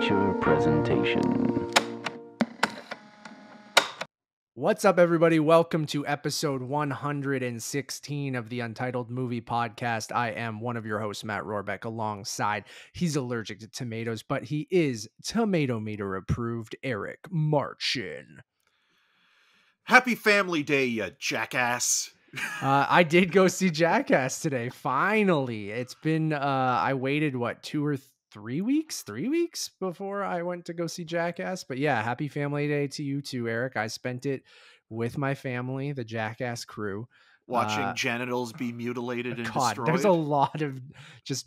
amateur presentation. What's up, everybody? Welcome to episode 116 of the Untitled Movie Podcast. I am one of your hosts, Matt Rorabeck, alongside he's allergic to tomatoes, but he is tomato meter approved, Eric Marchin. Happy Family Day, you jackass. Uh, I did go see Jackass today. Finally, it's been uh, I waited what two or three weeks, three weeks before I went to go see Jackass. But yeah, happy Family Day to you too, Eric. I spent it with my family, the Jackass crew. Watching Uh, genitals be mutilated and God, destroyed. there's a lot of just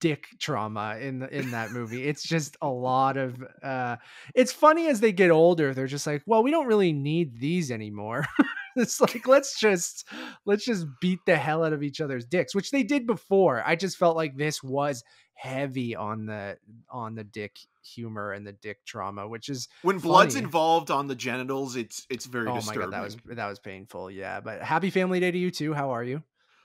dick trauma in the, in that movie. It's just a lot of. uh It's funny as they get older, they're just like, well, we don't really need these anymore. it's like let's just let's just beat the hell out of each other's dicks, which they did before. I just felt like this was heavy on the on the dick humor and the dick trauma, which is when blood's involved on the genitals, it's it's very oh my disturbing. god, that was that was painful. Yeah, but happy Family Day to you too. How are you?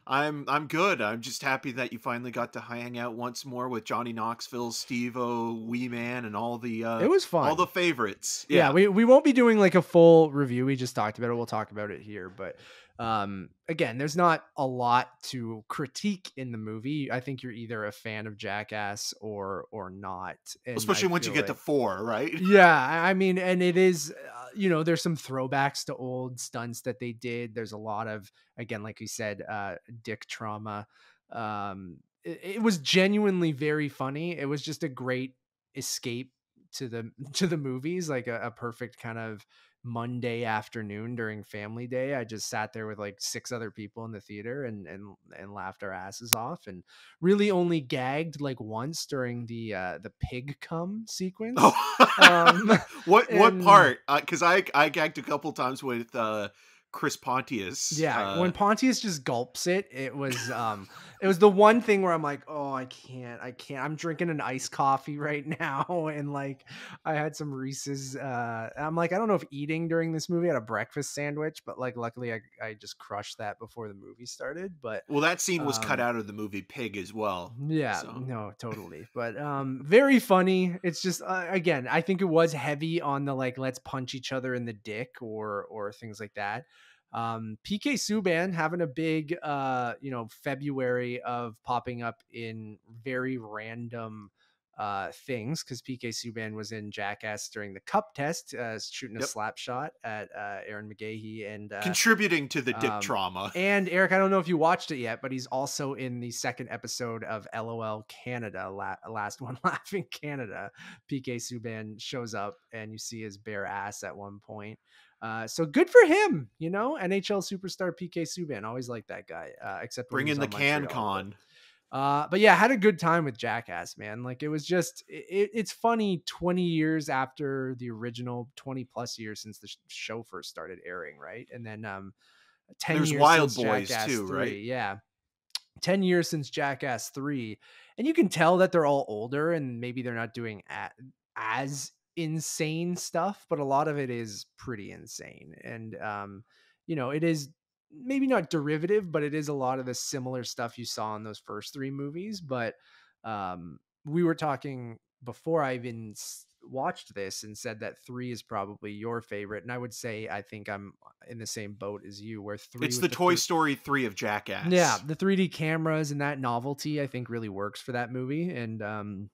I'm I'm good. I'm just happy that you finally got to hang out once more with Johnny Knoxville, Steve O, Wee Man, and all the uh, It was fun. all the favorites. yeah, Yeah, we, we won't be doing like a full review we just talked about it we'll talk about it here but um again there's not a lot to critique in the movie. I think you're either a fan of jackass or or not and especially I once you get to four, right? yeah I I mean and it is uh, you know there's some throwbacks to old stunts that they did. There's a lot of again like we said uh dick trauma. Um it, it was genuinely very funny. It was just a great escape to the to the movies like a, a perfect kind of monday afternoon during family day i just sat there with like six other people in the theater and and and laughed our asses off and really only gagged like once during the uh the pig cum sequence Oh. Um, what what and- part? Because I I gagged a couple times with uh, Chris Pontius. Yeah, uh, when Pontius just gulps it, it was um it was the one thing where I'm like, "Oh, I can't. I can't. I'm drinking an iced coffee right now and like I had some Reese's uh I'm like, I don't know if eating during this movie I had a breakfast sandwich, but like luckily I I just crushed that before the movie started, but well, that scene was cut um, out of the movie Pig as well. yeah, So- no, totally. But um very funny. It's just uh, again, I think it was heavy on the like let's punch each other in the dick or or things like that. Um PK Subban having a big uh you know February of popping up in very random uh things because PK Subban was in Jackass during the cup test uh shooting a Yep. slap shot at uh Ehren McGhehey and uh Contributing to the dick um, trauma. and Eric, I don't know if you watched it yet, but he's also in the second episode of LOL Canada, la- Last One Laughing Canada. PK Subban shows up and you see his bare ass at one point. Uh, so good for him, you know, NHL superstar PK Subban. Always like that guy. Uh, except Bring in the can con. uh, but yeah, had a good time with Jackass, man. Like it was just, it, it's funny 20 years after the original, 20 plus years since the sh- show first started airing, right? And then, um, 10 There's years Wild since Boys Jackass too, 3, right? Yeah. 10 years since Jackass 3. And you can tell that they're all older and maybe they're not doing a- as insane stuff, but a lot of it is pretty insane. And, um, you know, it is maybe not derivative, but it is a lot of the similar stuff you saw in those first three movies. But um, we were talking before I even watched this and said that three is probably your favorite, and I would say I think I'm in the same boat as you, where three. It's with the Toy thr- Story 3 of Jackass. yeah, the 3D cameras and that novelty I think really works for that movie. And um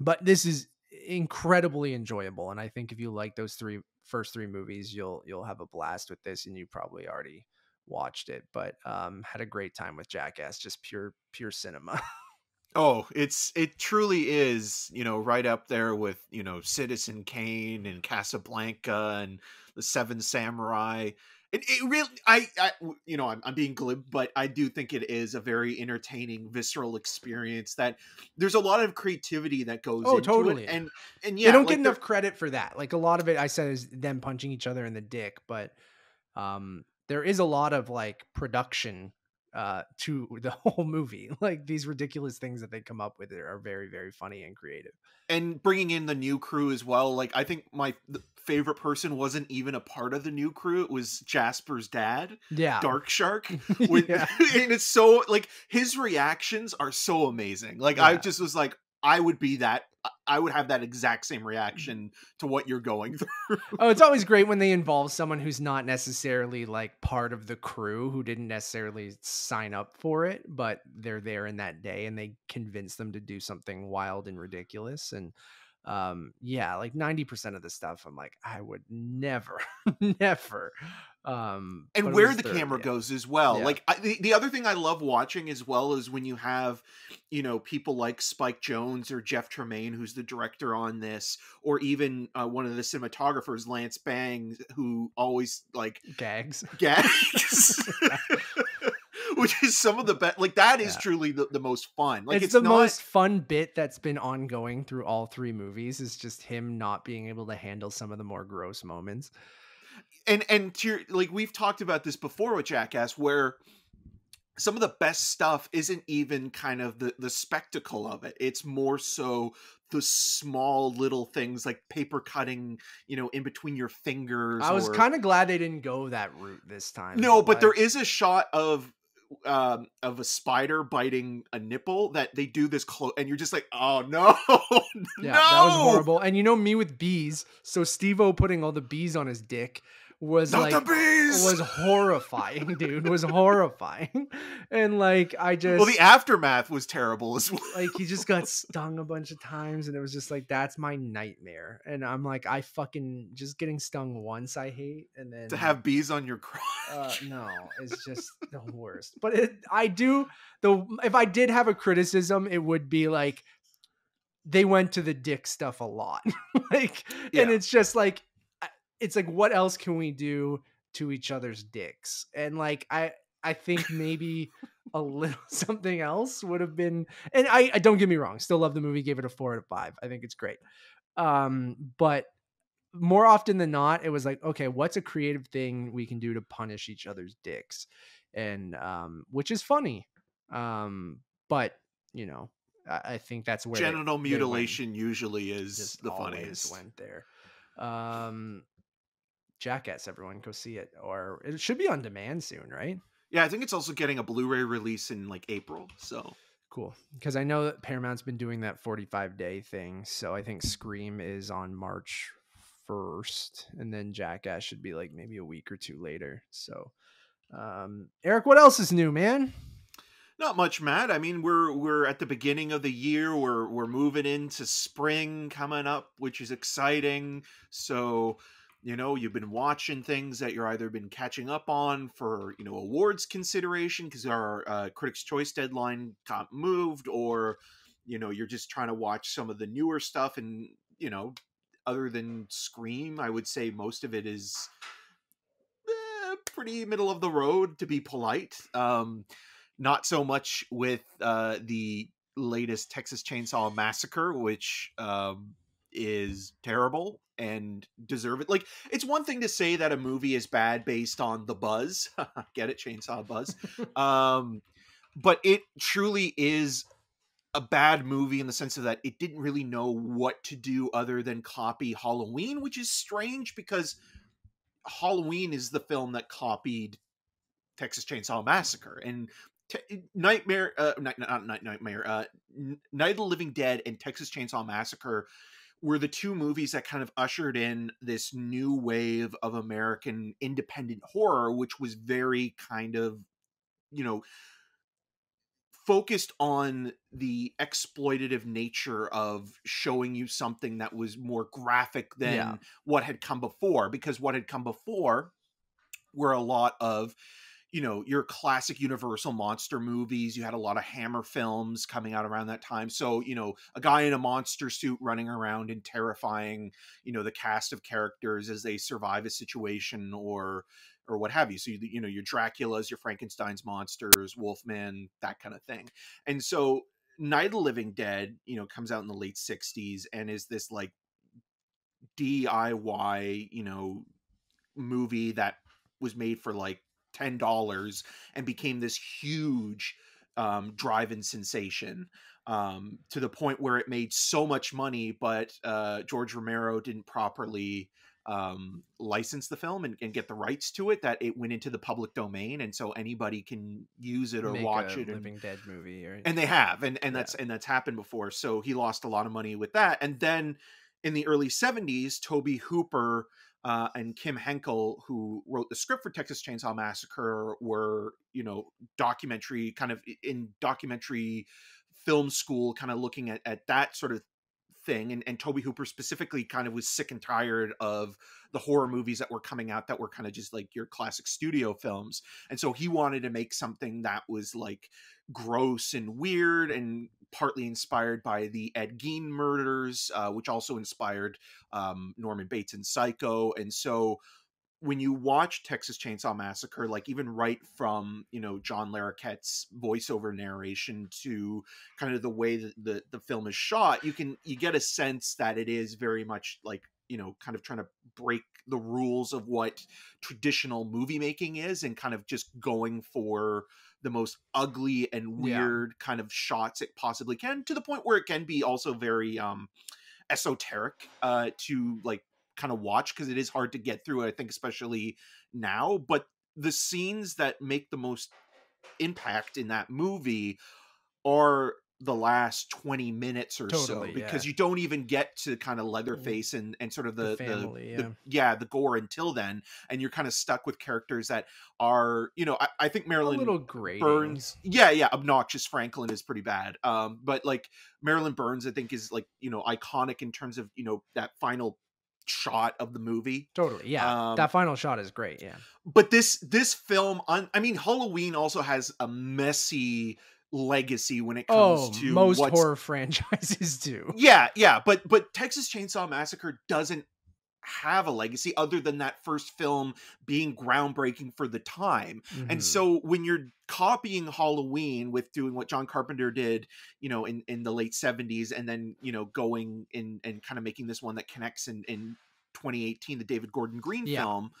but this is incredibly enjoyable. And I think if you like those three first three movies, you'll you'll have a blast with this and you probably already watched it. But um had a great time with Jackass, just pure pure cinema. Oh, it's it truly is, you know, right up there with, you know, Citizen Kane and Casablanca and the Seven Samurai. It, it really, I, you know, I'm, I'm being glib, but I do think it is a very entertaining, visceral experience. That there's a lot of creativity that goes. Oh, into totally. It. And and yeah, they don't like get enough credit for that. Like a lot of it I said is them punching each other in the dick, but um there is a lot of like production uh to the whole movie. Like these ridiculous things that they come up with are very very funny and creative. and bringing in the new crew as well. Like I think my favorite person wasn't even a part of the new crew. It was Jasper's dad, Yeah. Dark Shark. With, yeah. and it's so like his reactions are so amazing. Like I just was like, I would be that. I would have that exact same mm. reaction to what you're going through. oh, it's always great when they involve someone who's not necessarily like part of the crew who didn't necessarily sign up for it, but they're there in that day and they convince them to do something wild and ridiculous. And um yeah like 90% of the stuff i'm like i would never never um and where the their camera idea. goes as well Yeah. like I, the, the other thing i love watching as well is when you have you know people like spike jonze or jeff tremaine who's the director on this or even uh, one of the cinematographers lance bangs who always like gags gags which is some of the best like that is Yeah. truly the, the most fun. Like it's, it's, the not most fun bit that's been ongoing through all three movies is just him not being able to handle some of the more gross moments. And and to your, like we've talked about this before with jackass where some of the best stuff isn't even kind of the the spectacle of it. It's more so the small little things like paper cutting you know in between your fingers i was or- kind of glad they didn't go that route this time no but there like- is a shot of um of a spider biting a nipple that they do this close and you're just like oh no Yeah, no that was horrible. And you know me with bees, so Steve-O putting all the bees on his dick was not like the bees was horrifying, dude. Was horrifying. And like I just well the aftermath was terrible as well like he just got stung a bunch of times and it was just like that's my nightmare. And I'm like I fucking just getting stung once I hate and then to have bees on your crotch uh, no, it's just the worst. But it, I do the if I did have a criticism, it would be like they went to the dick stuff a lot, like, and it's just like it's like what else can we do to each other's dicks? And like I I think maybe a little something else would have been. And I, I don't get me wrong, still love the movie, gave it a four out of five. I think it's great. Um, but more often than not, it was like, okay, what's a creative thing we can do to punish each other's dicks? And um, which is funny. Um, but you know, I, I think that's where genital they mutilation usually is Just the funniest went there. Um, Jackass, everyone go see it, or it should be on demand soon, right? yeah i think it's also getting a blu-ray release in like april so Cool, because I know that Paramount's been doing that 45 day thing. So I think Scream is on March 1st, and then Jackass should be like maybe a week or two later. So, um, Eric, what else is new, man? not much matt i mean we're we're at the beginning of the year we're we're moving into spring coming up which is exciting so you know you've been watching things that you're either been catching up on for you know awards consideration because our uh, critics choice deadline got moved or you know you're just trying to watch some of the newer stuff and you know other than scream i would say most of it is eh, pretty middle of the road to be polite. Um not so much with uh the latest texas chainsaw massacre which um is terrible and deserve it. Like it's one thing to say that a movie is bad based on the buzz. Get it chainsaw buzz. Um but it truly is a bad movie in the sense of that it didn't really know what to do other than copy halloween which is strange because halloween is the film that copied texas chainsaw massacre and Te- nightmare uh night, not night, nightmare uh night of the living dead and texas chainsaw massacre were the two movies that kind of ushered in this new wave of american independent horror which was very kind of you know focused on the exploitative nature of showing you something that was more graphic than Yeah. what had come before because what had come before were a lot of you know your classic universal monster movies you had a lot of hammer films coming out around that time. So you know a guy in a monster suit running around and terrifying you know the cast of characters as they survive a situation or or what have you. So you, you know your draculas your frankenstein's monsters wolfman that kind of thing. And so night of the living dead you know comes out in the late 60s and is this like diy you know movie that was made for like ten dollars and became this huge um, drive-in sensation um, to the point where it made so much money, but uh, George Romero didn't properly um, license the film and, and, get the rights to it that it went into the public domain and so anybody can use it or Make watch it and, Living Dead movie, right? and they have and and Yeah. that's and that's happened before so he lost a lot of money with that and then in the early 70s tobe hooper uh, and kim henkel who wrote the script for texas chainsaw massacre were you know documentary kind of in documentary film school kind of looking at, at that sort of thing and, and tobe hooper specifically kind of was sick and tired of the horror movies that were coming out that were kind of just like your classic studio films and so he wanted to make something that was like gross and weird and partly inspired by the Ed Gein murders, uh, which also inspired um, Norman Bates and Psycho. And so when you watch Texas Chainsaw Massacre, like even right from you know John Larroquette's voiceover narration to kind of the way that the the film is shot, you can you get a sense that it is very much like you know kind of trying to break the rules of what traditional movie making is and kind of just going for the most ugly and Yeah. weird kind of shots it possibly can to the point where it can be also very um esoteric uh to like kind of watch because it is hard to get through i think especially now but the scenes that make the most impact in that movie are the last 20 minutes or Totally, so because yeah. you don't even get to kind of leatherface and and sort of the The the, family, the- yeah. yeah the gore until then and you're kind of stuck with characters that are you know i, I think marilyn little. Burns. Yeah, yeah, obnoxious Franklin is pretty bad. Um, but like Marilyn Burns, I think is like you know iconic in terms of you know that final shot of the movie. Totally, yeah. Um, that final shot is great. Yeah. But this this film, on I mean, Halloween also has a messy legacy when it comes Oh, to most horror franchises do. Yeah, yeah, but but Texas Chainsaw Massacre doesn't have a legacy other than that first film being groundbreaking for the time. And Mhm. so when you're copying Halloween with doing what John Carpenter did, you know, in, in the late 70s, and then, you know, going in and kind of making this one that connects in, in 2018, the David Gordon Green Yeah. film,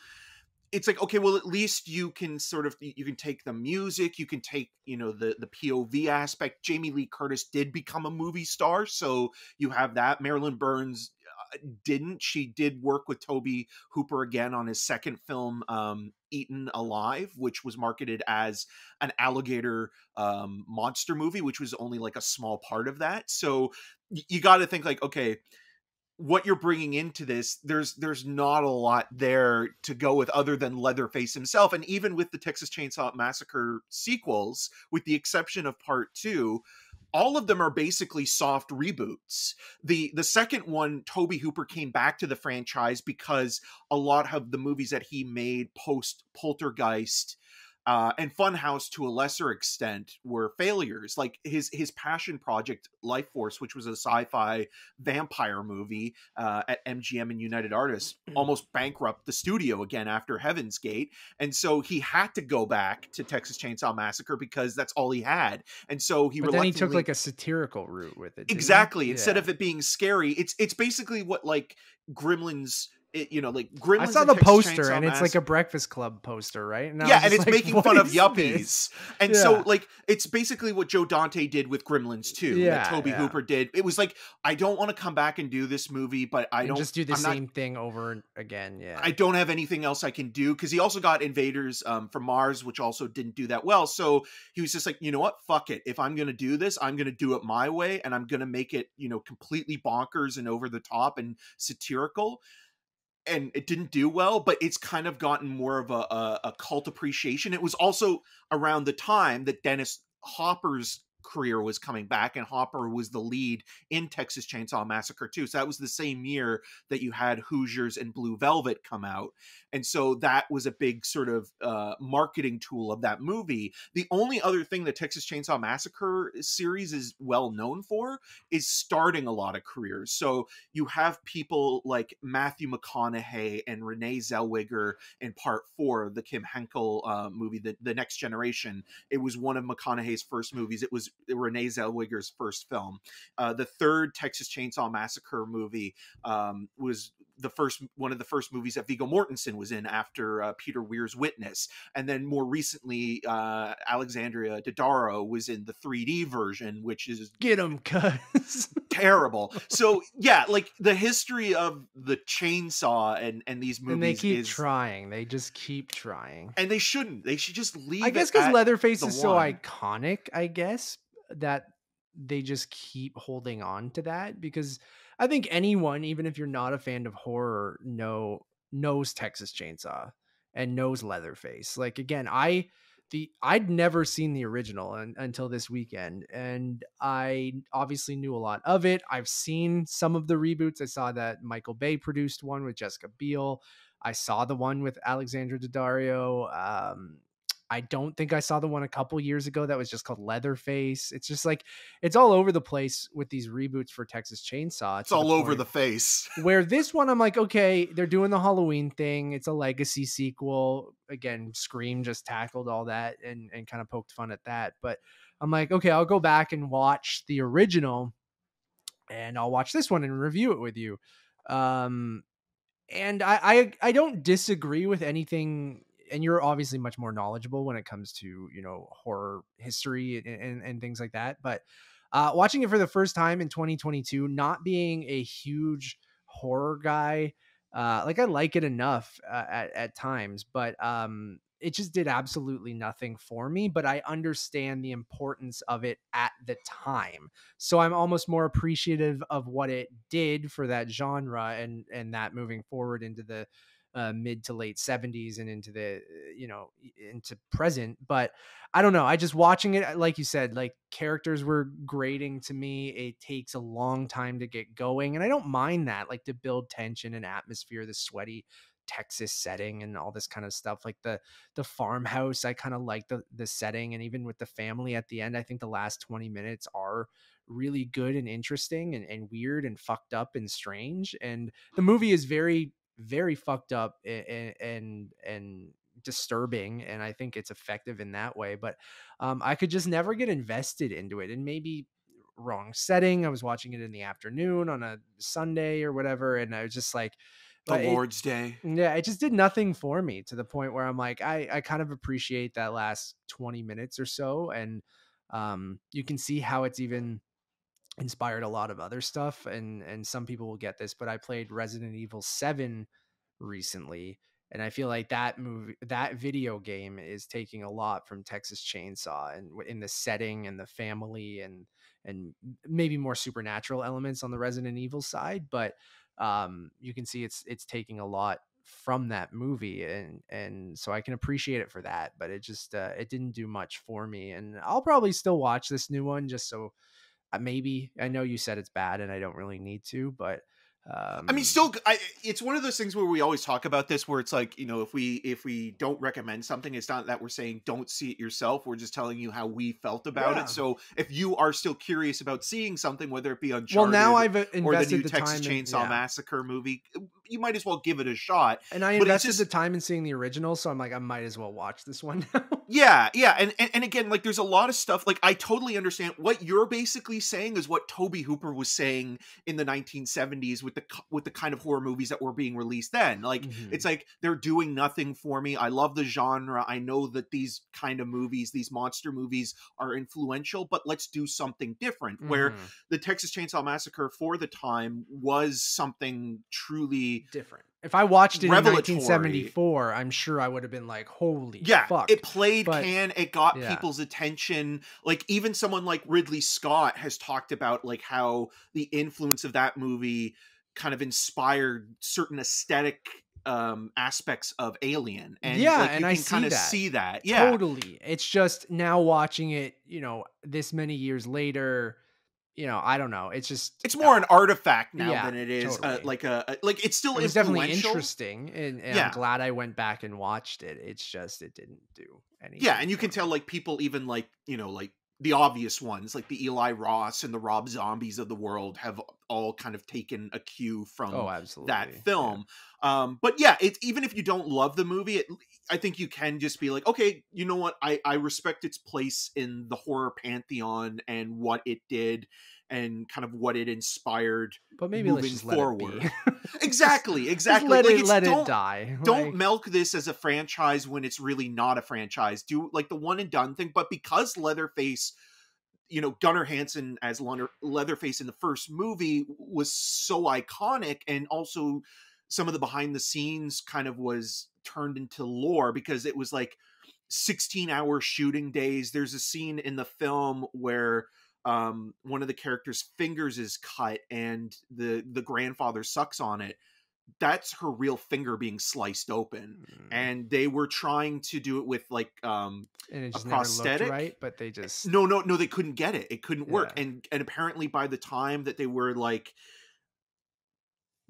it's like, okay, well, at least you can sort of you can take the music, you can take, you know, the the POV aspect. Jamie Lee Curtis did become a movie star, so you have that. Marilyn Burns uh, didn't. She did work with Tobe Hooper again on his second film, um, Eaten Alive, which was marketed as an alligator um, monster movie, which was only like a small part of that. So you got to think like, okay, what you're bringing into this, there's there's not a lot there to go with other than Leatherface himself, and even with the Texas Chainsaw Massacre sequels, with the exception of Part Two. All of them are basically soft reboots the the second one tobe hooper came back to the franchise because a lot of the movies that he made post poltergeist uh, and Funhouse to a lesser extent were failures. Like his his passion project, Life Force, which was a sci-fi vampire movie uh, at MGM and United Artists, almost bankrupt the studio again after Heaven's Gate, and so he had to go back to Texas Chainsaw Massacre because that's all he had. And so he but then he took like a satirical route with it. exactly instead of it being scary it's it's basically what like gremlins it, you know like gremlins I saw the poster and it's like a Breakfast Club poster, right? I yeah and it's like, making fun of yuppies and so like it's basically what joe dante did with gremlins too Yeah, that tobe yeah. hooper did it was like i don't want to come back and do this movie but i And don't just do the I'm not- same thing over and again. Yeah. I don't have anything else I can do because he also got Invaders um, from Mars, which also didn't do that well. So he was just like, you know what, fuck it. If I'm gonna do this, I'm gonna do it my way, and I'm gonna make it, you know, completely bonkers and over the top and satirical. And it didn't do well, but it's kind of gotten more of a, a, a cult appreciation. It was also around the time that Dennis Hopper's career was coming back, and Hopper was the lead in Texas Chainsaw Massacre too. So that was the same year that you had Hoosiers and Blue Velvet come out. And so that was a big sort of uh, marketing tool of that movie. The only other thing the Texas Chainsaw Massacre series is well known for is starting a lot of careers. So you have people like Matthew McConaughey and Renee Zellweger in part four, the Kim Henkel uh, movie, the, the Next Generation. It was one of McConaughey's first movies. It was Renee Zellweger's first film. Uh, the third Texas Chainsaw Massacre movie um, was the first one of the first movies that Viggo Mortensen was in after uh, Peter Weir's Witness, and then more recently, uh, Alexandra Daddario was in the 3D version, which is Get him, cuz. terrible. So yeah, like the history of the chainsaw and and these movies and they keep is, trying. They just keep trying. and they shouldn't. They should just leave. I guess because Leatherface the is so iconic, I guess that they just keep holding on to that because I think anyone, even if you're not a fan of horror, know knows Texas Chainsaw and knows Leatherface. Like again, I the I'd never seen the original un, until this weekend, and I obviously knew a lot of it. I've seen some of the reboots. I saw that Michael Bay produced one with Jessica Biel. I saw the one with Alexandra Daddario. Um, I don't think I saw the one a couple years ago that was just called Leatherface. It's just like it's all over the place with these reboots for Texas Chainsaw. It's all over the face. where this one I'm like, okay, they're doing the Halloween thing. It's a legacy sequel. Again, Scream just tackled all that and and kind of poked fun at that. But I'm like, okay, I'll go back and watch the original and I'll watch this one and review it with you. Um and I I, I don't disagree with anything and you're obviously much more knowledgeable when it comes to, you know, horror history and, and, and things like that. But uh, watching it for the first time in 2022, not being a huge horror guy, uh, like I like it enough uh, at, at times, but um, it just did absolutely nothing for me. But I understand the importance of it at the time, so I'm almost more appreciative of what it did for that genre and and that moving forward into the uh, mid to late 70s and into the uh, you know into present but i don't know i just watching it like you said like characters were grating to me it takes a long time to get going and i don't mind that like to build tension and atmosphere the sweaty texas setting and all this kind of stuff like the the farmhouse i kind of like the the setting and even with the family at the end i think the last 20 minutes are really good and interesting and, and weird and fucked up and strange and the movie is very very fucked up and and and disturbing and i think it's effective in that way but um i could just never get invested into it and maybe wrong setting i was watching it in the afternoon on a sunday or whatever and i was just like The but it- Lord's Day. yeah, it just did nothing for me to the point where I'm like, I, I kind of appreciate that last 20 minutes or so. And um, you can see how it's even inspired a lot of other stuff. And and some people will get this, but I played Resident Evil 7 recently. And I feel like that movie, that video game is taking a lot from Texas Chainsaw and in the setting and the family and and maybe more supernatural elements on the Resident Evil side. But um, you can see it's it's taking a lot from that movie and and so I can appreciate it for that but it just uh, it didn't do much for me and I'll probably still watch this new one just so maybe I know you said it's bad and I don't really need to but um, I mean, still, I, it's one of those things where we always talk about this, where it's like, you know, if we if we don't recommend something, it's not that we're saying don't see it yourself. We're just telling you how we felt about Yeah. it. So if you are still curious about seeing something, whether it be Uncharted well now I've uh, or the new the, Texas time in- Chainsaw yeah. Massacre movie, you might as well give it a shot. and I invested just- the time in seeing the original so I'm like I might as well watch this one now Yeah, yeah, and, and and again, like there's a lot of stuff. Like I totally understand what you're basically saying is what Tobe Hooper was saying in the 1970s with the with the kind of horror movies that were being released then. Like Mhm. it's like they're doing nothing for me. I love the genre. I know that these kind of movies, these monster movies, are influential, but let's do something different. Where Mhm. the Texas Chainsaw Massacre for the time was something truly different. If I watched it in 1974 I'm sure I would have been like holy yeah fuck. it played But- can it got yeah. people's attention. Like even someone like ridley scott has talked about like how the influence of that movie kind of inspired certain aesthetic um aspects of alien and Yeah, like, and you I kind of see that. Yeah. Totally. It's just now watching it, you know, this many years later, you know, I don't know. It's just it's more an artifact now Yeah, than it is uh, like a, a- like it's still it was definitely interesting and, and Yeah. I'm glad I went back and watched it. It's just it didn't do anything. yeah and you can me. tell like people even like you know like the obvious ones like the eli roth and the rob zombies of the world have all kind of taken a cue from Oh, that yeah. film um but yeah it's even if you don't love the movie it, i think you can just be like okay you know what i i respect its place in the horror pantheon and what it did and kind of what it inspired But maybe let's moving forward. it be. exactly exactly let like it let don't, it die. don't milk this as a franchise when it's really not a franchise do like the one and done thing but because leatherface you know Gunnar Hansen as Leatherface in the first movie was so iconic, and also some of the behind the scenes kind of was turned into lore because it was like 16 hour shooting days. There's a scene in the film where um, one of the characters' fingers is cut and the the grandfather sucks on it that's her real finger being sliced open mm. and they were trying to do it with like um and it just a prosthetic right but they just no no no they couldn't get it it couldn't work yeah. and and apparently by the time that they were like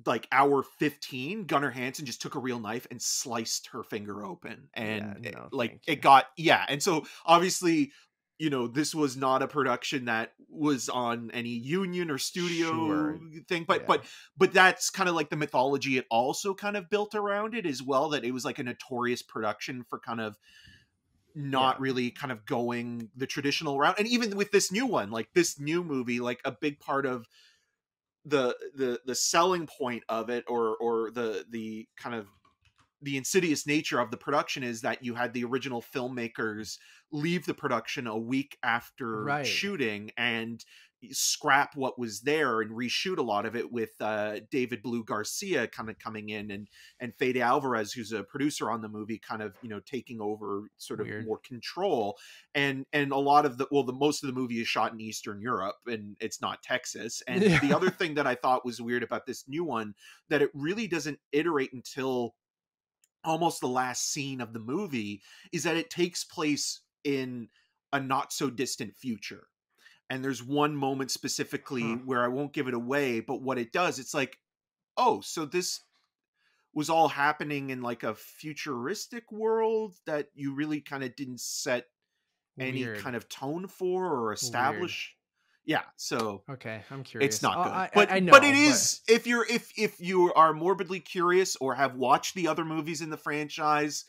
like hour 15 gunnar hansen just took a real knife and sliced her finger open and yeah, no, it, like it got yeah and so obviously you know this was not a production that was on any union or studio sure. thing but yeah. but but that's kind of like the mythology it also kind of built around it as well that it was like a notorious production for kind of not yeah. really kind of going the traditional route and even with this new one like this new movie like a big part of the the the selling point of it or or the the kind of the insidious nature of the production is that you had the original filmmakers leave the production a week after right. shooting and scrap what was there and reshoot a lot of it with uh, David Blue Garcia kind of coming in and and Fede Alvarez who's a producer on the movie kind of you know taking over sort of Weird. more control and and a lot of the well the most of the movie is shot in Eastern Europe and it's not Texas and yeah. the other thing that I thought was weird about this new one that it really doesn't iterate until almost the last scene of the movie is that it takes place in a not so distant future and there's one moment specifically huh. where I won't give it away, but what it does, it's like, oh, so this was all happening in like a futuristic world that you really kind of didn't set Weird. any kind of tone for or establish yeah so okay i'm curious it's not oh, good I, but I know, but it is but... if you're if if you are morbidly curious or have watched the other movies in the franchise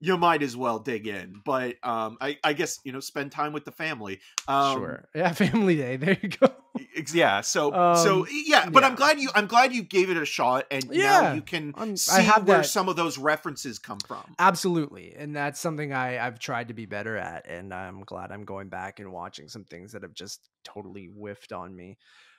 you might as well dig in but um i i guess you know spend time with the family um sure yeah family day there you go yeah so um, so yeah but yeah. i'm glad you i'm glad you gave it a shot and yeah now you can I'm, see I have where that. some of those references come from absolutely and that's something i i've tried to be better at and i'm glad i'm going back and watching some things that have just totally whiffed on me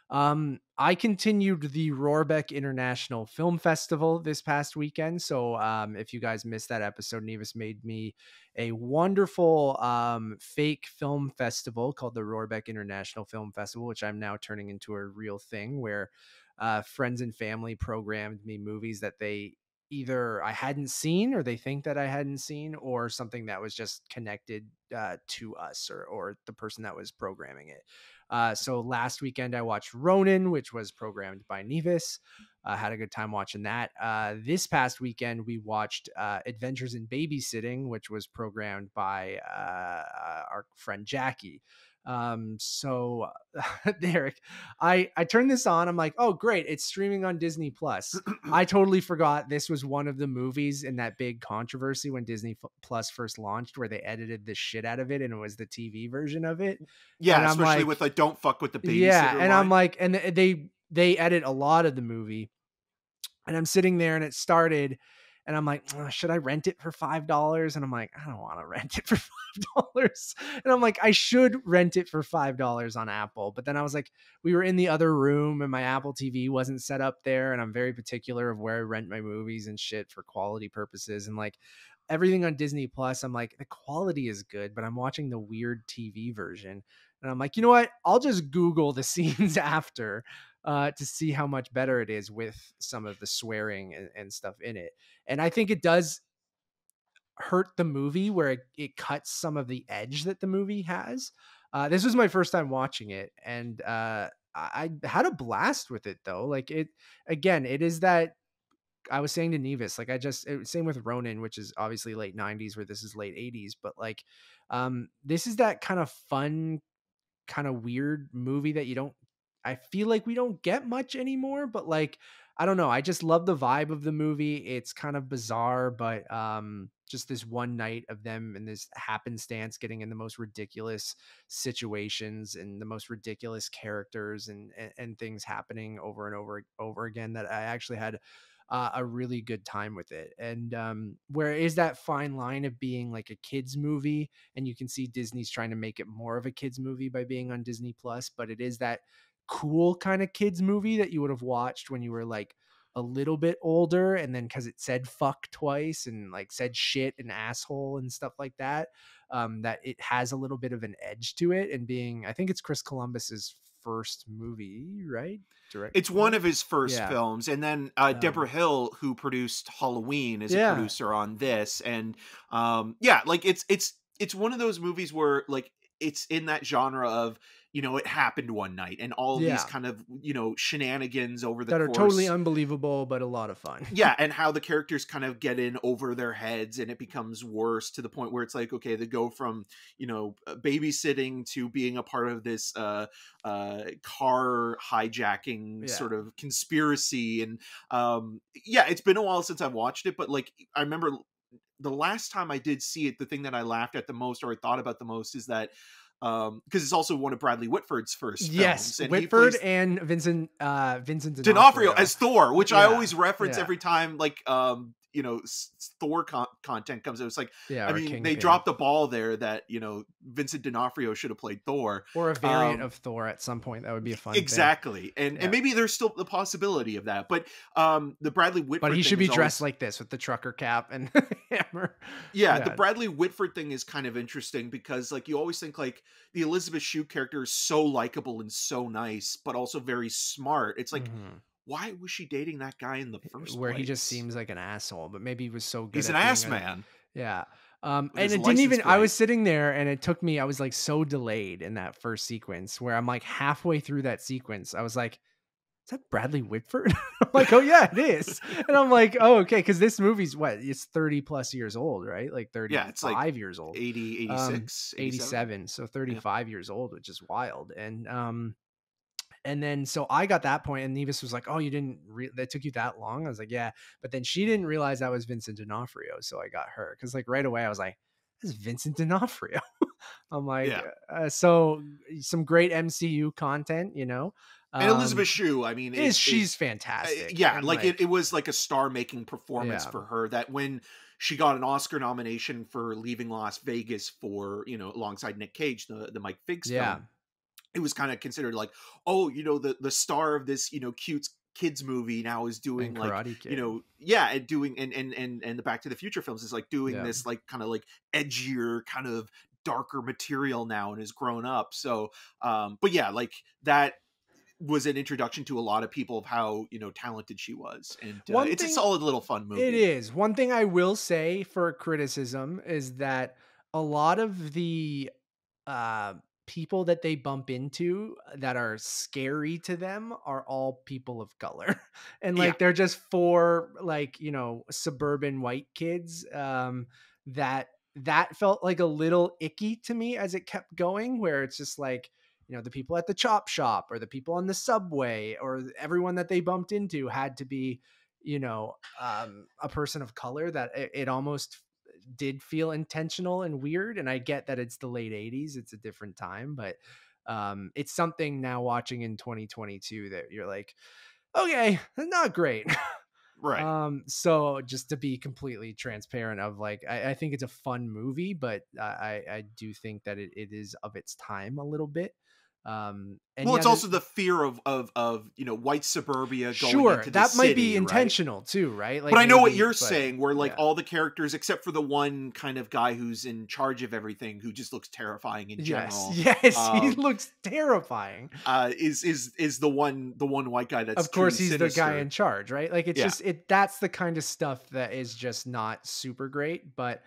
um, I continued the Rorabeck International Film Festival this past weekend. So, um, if you guys missed that episode, Nevis made me a wonderful um, fake film festival called the Rorabeck International Film Festival, which I'm now turning into a real thing where uh, friends and family programmed me movies that they either I hadn't seen or they think that I hadn't seen or something that was just connected uh, to us or, or the person that was programming it. Uh, so last weekend I watched Ronin, which was programmed by Nevis. Uh, had a good time watching that. Uh, this past weekend we watched uh, Adventures in Babysitting, which was programmed by uh, our friend Jackie. Um, so Derek, I I turned this on. I'm like, oh great, it's streaming on Disney Plus. I totally forgot this was one of the movies in that big controversy when Disney Plus first launched, where they edited the shit out of it, and it was the TV version of it. Yeah, and especially like, with like "Don't fuck with the baby." Yeah, and line. I'm like, and they they edit a lot of the movie, and I'm sitting there, and it started and I'm like, oh, should I rent it for five dollars? And I'm like, I don't want to rent it for five dollars. And I'm like, I should rent it for five dollars on Apple. But then I was like, we were in the other room and my Apple TV wasn't set up there, and I'm very particular of where I rent my movies and shit for quality purposes. And like everything on Disney Plus, I'm like, the quality is good, but I'm watching the weird TV version. And I'm like, you know what? I'll just Google the scenes after uh, to see how much better it is with some of the swearing and, and stuff in it. And I think it does hurt the movie where it, it cuts some of the edge that the movie has. Uh, this was my first time watching it, and uh, I had a blast with it though. Like it again, it is that I was saying to Nevis, like I just same with Ronin, which is obviously late '90s, where this is late '80s, but like um, this is that kind of fun, kind of weird movie that you don't I feel like we don't get much anymore, but like I don't know, I just love the vibe of the movie. It's kind of bizarre, but um just this one night of them and this happenstance getting in the most ridiculous situations and the most ridiculous characters and, and, and things happening over and over over again that I actually had uh, a really good time with it. And um, where is that fine line of being like a kids movie, and you can see Disney's trying to make it more of a kids movie by being on Disney Plus, but it is that cool kind of kids movie that you would have watched when you were like a little bit older and then because it said fuck twice and like said shit and asshole and stuff like that um that it has a little bit of an edge to it and being i think it's chris columbus's first movie right direct it's one of his first Yeah. films and then uh, Um, debra hill who produced halloween is Yeah. a producer on this and um yeah like it's it's it's one of those movies where like it's in that genre of you know it happened one night and all Yeah. these kind of you know shenanigans over the that are totally unbelievable but a lot of fun yeah and how the characters kind of get in over their heads and it becomes worse to the point where it's like okay they go from you know uh, babysitting to being a part of this uh uh car hijacking Yeah. sort of conspiracy and um yeah it's been a while since i've watched it but like i remember the last time i did see it the thing that i laughed at the most or i thought about the most is that um because it's also one of bradley whitford's first yes films, and whitford plays- and vincent uh vincent D'Onofrio as Thor, which I always reference yeah. every time like um you know Thor con- content comes out. It's like yeah I mean they dropped the ball there that you know Vincent D'Onofrio should have played Thor or a variant um, of thor at some point that would be a fun thing. exactly, and Yeah. and maybe there's still the possibility of that. But um the Bradley Whitford, but he thing should be dressed always- like this with the trucker cap and hammer yeah, the. Bradley Whitford thing is kind of interesting because like you always think like the Elizabeth Shue character is so likable and so nice, but also very smart. It's like Mhm. Why was she dating that guy in the first where he just seems like an asshole but maybe he was so good he's an ass a- man. Yeah. Um, and it didn't even, license I was sitting there and it took me, I was like so delayed in that first sequence where I'm like halfway through that sequence. I was like, is that Bradley Whitford? I'm like, oh yeah, it is. And I'm like, oh, okay. Cause this movie's what? It's 30 plus years old, right? Like 35 Yeah, it's like years old. 80, Um, 86, 87 so 35 years old which is wild and um and then so i got that point and nevis was like oh you didn't re- that took you that long i was like yeah but then she didn't realize that was vincent d'onofrio so i got her because like right away i was like this is vincent d'onofrio i'm like Yeah. uh, so some great mcu content you know And Um, Elizabeth Shue, I mean, is is, she's is- uh, fantastic yeah, and, like, it, it was like a star making performance Yeah. for her that when she got an Oscar nomination for leaving Las Vegas for, you know, alongside Nick Cage, the, the Mike Figgis yeah film, it was kind of considered like, oh, you know, the, the star of this, you know, cute kids movie now is doing and like, you know, yeah, and doing, and, and, and, and the Back to the Future films is like doing Yeah. this like kind of like edgier, kind of darker material now and has grown up. So, um, but yeah, like that was an introduction to a lot of people of how you know talented she was and uh, it's thing- a solid little fun movie It is. One thing I will say for criticism is that a lot of the uh, people that they bump into that are scary to them are all people of color. And like Yeah. they're just four like, you know, suburban white kids um that that felt like a little icky to me as it kept going where it's just like you know the people at the chop shop or the people on the subway or everyone that they bumped into had to be you know um, a person of color that it, it almost did feel intentional and weird and i get that it's the late 80s it's a different time but um, it's something now watching in 2022 that you're like okay not great. Right. Um so just to be completely transparent of like i, I think it's a fun movie but I, I i do think that it, it is of its time a little bit um and well yeah, it's also the fear of of of you know white suburbia going sure that might be right? intentional too right like but I know what you're but- saying, where like yeah. all the characters, except for the one kind of guy who's in charge of everything, who just looks terrifying in general, yes yes he um, looks terrifying uh, is is is the one the one white guy that's of course he's the guy in charge right like it's Yeah. just it that's the kind of stuff that is just not super great but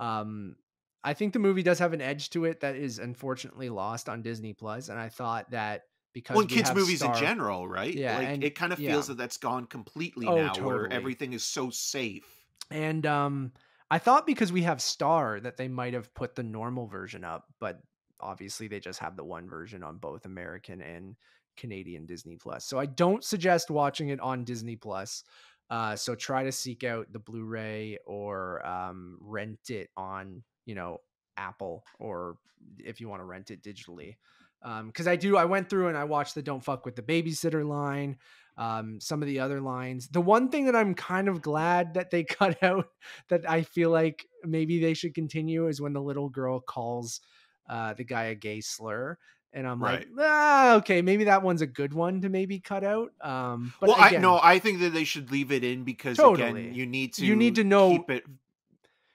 um i think the movie does have an edge to it that is unfortunately lost on disney plus and i thought that because well, we kids movies Star- in general, right? Yeah, like and- it kind of yeah. feels that that's gone completely Oh, now, where totally. everything is so safe. and um i thought because we have star that they might have put the normal version up but obviously they just have the one version on both american and canadian disney plus so i don't suggest watching it on disney plus uh so try to seek out the blu-ray or um rent it on you know apple or if you want to rent it digitally because I do. I went through and I watched the "Don't fuck with the babysitter" line. Um, some of the other lines. The one thing that I'm kind of glad that they cut out that I feel like maybe they should continue is when the little girl calls uh, the guy a gay slur. And I'm Right. like, ah, okay, maybe that one's a good one to maybe cut out. Um, but well, I again, no, I think that they should leave it in because Totally. again, you need to You need to know- keep it.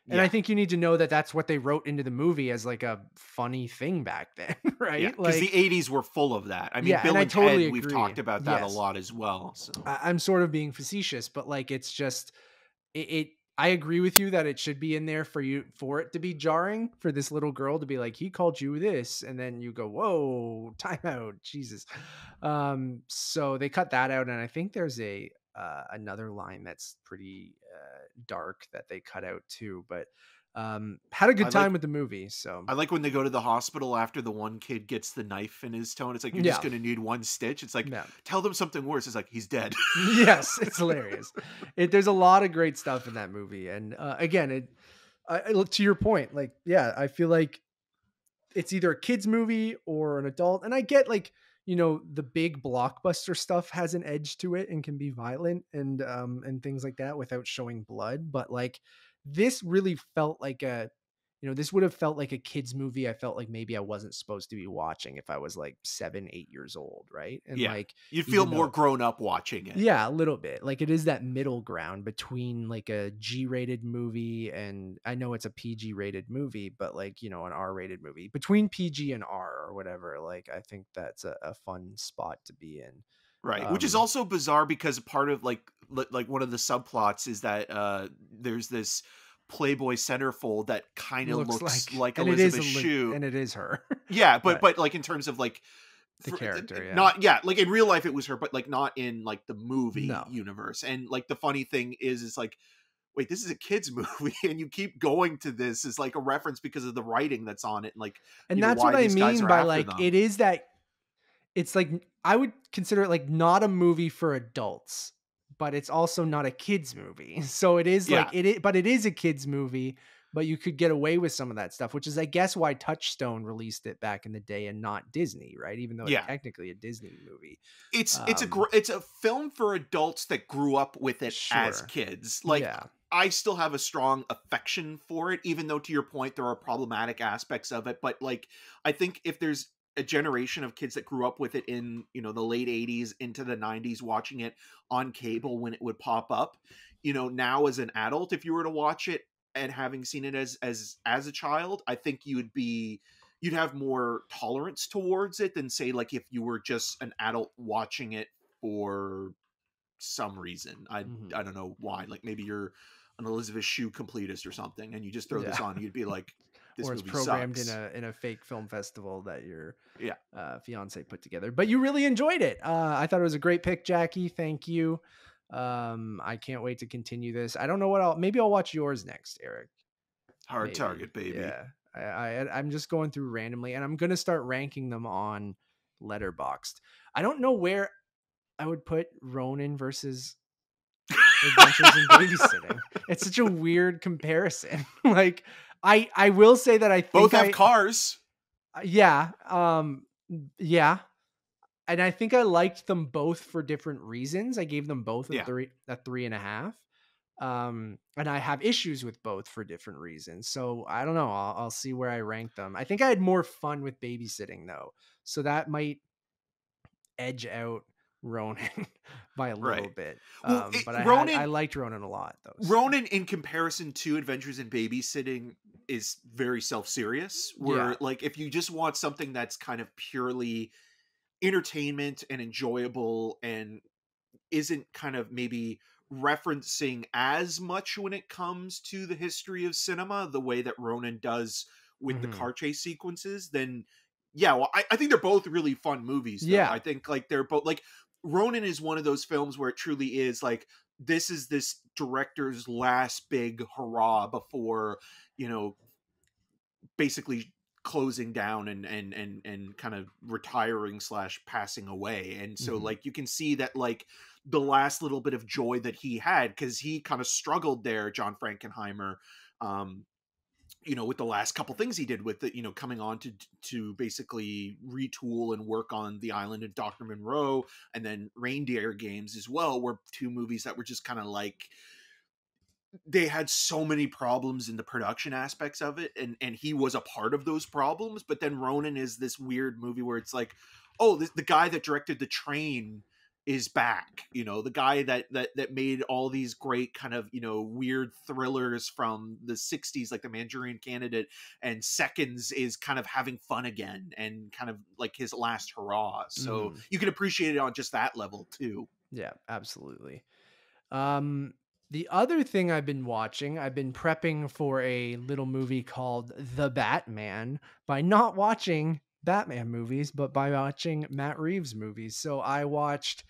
And I think you need to know that that's what they wrote into the movie as like a funny thing back then, right? because like, the '80s were full of that. I mean, Yeah, Bill and and totally Ted, we've talked about that Yes. a lot as well. So. I- I'm sort of being facetious, but like it's just it, it. I agree with you that it should be in there for you for it to be jarring for this little girl to be like he called you this, and then you go whoa time out Jesus. Um, so they cut that out, and I think there's a uh, another line that's pretty uh, dark that they cut out too, but. Um, had a good I like- time with the movie, so I like when they go to the hospital after the one kid gets the knife in his toe, and it's like you're just gonna need one stitch. It's like yeah. tell them something worse. It's like he's dead. yes, it's hilarious. It, there's a lot of great stuff in that movie, and uh, again, it I, I- to your point, like yeah, I feel like it's either a kids movie or an adult, and I get like you know the big blockbuster stuff has an edge to it and can be violent and um and things like that without showing blood, but like this really felt like a you know this would have felt like a kids movie i felt like maybe i wasn't supposed to be watching if i was like seven eight years old right and Yeah. like You'd feel more though- grown up watching it. yeah, a little bit. Like it is that middle ground between like a G-rated movie and I know it's a PG-rated movie, but like, you know, an R-rated movie. Between PG and R or whatever. Like I think that's a, a fun spot to be in. right which is Um, also bizarre because a part of like like one of the subplots is that uh there's this playboy centerfold that kind of looks, like, and it is elizabeth shue and it is her. yeah but but- but like in terms of like The for- character, yeah. not yeah like in real life it was her but like not in like the movie No. universe and like the funny thing is is like wait this is a kids movie and you keep going to this is like a reference because of the writing that's on it and like and you know, that's what I mean by like them. it is that it's like I would consider it like not a movie for adults, but it's also not a kids movie. So it is like it is, but it is a kids movie, but you could get away with some of that stuff, which is I guess why Touchstone released it back in the day and not Disney, right? Even though Yeah. it's technically a Disney movie. it's it's a um, gr- it's a film for adults that grew up with it as kids like yeah, I still have a strong affection for it, even though to your point there are problematic aspects of it. But like, I think if there's a generation of kids that grew up with it in you know the late '80s into the '90s, watching it on cable when it would pop up, you know, now as an adult, if you were to watch it and having seen it as as as a child, I think you would be you'd have more tolerance towards it than say like if you were just an adult watching it for some reason. I Mhm. I don't know why. Like maybe you're an Elizabeth Shue completist or something, and you just throw this on, you'd be like, "This or it's programmed sucks." in a in a fake film festival that your Yeah. uh, fiance put together. But you really enjoyed it. Uh, I thought it was a great pick, Jackie. Thank you. Um, I can't wait to continue this. I don't know what I'll maybe I'll watch yours next, Eric. Hard maybe. target, baby. Yeah, I, I I'm just going through randomly, and I'm gonna start ranking them on Letterboxd. I don't know where I would put Ronin versus Adventures in Babysitting. It's such a weird comparison. like I I will say that I think Both have I- cars. uh, yeah um yeah. And i think i liked them both for different reasons. I gave them both a Yeah. three a three and a half um and i have issues with both for different reasons. So i don't know i'll, I'll see where i rank them. I think i had more fun with babysitting though. So that might edge out ronin by a little Right. bit Well, um it- but I, had, I liked ronin a lot though so- Ronin, in comparison to Adventures in Babysitting, is very self-serious. Where Yeah. like if you just want something that's kind of purely entertainment and enjoyable and isn't kind of maybe referencing as much when it comes to the history of cinema the way that Ronin does with Mhm. the car chase sequences, then yeah, well, I, I think they're both really fun movies. Though. Yeah. I think like they're both like Ronin is one of those films where it truly is like this is this director's last big hurrah before you know basically closing down and and and and kind of retiring slash passing away and so Mhm. like you can see that like the last little bit of joy that he had because he kind of struggled there john frankenheimer um you know with the last couple things he did with it you know coming on to to basically retool and work on the island of dr moreau and then reindeer games as well were two movies that were just kind of like they had so many problems in the production aspects of it and and he was a part of those problems but then ronin is this weird movie where it's like oh the, the guy that directed the train is back you know the guy that that that made all these great kind of you know weird thrillers from the 60s like the manchurian candidate and seconds is kind of having fun again and kind of like his last hurrah so Mhm. you can appreciate it on just that level too Yeah, absolutely. Um, the other thing I've been watching, I've been prepping for a little movie called The Batman by not watching Batman movies, but by watching Matt Reeves movies. So I watched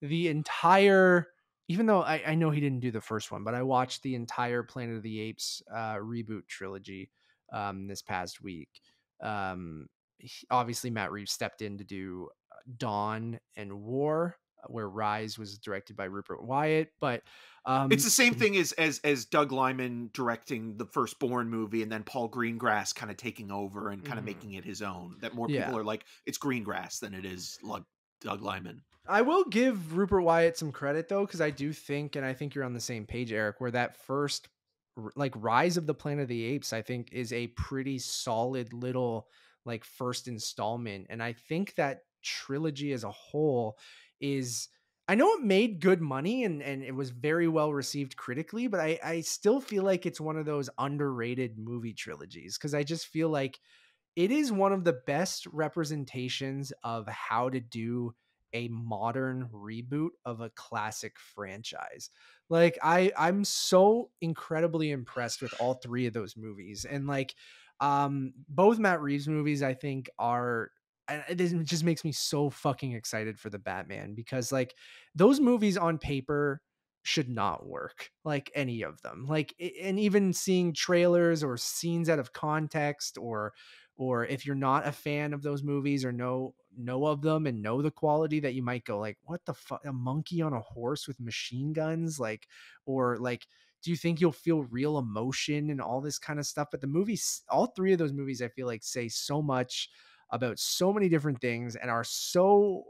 the entire, even though I, I know he didn't do the first one, but I watched the entire Planet of the Apes uh, reboot trilogy um, this past week. Um, he- obviously, Matt Reeves stepped in to do uh, Dawn and War, where Rise was directed by Rupert Wyatt. But um, it's the same thing as as as Doug Liman directing the First Firstborn movie, and then Paul Greengrass kind of taking over and kind of Mhm. making it his own. That more Yeah. people are like, it's Greengrass than it is Lug- Doug Liman. I will give Rupert Wyatt some credit though, because I do think, and I think you're on the same page, Eric, where that first like Rise of the Planet of the Apes, I think is a pretty solid little like first installment. And I think that trilogy as a whole is I know it made good money and, and it was very well received critically, but I, I still feel like it's one of those underrated movie trilogies because I just feel like it is one of the best representations of how to do a modern reboot of a classic franchise. Like I I'm so incredibly impressed with all three of those movies and like um both Matt Reeves movies I think are it just makes me so fucking excited for the Batman because like those movies on paper should not work like any of them like and even seeing trailers or scenes out of context or or if you're not a fan of those movies or know know of them and know the quality that you might go like what the fuck a monkey on a horse with machine guns? like or like do you think you'll feel real emotion and all this kind of stuff? but the movies all three of those movies i feel like say so much about so many different things and are so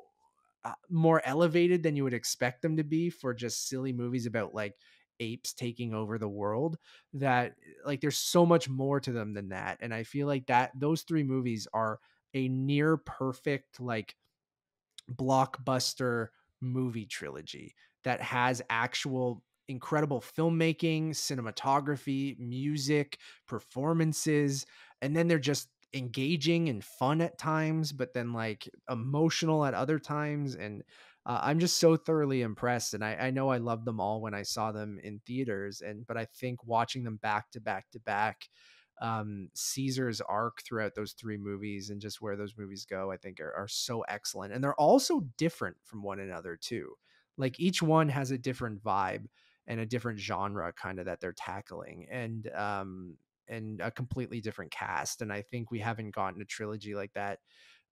uh, more elevated than you would expect them to be for just silly movies about like apes taking over the world that like there's so much more to them than that and i feel like that those three movies are a near perfect like blockbuster movie trilogy that has actual incredible filmmaking, cinematography, music, performances, and then they're just engaging and fun at times, but then like emotional at other times. And uh, I'm just so thoroughly impressed. And I, I know I loved them all when I saw them in theaters. And but I think watching them back to back to back, um, Caesar's arc throughout those three movies and just where those movies go, I think are, are so excellent. And they're also different from one another too. Like each one has a different vibe and a different genre kind of that they're tackling and um and a completely different cast. And I think we haven't gotten a trilogy like that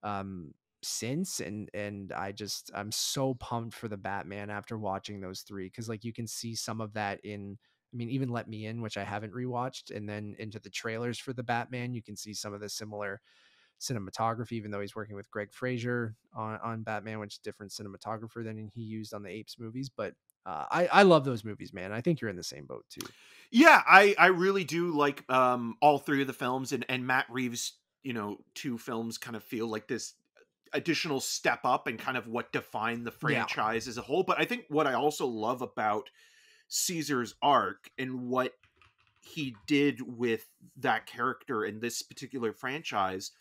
um since and and I just I'm so pumped for the Batman after watching those three because like you can see some of that in I mean even Let Me In which I haven't rewatched and then into the trailers for the Batman you can see some of the similar cinematography even though he's working with Greig Fraser on on Batman which is different cinematographer than he used on the Apes movies but uh, I I love those movies man I think you're in the same boat too Yeah, I I really do like um all three of the films and and Matt Reeves, you know, two films kind of feel like this additional step up and kind of what defined the Yeah. franchise as a whole. But I think what I also love about Caesar's arc and what he did with that character in this particular franchise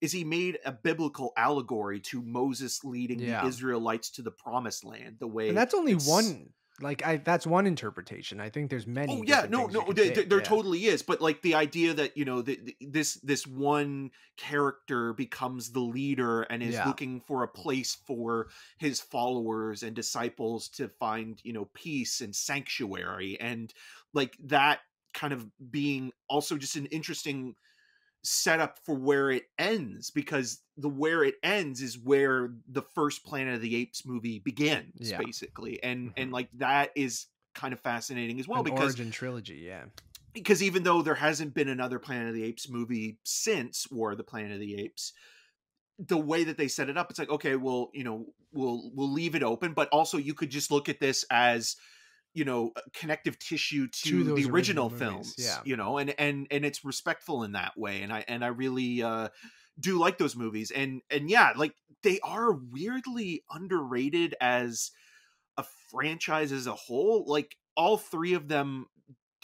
is he made a biblical allegory to Moses leading Yeah. the Israelites to the promised land the way and that's only one like I that's one interpretation I think there's many Oh yeah, no, no, there, there yeah. totally is. But like the idea that you know the, the- this this one character becomes the leader and is Yeah. looking for a place for his followers and disciples to find you know peace and sanctuary and like that kind of being also just an interesting setup for where it ends because the where it ends is where the first planet of the apes movie begins Yeah. basically and Mhm. and like that is kind of fascinating as well An because origin trilogy yeah because even though there hasn't been another Planet of the Apes movie since War of the Planet of the Apes, the way that they set it up, it's like okay, well, you know, we'll we'll leave it open, but also you could just look at this as you know connective tissue to, To the original, original films yeah. you know and and and it's respectful in that way and i and i really uh do like those movies and and yeah like they are weirdly underrated as a franchise as a whole like all three of them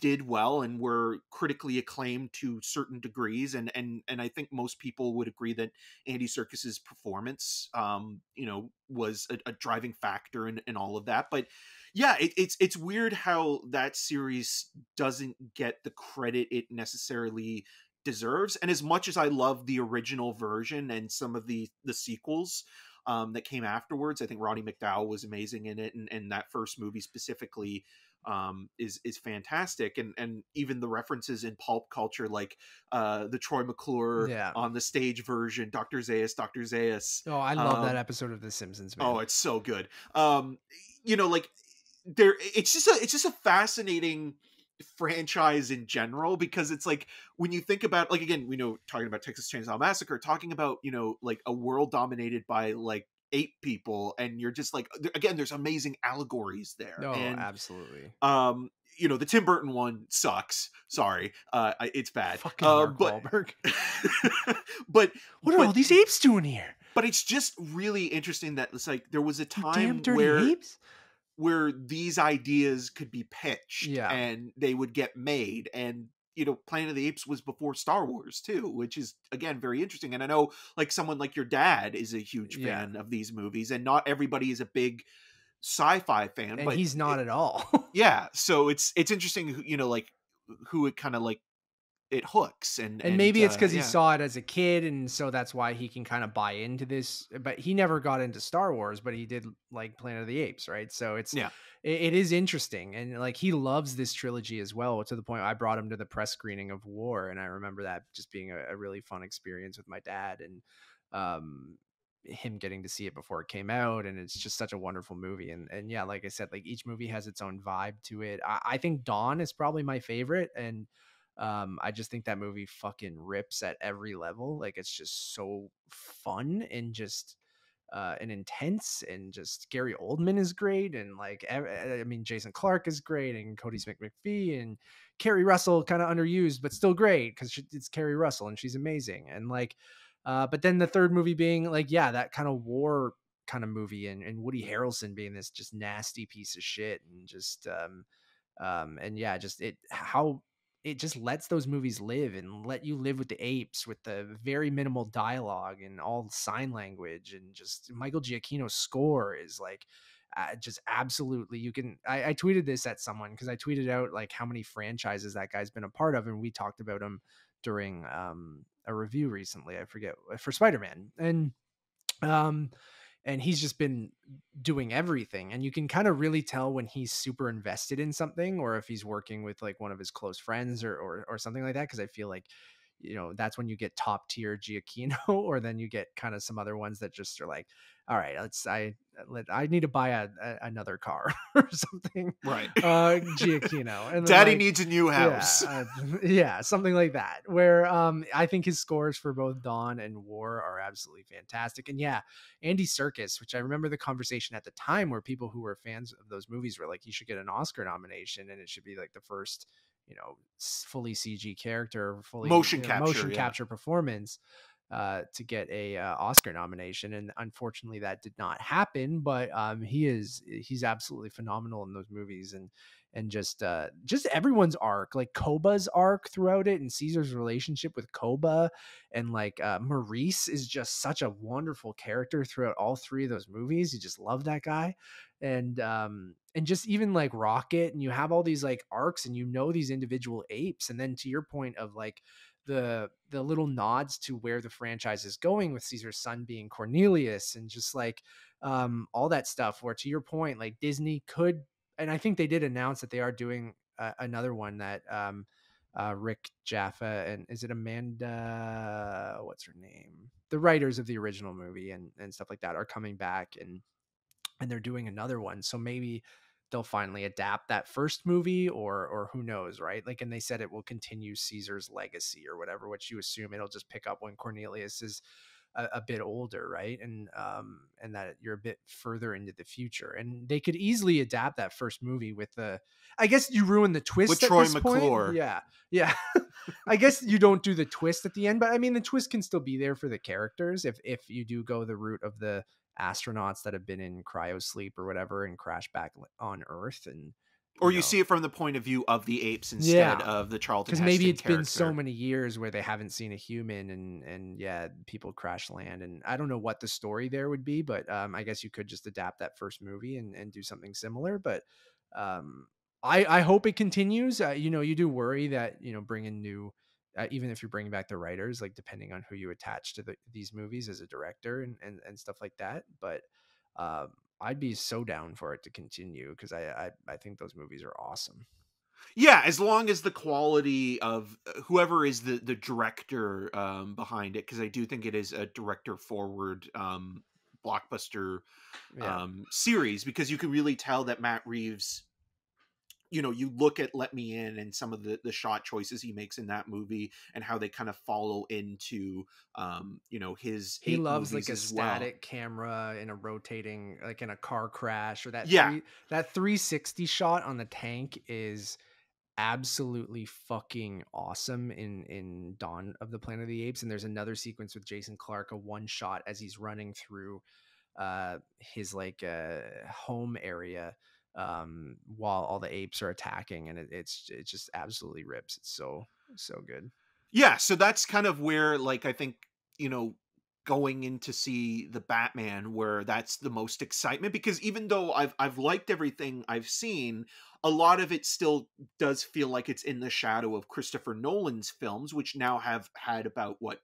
did well and were critically acclaimed to certain degrees and and and I think most people would agree that Andy Serkis's performance um you know was a, a driving factor in, in all of that but yeah it, it's it's weird how that series doesn't get the credit it necessarily deserves and as much as I love the original version and some of the the sequels um, that came afterwards. I think Roddy McDowall was amazing in it, and, and that first movie specifically um, is is fantastic. And and even the references in pulp culture, like uh, the Troy McClure Yeah. on the stage version, Doctor Zaius, Doctor Zaius. Oh, I love that Um, episode of The Simpsons. Man. Oh, it's so good. Um, you know, like there, it's just a it's just a fascinating franchise in general because it's like when you think about like again we know talking about texas chainsaw massacre talking about you know like a world dominated by like ape people and you're just like again there's amazing allegories there oh, and absolutely. um you know the tim burton one sucks sorry uh it's bad Fucking uh, but but What are but- all these apes doing here? but it's just really interesting that it's like there was a time where apes. Where these ideas could be pitched Yeah. and they would get made and you know planet of the apes was before star wars too which is again very interesting and i know like someone like your dad is a huge Yeah. fan of these movies and not everybody is a big sci-fi fan And but he's not it- at all. yeah so it's it's interesting you know like who it kind of like it hooks and and maybe it's uh, because yeah. he saw it as a kid and so that's why he can kind of buy into this but he never got into star wars but he did like planet of the apes right so it's Yeah. it, it is interesting and like he loves this trilogy as well to the point i brought him to the press screening of war and i remember that just being a, a really fun experience with my dad and um him getting to see it before it came out and it's just such a wonderful movie and and yeah like i said like each movie has its own vibe to it i, I think dawn is probably my favorite and um i just think that movie fucking rips at every level like it's just so fun and just uh and intense and just gary oldman is great and like i mean jason clarke is great and kodi smit-mcphee and keri russell kind of underused but still great because it's keri russell and she's amazing and like uh but then the third movie being like yeah that kind of war kind of movie and, and woody harrelson being this just nasty piece of shit and just um um and yeah just it how it just lets those movies live and let you live with the apes with the very minimal dialogue and all sign language and just Michael Giacchino's score is like uh, just absolutely you can I, I tweeted this at someone because I tweeted out like how many franchises that guy's been a part of and we talked about him during um a review recently I forget uh, for Spider-Man. And um and he's just been doing everything and you can kind of really tell when he's super invested in something or if he's working with like one of his close friends or or, or something like that because i feel like you know that's when you get top tier Giacchino or then you get kind of some other ones that just are like all right let's i let i need to buy a, a another car or something right uh Giacchino and daddy like, needs a new house yeah, uh, yeah, something like that. Where um, I think his scores for both Dawn and War are absolutely fantastic. And yeah, Andy Serkis, which I remember the conversation at the time where people who were fans of those movies were like, he should get an Oscar nomination, and it should be like the first, you know, fully CG character, fully Motion you know, capture, motion yeah. capture performance. Uh, to get a uh, Oscar nomination, and unfortunately that did not happen. But um, he is he's absolutely phenomenal in those movies, and and just uh just everyone's arc like koba's arc throughout it and caesar's relationship with koba and like uh maurice is just such a wonderful character throughout all three of those movies you just love that guy and um and just even like rocket and you have all these like arcs and you know these individual apes and then to your point of like the the little nods to where the franchise is going with caesar's son being cornelius and just like um all that stuff where to your point like disney could and I think they did announce that they are doing uh, another one that um, uh, Rick Jaffa and is it Amanda? What's her name? The writers of the original movie and and stuff like that are coming back and and they're doing another one. So maybe they'll finally adapt that first movie or or who knows right? Like and they said it will continue caesar's legacy or whatever which you assume it'll just pick up when cornelius is a, a, bit older right? And um and that you're a bit further into the future. And they could easily adapt that first movie with the i guess you ruin the twist with troy mcclure point. yeah. Yeah. I guess you don't do the twist at the end but i mean the twist can still be there for the characters if if you do go the route of the astronauts that have been in cryo sleep or whatever and crash back on Earth and or you, know, see it from the point of view of the apes instead yeah. of the Charlton. Because maybe it's character. been so many years where they haven't seen a human, and and yeah, people crash land, and I don't know what the story there would be, but um, I guess you could just adapt that first movie and and do something similar. But um, I I hope it continues. Uh, you know, you do worry that you know bringing new uh, even if you're bringing back the writers, like depending on who you attach to the, these movies as a director and, and, and stuff like that. But um, I'd be so down for it to continue because I, I I think those movies are awesome. Yeah, as long as the quality of uh, whoever is the the director um, behind it, because I do think it is a director forward um, blockbuster yeah. um, series, because you can really tell that Matt Reeves you know you look at let me in and some of the the shot choices he makes in that movie and how they kind of follow into um you know his he loves like a static well. camera in a rotating like in a car crash or that yeah three, that 360 shot on the tank is absolutely fucking awesome in in Dawn of the Planet of the Apes and there's another sequence with Jason Clarke a one shot as he's running through uh his like uh home area um, while all the apes are attacking, and it, it's it just absolutely rips. It's so so good. Yeah, so that's kind of where like I think you know going in to see the Batman where that's the most excitement because even though I've I've liked everything I've seen, a lot of it still does feel like it's in the shadow of Christopher Nolan's films, which now have had about what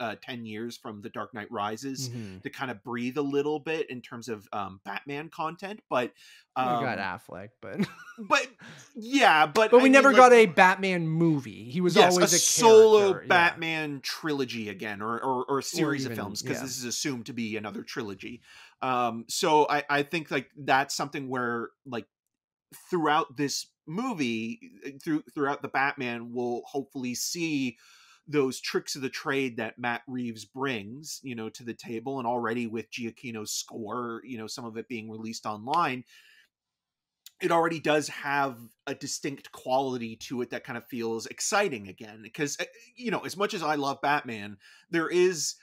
uh, 10 years from the dark knight rises mm-hmm. to kind of breathe a little bit in terms of um, batman content but um, we got affleck but but yeah but but we I never mean, got like, a batman movie he was yes, always a, a solo batman trilogy again or or, or a series even, of films because yeah. this is assumed to be another trilogy um so i i think like that's something where like throughout this movie uh, through throughout the batman we'll hopefully see those tricks of the trade that Matt Reeves brings, you know, to the table, and already with Giacchino's score, you know, some of it being released online, it already does have a distinct quality to it that kind of feels exciting again. Because, eh, you know, as much as I love Batman, there is,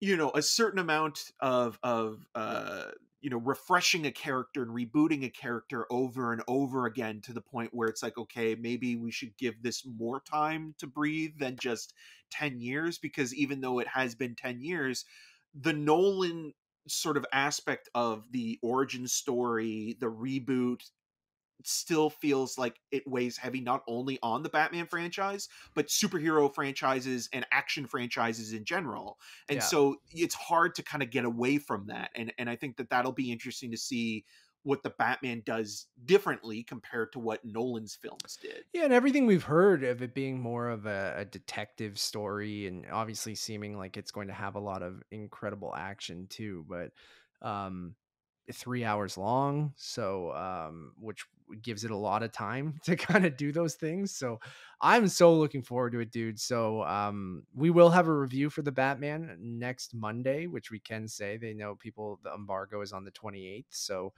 you know, a certain amount of of uh, you know refreshing a character and rebooting a character over and over again to the point where it's like okay maybe we should give this more time to breathe than just 10 years because even though it has been 10 years the Nolan sort of aspect of the origin story the reboot still feels like it weighs heavy not only on the Batman franchise but superhero franchises and action franchises in general. And yeah. so it's hard to kind of get away from that and and I think that that'll be interesting to see what the Batman does differently compared to what Nolan's films did. Yeah, and everything we've heard of it being more of a, a, detective story and obviously seeming like it's going to have a lot of incredible action too, but um three hours long so um which gives it a lot of time to kind of do those things so i'm so looking forward to it dude so um we will have a review for the batman next monday which we can say they know people the embargo is on the 28th so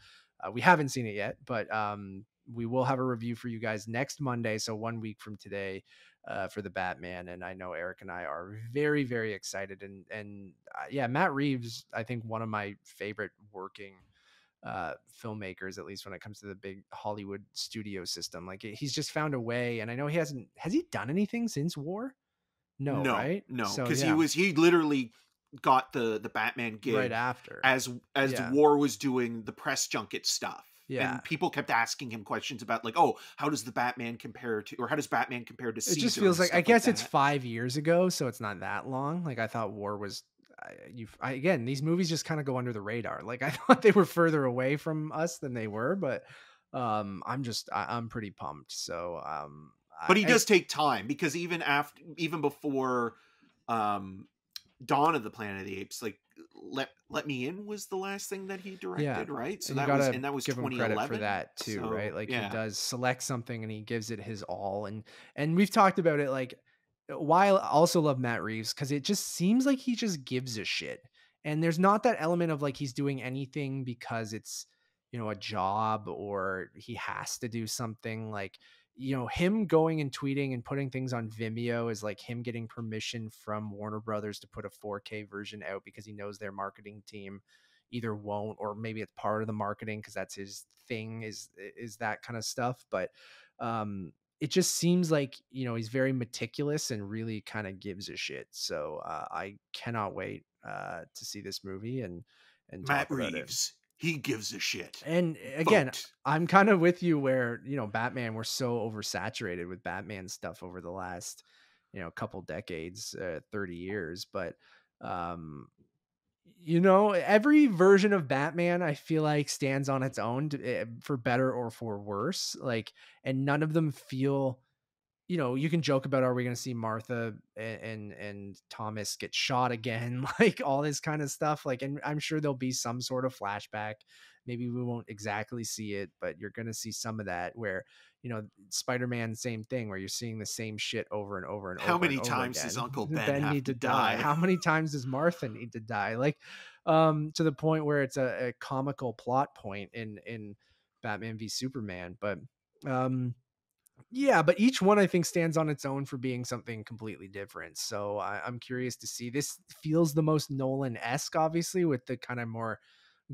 uh, we haven't seen it yet but um we will have a review for you guys next monday so one week from today uh, for the Batman, and I know Eric and I are very, very excited. And and uh, yeah, Matt Reeves, I think one of my favorite working uh, filmmakers, at least when it comes to the big Hollywood studio system. Like he's just found a way, and I know he hasn't. Has he done anything since War? No, no right? No, because so, yeah. he was he literally got the the Batman gig right after as as yeah. War was doing the press junket stuff. Yeah. And people kept asking him questions about like, oh, how does the Batman compare to, or how does Batman compare to? It just feels like I guess like it's five years ago, so it's not that long. Like I thought War was you I, again these movies just kind of go under the radar like i thought they were further away from us than they were but um i'm just I, am pretty pumped so um but he I, does take time because even after even before um Dawn of the Planet of the Apes, like let let me in was the last thing that he directed, right? So and that was and that was give him credit for that too, so, right? Like yeah. he does select something and he gives it his all, and and we've talked about it. Like while I also love Matt Reeves because it just seems like he just gives a shit, and there's not that element of like he's doing anything because it's you know a job or he has to do something like you know him going and tweeting and putting things on Vimeo is like him getting permission from Warner Brothers to put a 4K version out because he knows their marketing team either won't or maybe it's part of the marketing because that's his thing is is that kind of stuff but um it just seems like you know he's very meticulous and really kind of gives a shit so uh, I cannot wait uh to see this movie and and Matt Reeves he gives a shit. And again, Vote. I'm kind of with you where, you know, Batman, we're so oversaturated with Batman stuff over the last, you know, couple decades, uh, 30 years. But, um, you know, every version of Batman, I feel like stands on its own eh, for better or for worse. Like, and none of them feel you know, you can joke about are we going to see Martha and, and, and Thomas get shot again, like all this kind of stuff. Like, and I'm sure there'll be some sort of flashback. Maybe we won't exactly see it, but you're going to see some of that where you know Spider Man, same thing, where you're seeing the same shit over and over and How over. How many times again. does Uncle Ben, ben need to die? die? How many times does Martha need to die? Like, um, to the point where it's a, a comical plot point in in Batman v Superman, but um yeah, but each one I think stands on its own for being something completely different. So I, am curious to see. This feels the most Nolan esque, obviously, with the kind of more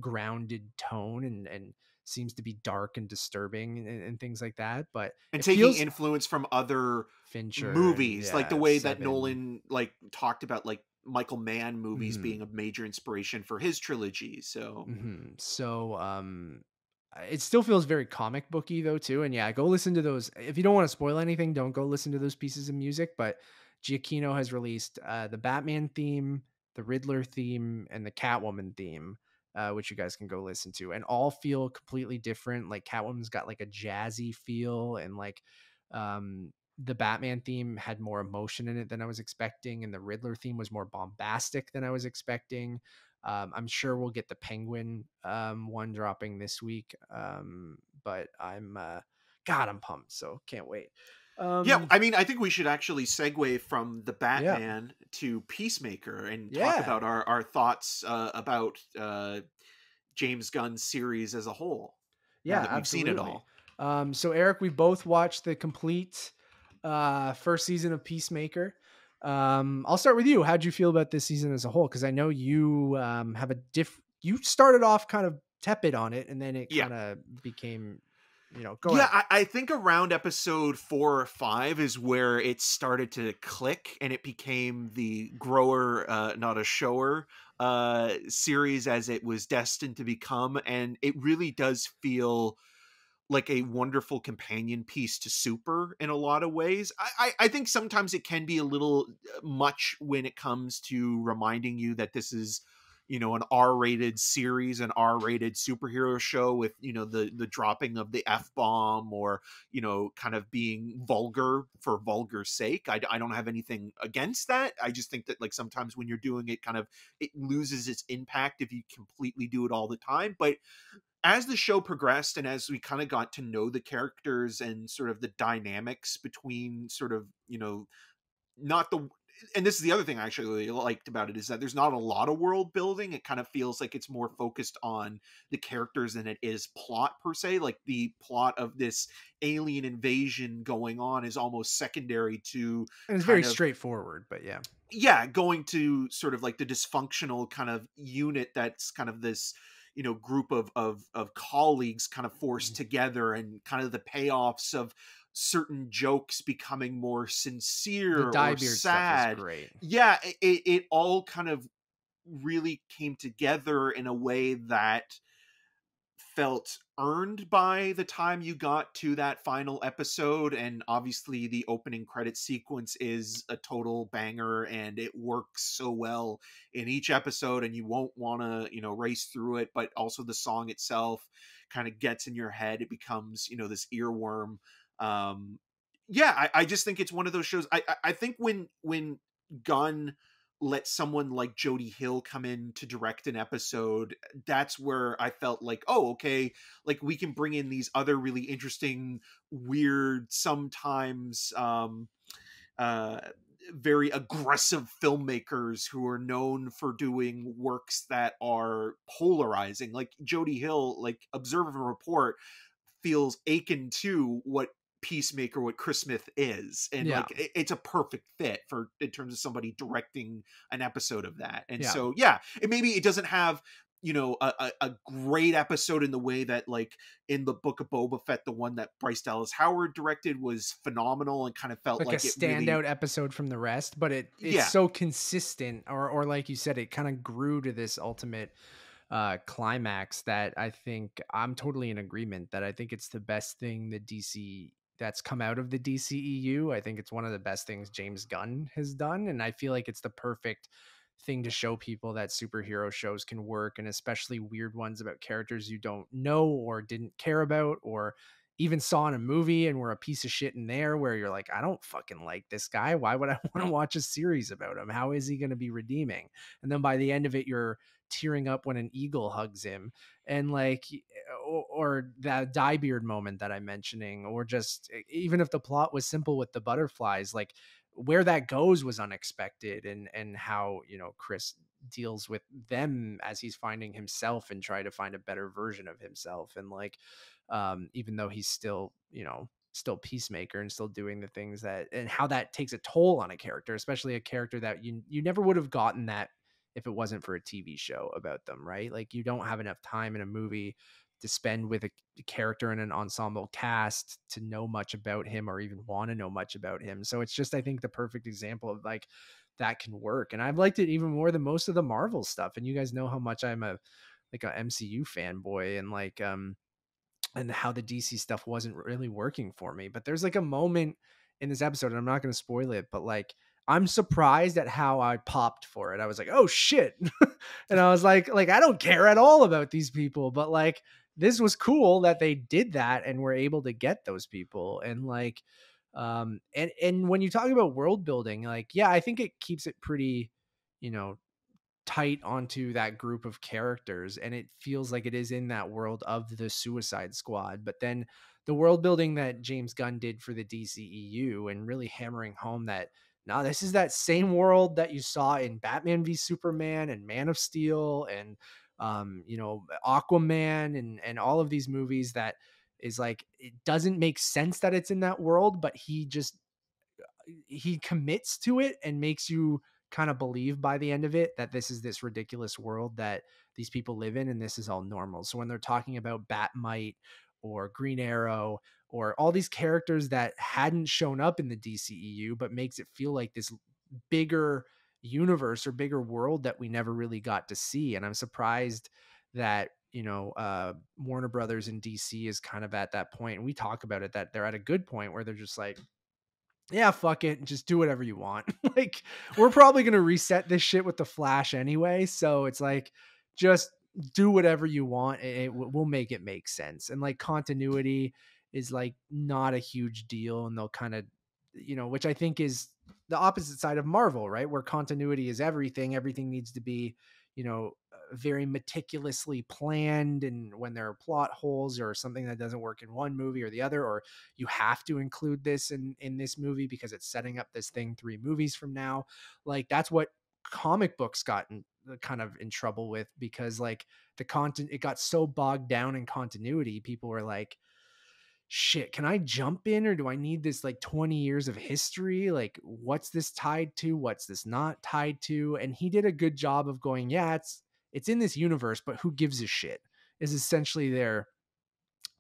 grounded tone and and seems to be dark and disturbing and, and things like that. But and taking feels... influence from other Fincher movies, yeah, like the way Seven. that Nolan like talked about like Michael Mann movies mm-hmm. being a major inspiration for his trilogy. So mm-hmm. so um it still feels very comic booky though too and yeah go listen to those. If you don't want to spoil anything don't go listen to those pieces of music but giacchino has released uh, the batman theme the riddler theme and the catwoman theme uh, which you guys can go listen to and all feel completely different. Like catwoman's got like a jazzy feel and like um the batman theme had more emotion in it than i was expecting and the riddler theme was more bombastic than i was expecting um, I'm sure we'll get the Penguin um, one dropping this week, um, but I'm uh, God, I'm pumped, so can't wait. yeah, um I mean, I think we should actually segue from the Batman yeah. to Peacemaker and talk about our our thoughts uh, about uh, James Gunn's series as a whole. Yeah, we've absolutely. seen it all. Um, so Eric, we both watched the complete uh, first season of Peacemaker. Um, I'll start with you. How'd you feel about this season as a whole? Because I know you um, have a diff. You started off kind of tepid on it, and then it kind of yeah. became, you know, go. Yeah, I, I, think around episode four or five is where it started to click, and it became the grower, uh, not a shower, uh, series as it was destined to become, and it really does feel like a wonderful companion piece to super in a lot of ways. I, I, think sometimes it can be a little uh, much when it comes to reminding you that this is you know an r-rated series an r-rated superhero show with you know the the dropping of the f-bomb or you know kind of being vulgar for vulgar sake. I, I don't have anything against that. I just think that like sometimes when you're doing it kind of it loses its impact if you completely do it all the time. But as the show progressed and as we kind of got to know the characters and sort of the dynamics between sort of you know not the and this is the other thing I actually really liked about it is that there's not a lot of world building. It kind of feels like it's more focused on the characters than it is plot per se. Like the plot of this alien invasion going on is almost secondary to. And it's very of, straightforward, but yeah. Yeah, going to sort of like the dysfunctional kind of unit that's kind of this you know group of of of colleagues kind of forced mm-hmm. together and kind of the payoffs of certain jokes becoming more sincere or sad. Yeah, it, it all kind of really came together in a way that felt earned by the time you got to that final episode and obviously the opening credit sequence is a total banger and it works so well in each episode and you won't want to you know race through it but also the song itself kind of gets in your head it becomes you know this earworm um yeah I, I just think it's one of those shows I, I i think when when gunn let someone like Jody Hill come in to direct an episode, that's where I felt like, oh, okay, like we can bring in these other really interesting, weird, sometimes um uh very aggressive filmmakers who are known for doing works that are polarizing. Like Jody Hill, like Observe and Report feels akin to what Peacemaker, what Chris Smith is, and Yeah. like it- it's a perfect fit for in terms of somebody directing an episode of that. And Yeah. so, yeah, it maybe it doesn't have you know a, a, great episode in the way that like in the book of Boba Fett, the one that Bryce Dallas Howard directed was phenomenal and kind of felt like, like, a it really- standout episode from the rest, but it it's Yeah. so consistent, or or like you said, it kind of grew to this ultimate uh climax that I think I'm totally in agreement that I think it's the best thing the DC that's come out of the DCEU. I think it's one of the best things James Gunn has done, and I feel like it's the perfect thing to show people that superhero shows can work and especially weird ones about characters you don't know or didn't care about or even saw in a movie and were a piece of shit in there where you're like, I don't fucking like this guy. Why would I want to watch a series about him? How is he going to be redeeming? And then by the end of it, you're tearing up when an eagle hugs him and like or, or that diebeard moment that i'm mentioning or just even if the plot was simple with the butterflies like where that goes was unexpected and and how you know chris deals with them as he's finding himself and try to find a better version of himself and like um even though he's still you know still peacemaker and still doing the things that and how that takes a toll on a character especially a character that you you never would have gotten that if it wasn't for a TV show about them right like you don't have enough time in a movie to spend with a character in an ensemble cast to know much about him or even want to know much about him so it's just i think the perfect example of like that can work and i've liked it even more than most of the marvel stuff and you guys know how much i'm a like a mcu fanboy and like um and how the DC stuff wasn't really working for me. But there's like a moment in this episode, and I'm not going to spoil it, but like I'm surprised at how I popped for it. I was like, oh shit. and I was like, like, I don't care at all about these people, but like this was cool that they did that and were able to get those people. And like um and and when you talk about world building, like, yeah, I think it keeps it pretty, you know, tight onto that group of characters and it feels like it is in that world of the suicide squad but then the world building that james gunn did for the dceu and really hammering home that now this is that same world that you saw in batman v superman and man of steel and um you know aquaman and and all of these movies that is like it doesn't make sense that it's in that world but he just he commits to it and makes you kind of believe by the end of it that this is this ridiculous world that these people live in and this is all normal. So when they're talking about Bat-Mite or Green Arrow or all these characters that hadn't shown up in the DCEU but makes it feel like this bigger universe or bigger world that we never really got to see and I'm surprised that you know uh Warner Brothers and DC is kind of at that point and we talk about it that they're at a good point where they're just like yeah, fuck it, just do whatever you want. like we're probably gonna reset this shit with the Flash anyway, so it's like just do whatever you want. It, it will make it make sense. And like continuity is like not a huge deal, and they'll kind of, you know, which I think is the opposite side of Marvel, right? Where continuity is everything. Everything needs to be, you know, uh, very meticulously planned and when there are plot holes or something that doesn't work in one movie or the other or you have to include this in in this movie because it's setting up this thing three movies from now like that's what comic books got in, uh, kind of in trouble with because like the content it got so bogged down in continuity people were like shit can i jump in or do i need this like 20 years of history? Like what's this tied to? What's this not tied to? And he did a good job of going yeah it's it's in this universe but who gives a shit? is essentially their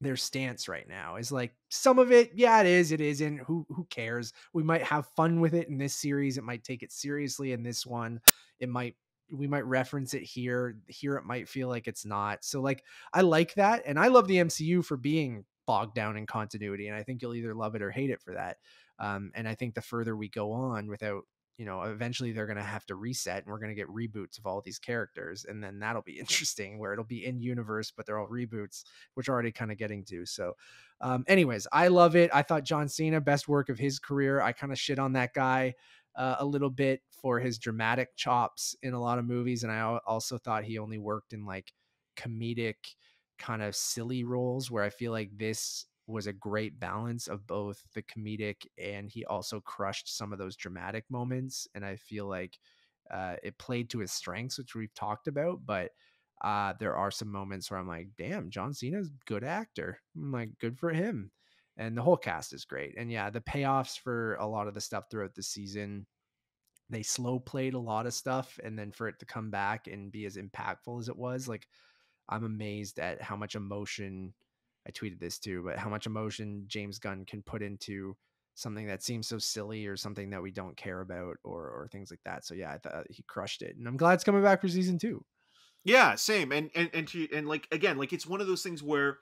their stance right now is like some of it yeah it is it isn't who who cares? We might have fun with it in this series it might take it seriously in this one it might we might reference it here here it might feel like it's not. So like i like that and i love the mcu for being bogged down in continuity and i think you'll either love it or hate it for that um, and i think the further we go on without you know eventually they're going to have to reset and we're going to get reboots of all these characters and then that'll be interesting where it'll be in universe but they're all reboots which are already kind of getting to so um, anyways i love it. I thought john cena best work of his career. I kind of shit on that guy uh, a little bit for his dramatic chops in a lot of movies, and I also thought he only worked in like comedic kind of silly roles where I feel like this was a great balance of both the comedic and he also crushed some of those dramatic moments and I feel like uh, it played to his strengths which we've talked about but uh, there are some moments where I'm like damn John Cena's good actor. I'm like good for him. And the whole cast is great and yeah the payoffs for a lot of the stuff throughout the season they slow played a lot of stuff and then for it to come back and be as impactful as it was like I'm amazed at how much emotion I tweeted this too, but how much emotion James Gunn can put into something that seems so silly or something that we don't care about or or things like that. So yeah, I thought he crushed it. And I'm glad it's coming back for season 2. Yeah, same. And and and to, and like again, like it's one of those things where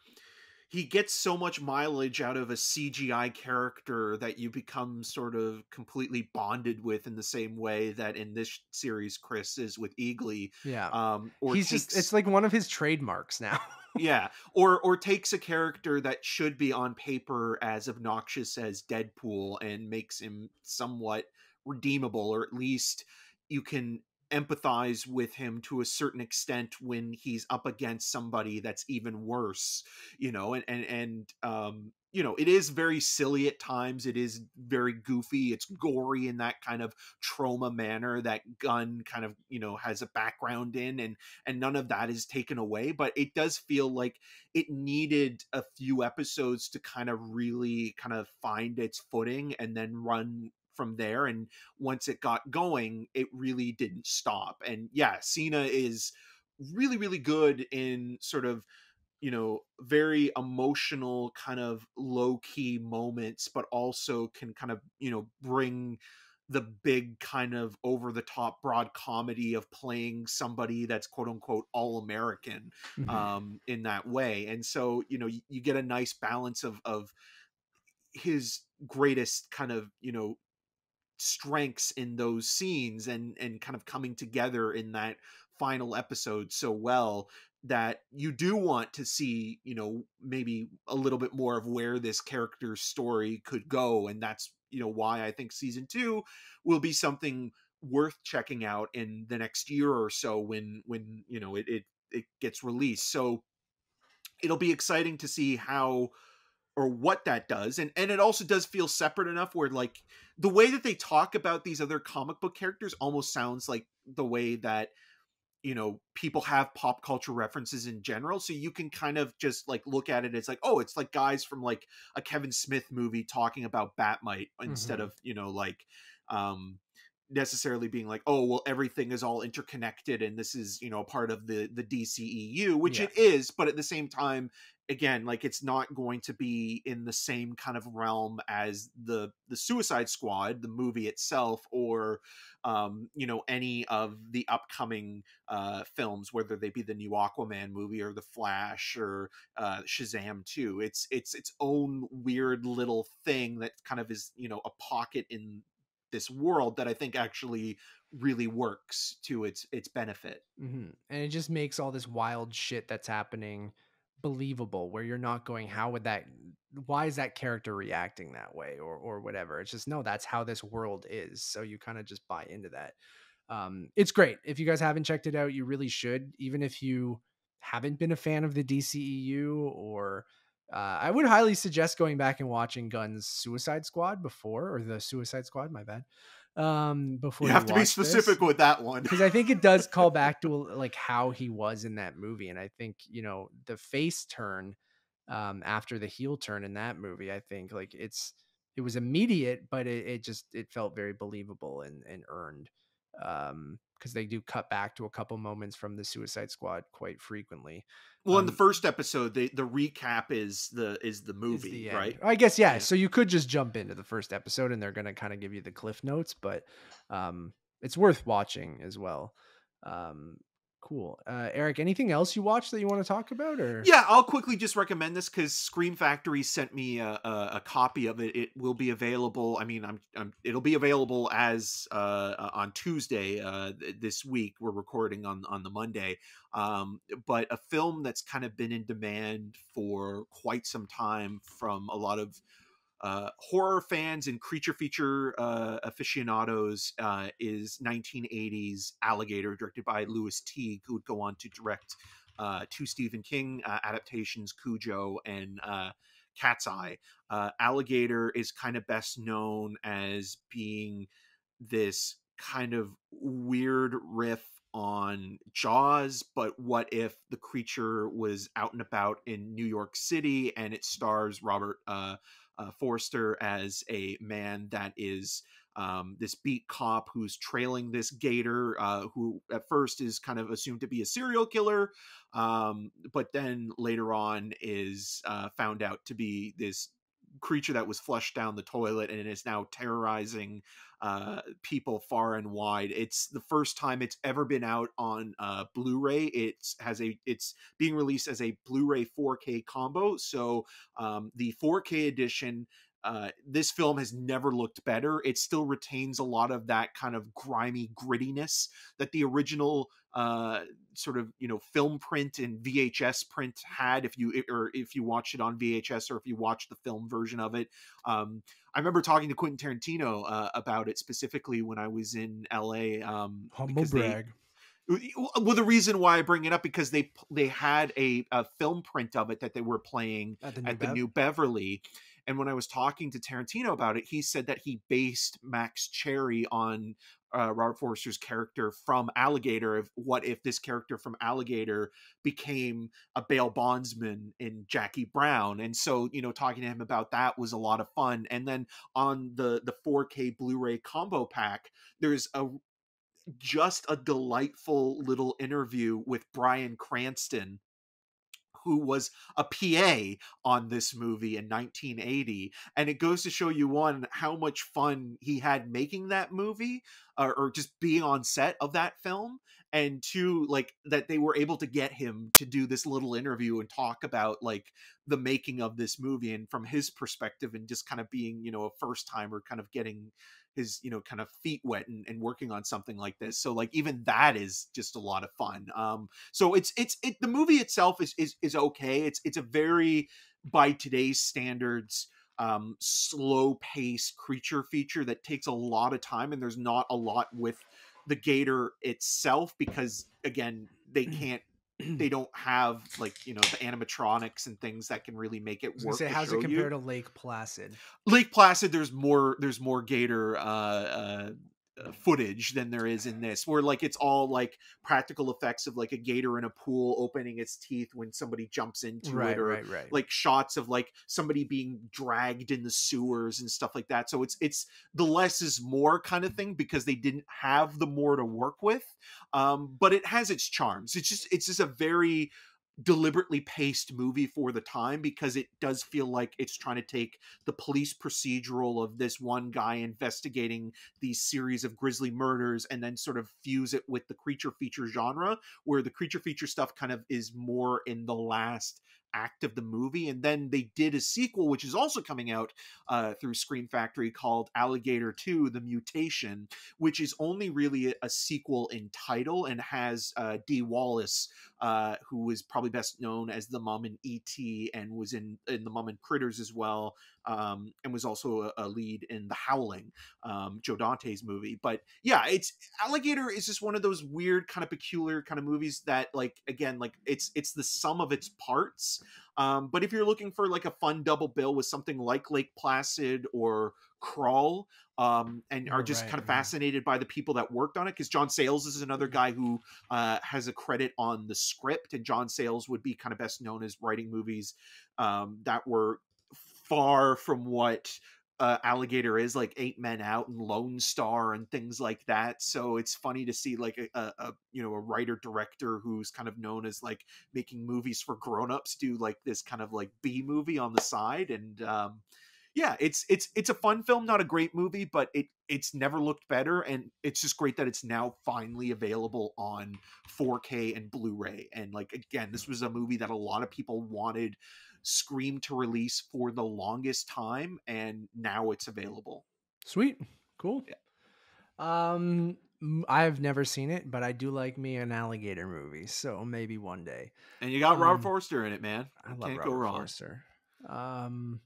he gets so much mileage out of a CGI character that you become sort of completely bonded with in the same way that in this series Chris is with Eagly. Yeah. Um or he's takes, just it's like one of his trademarks now. yeah. Or or takes a character that should be on paper as obnoxious as Deadpool and makes him somewhat redeemable or at least you can empathize with him to a certain extent when he's up against somebody that's even worse you know and and and um you know it is very silly at times it is very goofy it's gory in that kind of trauma manner that Gunn kind of you know has a background in and and none of that is taken away but it does feel like it needed a few episodes to kind of really kind of find its footing and then run from there. And once it got going, it really didn't stop. And yeah, Cena is really, really good in sort of you know very emotional kind of low key moments but also can kind of you know bring the big kind of over the top broad comedy of playing somebody that's quote unquote all American mm-hmm. um, in that way. And so, you know, you, you, get a nice balance of, of his greatest kind of, you know, strengths in those scenes and and kind of coming together in that final episode so well that you do want to see you know maybe a little bit more of where this character's story could go and that's you know why i think season 2 will be something worth checking out in the next year or so when when you know it it, it gets released. So it'll be exciting to see how or what that does and and it also does feel separate enough where like the way that they talk about these other comic book characters almost sounds like the way that you know people have pop culture references in general so you can kind of just like look at it as like oh it's like guys from like a Kevin Smith movie talking about Bat-Mite instead mm-hmm. of you know like um necessarily being like oh well everything is all interconnected and this is you know part of the the DCEU which yeah. it is but at the same time again like it's not going to be in the same kind of realm as the the suicide squad the movie itself or um you know any of the upcoming uh films whether they be the new aquaman movie or the flash or uh shazam 2 it's it's its own weird little thing that kind of is you know a pocket in this world that i think actually really works to its its benefit. Mm-hmm. and it just makes all this wild shit that's happening believable where you're not going how would that why is that character reacting that way? or or whatever. It's just no that's how this world is. So you kind of just buy into that. Um it's great. If you guys haven't checked it out you really should even if you haven't been a fan of the DCEU or uh, I would highly suggest going back and watching Gunn's Suicide Squad before or the Suicide Squad my bad um before you have to be specific this. with that one because i think it does call back to like how he was in that movie and i think you know the face turn um after the heel turn in that movie i think like it's it was immediate but it, it just it felt very believable and and earned um because they do cut back to a couple moments from the Suicide Squad quite frequently. Well, um, in the um first episode, the the recap is the is the movie, is the right? I guess yeah. yeah. So you could just jump into the first episode, and they're going to kind of give you the cliff notes, but um, it's worth watching as well. Um, Cool. Uh, Eric, anything else you watched that you want to talk about? Or yeah, I'll quickly just recommend this because Scream Factory sent me a, a, a, copy of it. It will be available. I mean, I'm, I'm it'll be available as uh, uh on Tuesday uh, this week. We're recording on on the Monday. Um, but a film that's kind of been in demand for quite some time from a lot of uh, horror fans and creature feature uh, aficionados uh, is 1980s Alligator, directed by Lewis Teague, who would go on to direct uh, two Stephen King uh, adaptations, Cujo and uh, Cat's Eye. Alligator is kind of best known as being this kind of weird riff on Jaws, but what if the creature was out and about in New York City and it stars Robert uh, uh, Forster as a man that is um, this beat cop who's trailing this gator, uh, who at first is kind of assumed to be a serial killer, um, but then later on is uh, found out to be this creature that was flushed down the toilet and is now terrorizing uh, people far and wide. It's the first time it's ever been out on uh, Blu-ray. It's has a it's being released as a Blu-ray 4K combo. So um, the 4K edition uh, this film has never looked better. It still retains a lot of that kind of grimy grittiness that the original uh, sort of you know film print and VHS print had. If you or if you watched it on VHS or if you watched the film version of it, um, I remember talking to Quentin Tarantino uh, about it specifically when I was in LA. Um, Humble brag. They, well, the reason why I bring it up because they they had a, a film print of it that they were playing at the New, at the New Beverly, and when I was talking to Tarantino about it, he said that he based Max Cherry on uh, Robert Forster's character from Alligator. Of what if this character from Alligator became a bail bondsman in Jackie Brown? And so, you know, talking to him about that was a lot of fun. And then on the the 4K Blu-ray combo pack, there's a just a delightful little interview with Bryan Cranston who was a PA on this movie in 1980. And it goes to show you one, how much fun he had making that movie or, or just being on set of that film. And two, like that they were able to get him to do this little interview and talk about like the making of this movie and from his perspective and just kind of being, you know, a first timer kind of getting his you know kind of feet wet and, and working on something like this. So like even that is just a lot of fun. Um so it's it's it the movie itself is is, is okay. It's it's a very by today's standards um slow pace creature feature that takes a lot of time and there's not a lot with the gator itself because again they can't they don't have like you know the animatronics and things that can really make it work. Say, how's it compared you. to Lake Placid? Lake Placid, there's more there's more gator uh, uh, uh, footage than there is in this where like it's all like practical effects of like a gator in a pool opening its teeth when somebody jumps into right, it or right, right. like shots of like somebody being dragged in the sewers and stuff like that so it's it's the less is more kind of thing because they didn't have the more to work with um but it has its charms it's just it's just a very deliberately paced movie for the time because it does feel like it's trying to take the police procedural of this one guy investigating these series of grisly murders and then sort of fuse it with the creature feature genre where the creature feature stuff kind of is more in the last act of the movie. And then they did a sequel, which is also coming out uh, through Scream Factory called Alligator 2 The Mutation, which is only really a, a sequel in title and has uh, Dee Wallace, uh, who is probably best known as the mom in E.T. and was in, in the mom and Critters as well, um, and was also a, a, lead in The Howling, um, Joe Dante's movie. But yeah, it's Alligator is just one of those weird, kind of peculiar kind of movies that, like, again, like it's it's the sum of its parts. Um, but if you're looking for like a fun double bill with something like Lake Placid or Crawl, um, and are just right, kind of right. fascinated by the people that worked on it, because John Sayles is another guy who uh, has a credit on the script, and John Sayles would be kind of best known as writing movies um, that were far from what uh, alligator is like eight men out and lone star and things like that so it's funny to see like a, a, you know a writer director who's kind of known as like making movies for grown-ups do like this kind of like b movie on the side and um yeah it's it's it's a fun film not a great movie but it it's never looked better and it's just great that it's now finally available on 4k and blu-ray and like again this was a movie that a lot of people wanted Scream to release for the longest time, and now it's available. Sweet, cool. Yeah. Um, I've never seen it, but I do like me an alligator movie, so maybe one day. And you got Robert um, Forster in it, man. I love Can't Robert go wrong. Forster. Um,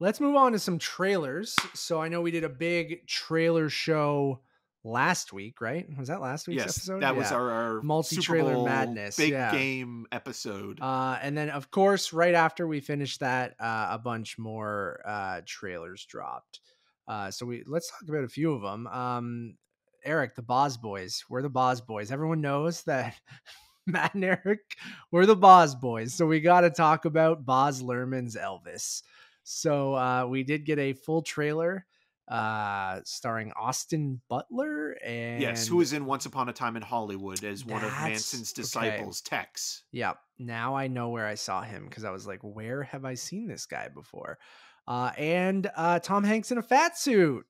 let's move on to some trailers. So I know we did a big trailer show last week, right? Was that last week's yes, episode? that was our, our Multi-trailer Super Bowl madness, big yeah. game episode. Uh, and then, of course, right after we finished that, uh, a bunch more uh, trailers dropped. Uh, so we let's talk about a few of them. Um, Eric, the Baz Boys. We're the Baz Boys. Everyone knows that Matt and Eric, we're the Baz Boys. So we got to talk about Baz Luhrmann's Elvis. So uh, we did get a full trailer uh starring Austin Butler and yes, who was in Once Upon a Time in Hollywood as one of That's- Manson's disciples, Tex. Yep. Now I know where I saw him because I was like, where have I seen this guy before? Uh, and uh, Tom Hanks in a fat suit.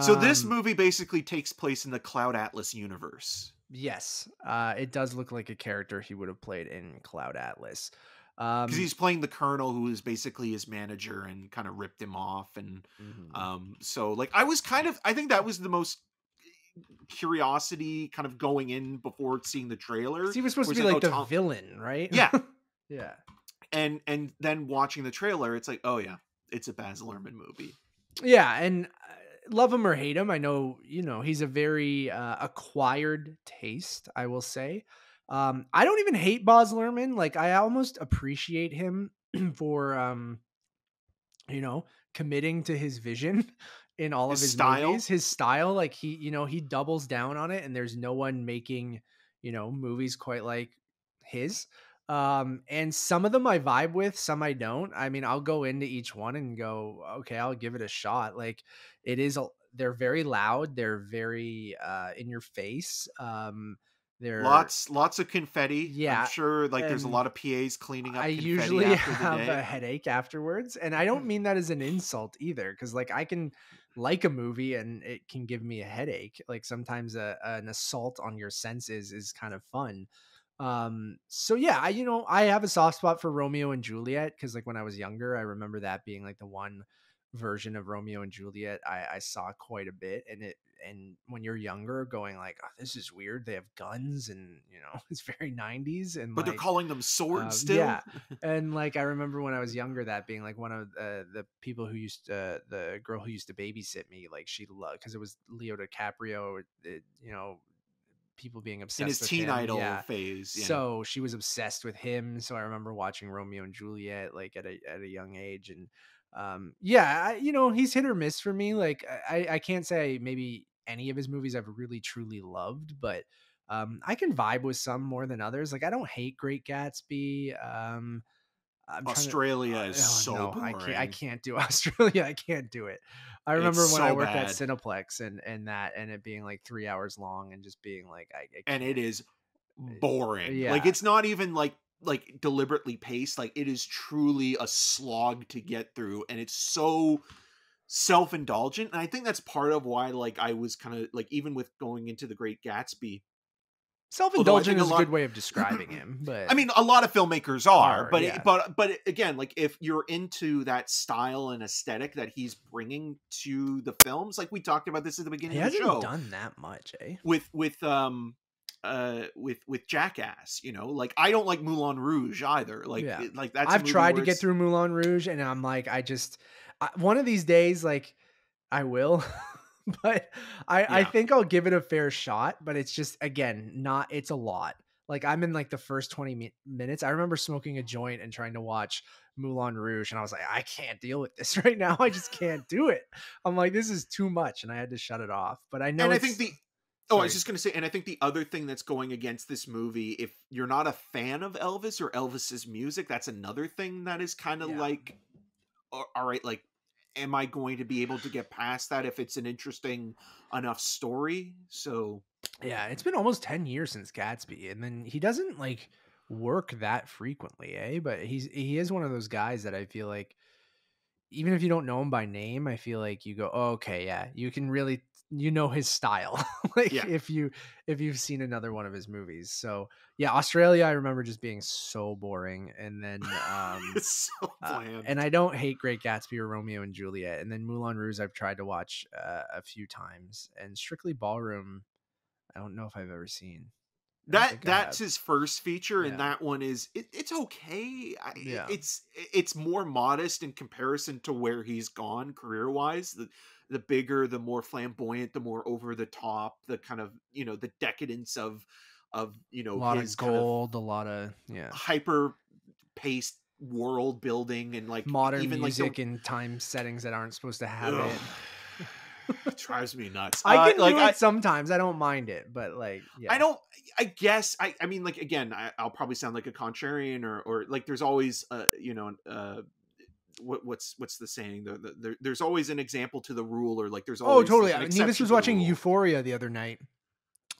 So this Um, movie basically takes place in the Cloud Atlas universe. yes, uh, it does look like a character he would have played in Cloud Atlas. Um, Because he's playing the colonel who is basically his manager and kind of ripped him off and mhm. um so like I was kind of I think that was the most curiosity kind of going in before seeing the trailer he was supposed to be like, like oh, the Tom- villain, right? Yeah. yeah. and and then watching the trailer it's like, "Oh yeah, it's a Baz Luhrmann movie." Yeah, and uh, love him or hate him, I know you know he's a very uh, acquired taste. I will say, um, I don't even hate Baz Luhrmann. Like I almost appreciate him for, um, you know, committing to his vision in all His of his style? movies. His style, like he, you know, he doubles down on it, and there's no one making, you know, movies quite like his. Um, and some of them I vibe with, some I don't. I mean, I'll go into each one and go, okay, I'll give it a shot. Like it is, a, they're very loud. They're very uh, in your face. Um, they're Lots lots of confetti. Yeah, I'm sure like there's a lot of PAs cleaning up I confetti usually after the have a headache afterwards, and I don't mean that as an insult either, because like I can like a movie and it can give me a headache. Like sometimes a, an assault on your senses is kind of fun. Um, so yeah, I you know I have a soft spot for Romeo and Juliet because like when I was younger, I remember that being like the one version of Romeo and Juliet I, I saw quite a bit, and it and when you're younger, going like, oh, this is weird. They have guns, and you know it's very '90s, and but like, they're calling them swords um, still. yeah. and like I remember when I was younger, that being like one of uh, the people who used to, the girl who used to babysit me, like she loved because it was Leo DiCaprio, it, you know, people being obsessed in his teen him, idol yeah. phase. Yeah. So she was obsessed with him. So I remember watching Romeo and Juliet like at a at a young age, and um, yeah, I, you know, he's hit or miss for me. Like I I can't say maybe any of his movies I've really truly loved, but um, I can vibe with some more than others. Like I don't hate Great Gatsby. Um, I'm trying to- Australia uh, is oh, so no, boring. I can't. I can't do Australia. I can't do it. I remember It's when I worked bad. at Cineplex and and that and it being like three hours long and just being like I, I and it is boring. Like yeah. it's not even like like deliberately paced. Like it is truly a slog to get through, and it's so self-indulgent. And I think that's part of why like I was kind of like even with going into the Great Gatsby. self-indulgent is a lot- good way of describing him. But I mean, a lot of filmmakers are, Are, but yeah. but but again, like if you're into that style and aesthetic that he's bringing to the films, like we talked about this at the beginning he of the show, done that much, eh? with with um uh with with jackass you know like i don't like moulin rouge either like Yeah. like that's a I've tried to get through Moulin Rouge, and I'm like, I just I, one of these days, like, I will. but I, I think I'll give it a fair shot. But it's just again, not. It's a lot. Like I'm in like the first 20 mi- minutes. I remember smoking a joint and trying to watch Moulin Rouge, and I was like, I can't deal with this right now. I just can't do it. I'm like, this is too much, and I had to shut it off. But I know. and i think the oh i was just gonna say and i think the other thing that's going against this movie if you're not a fan of elvis or elvis's music that's another thing that is kind of Yeah. like all right like am i going to be able to get past that if it's an interesting enough story so Yeah, it's been almost 10 years since Gatsby and then he doesn't like work that frequently, eh? But he's he is one of those guys that I feel like even if you don't know him by name, I feel like you go, oh, "Okay, yeah, you can really you know his style." like Yeah. if you if you've seen another one of his movies. So, yeah, Australia I remember just being so boring and then um so uh, and I don't hate Great Gatsby or Romeo and Juliet. And then Moulin Rouge, I've tried to watch uh, a few times. And Strictly Ballroom, I don't know if I've ever seen. That that's his first feature, and that one is it, it's okay. I, Yeah. It's it's more modest in comparison to where he's gone career wise. The the bigger, the more flamboyant, the more over the top, the kind of you know the decadence of of you a know lot his of kind of gold, a lot of yeah, hyper paced world building and like modern even like music the, in time settings that aren't supposed to have Ugh. it. It drives me nuts. I Uh, can like do I, it sometimes. I don't mind it, but like, yeah, I don't. I guess I. I mean, like again, I, I'll probably sound like a contrarian, or or like there's always, uh, you know, uh, what what's what's the saying? The, the, there, there's always an example to the rule, or like there's Oh, totally. Like, Nevis was watching. Euphoria the other night,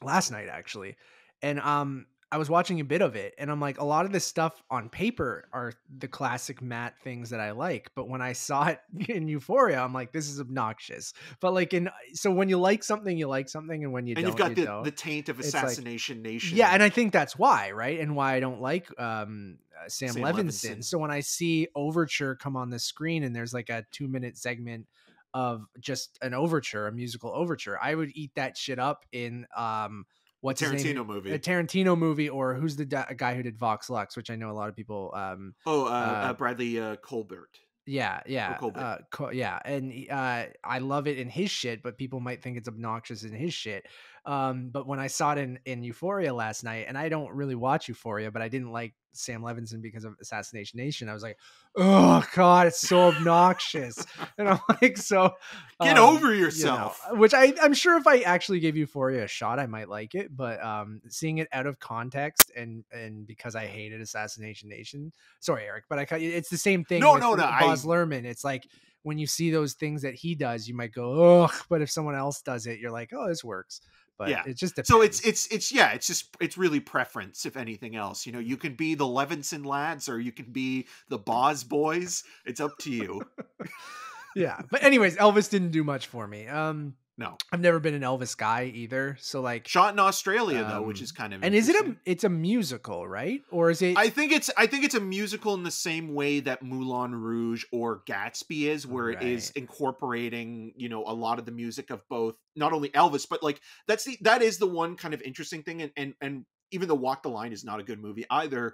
last night actually, and um, I was watching a bit of it, and I'm like, a lot of this stuff on paper are the classic Matt things that I like, but when I saw it in Euphoria, I'm like, this is obnoxious. But like in so when you like something, you like something, and when you and don't, you've got you the, the taint of It's like- assassination nation. Yeah, and I think that's why, right? And why I don't like um, uh, Sam, Sam Levinson. Levinson. So when I see Overture come on the screen and there's like a two minute segment of just an overture, a musical overture, I would eat that shit up in um, what's? Tarantino movie. A Tarantino movie, or who's the da- guy who did Vox Lux, which I know a lot of people. Um, oh, uh, uh, uh, Bradley uh, Colbert. yeah, yeah, Colbert. uh, co- yeah, and uh, I love it in his shit, but people might think it's obnoxious in his shit. Um, but when I saw it in in Euphoria last night, and I don't really watch Euphoria, but I didn't like Sam Levinson because of Assassination Nation. I was like, oh god, it's so obnoxious, and I'm like, so Get um, over you know, yourself. which I I'm sure if I actually gave Euphoria a shot, I might like it, but um, seeing it out of context and and because I hated Assassination Nation, sorry Eric, but I it's the same thing. No, with no, no, Baz I- Luhrmann. It's like when you see those things that he does, you might go, ugh, but if someone else does it, you're like, oh, this works. But Yeah. it just depends. So it's it's it's yeah, it's just it's really preference if anything else. You know, you can be the Levinson lads or you can be the Baz boys. It's up to you. yeah. But anyways, Elvis didn't do much for me. Um, No. I've never been an Elvis guy either. So like, Shot in Australia though, which Um, is kind of and is it a it's a musical, right? Or is it? I think it's I think it's a musical in the same way that Moulin Rouge or Gatsby is, where it is incorporating, you know, a lot of the music of both not only Elvis, but like that's the that is the one kind of interesting thing. And and and even though Walk the Line is not a good movie either,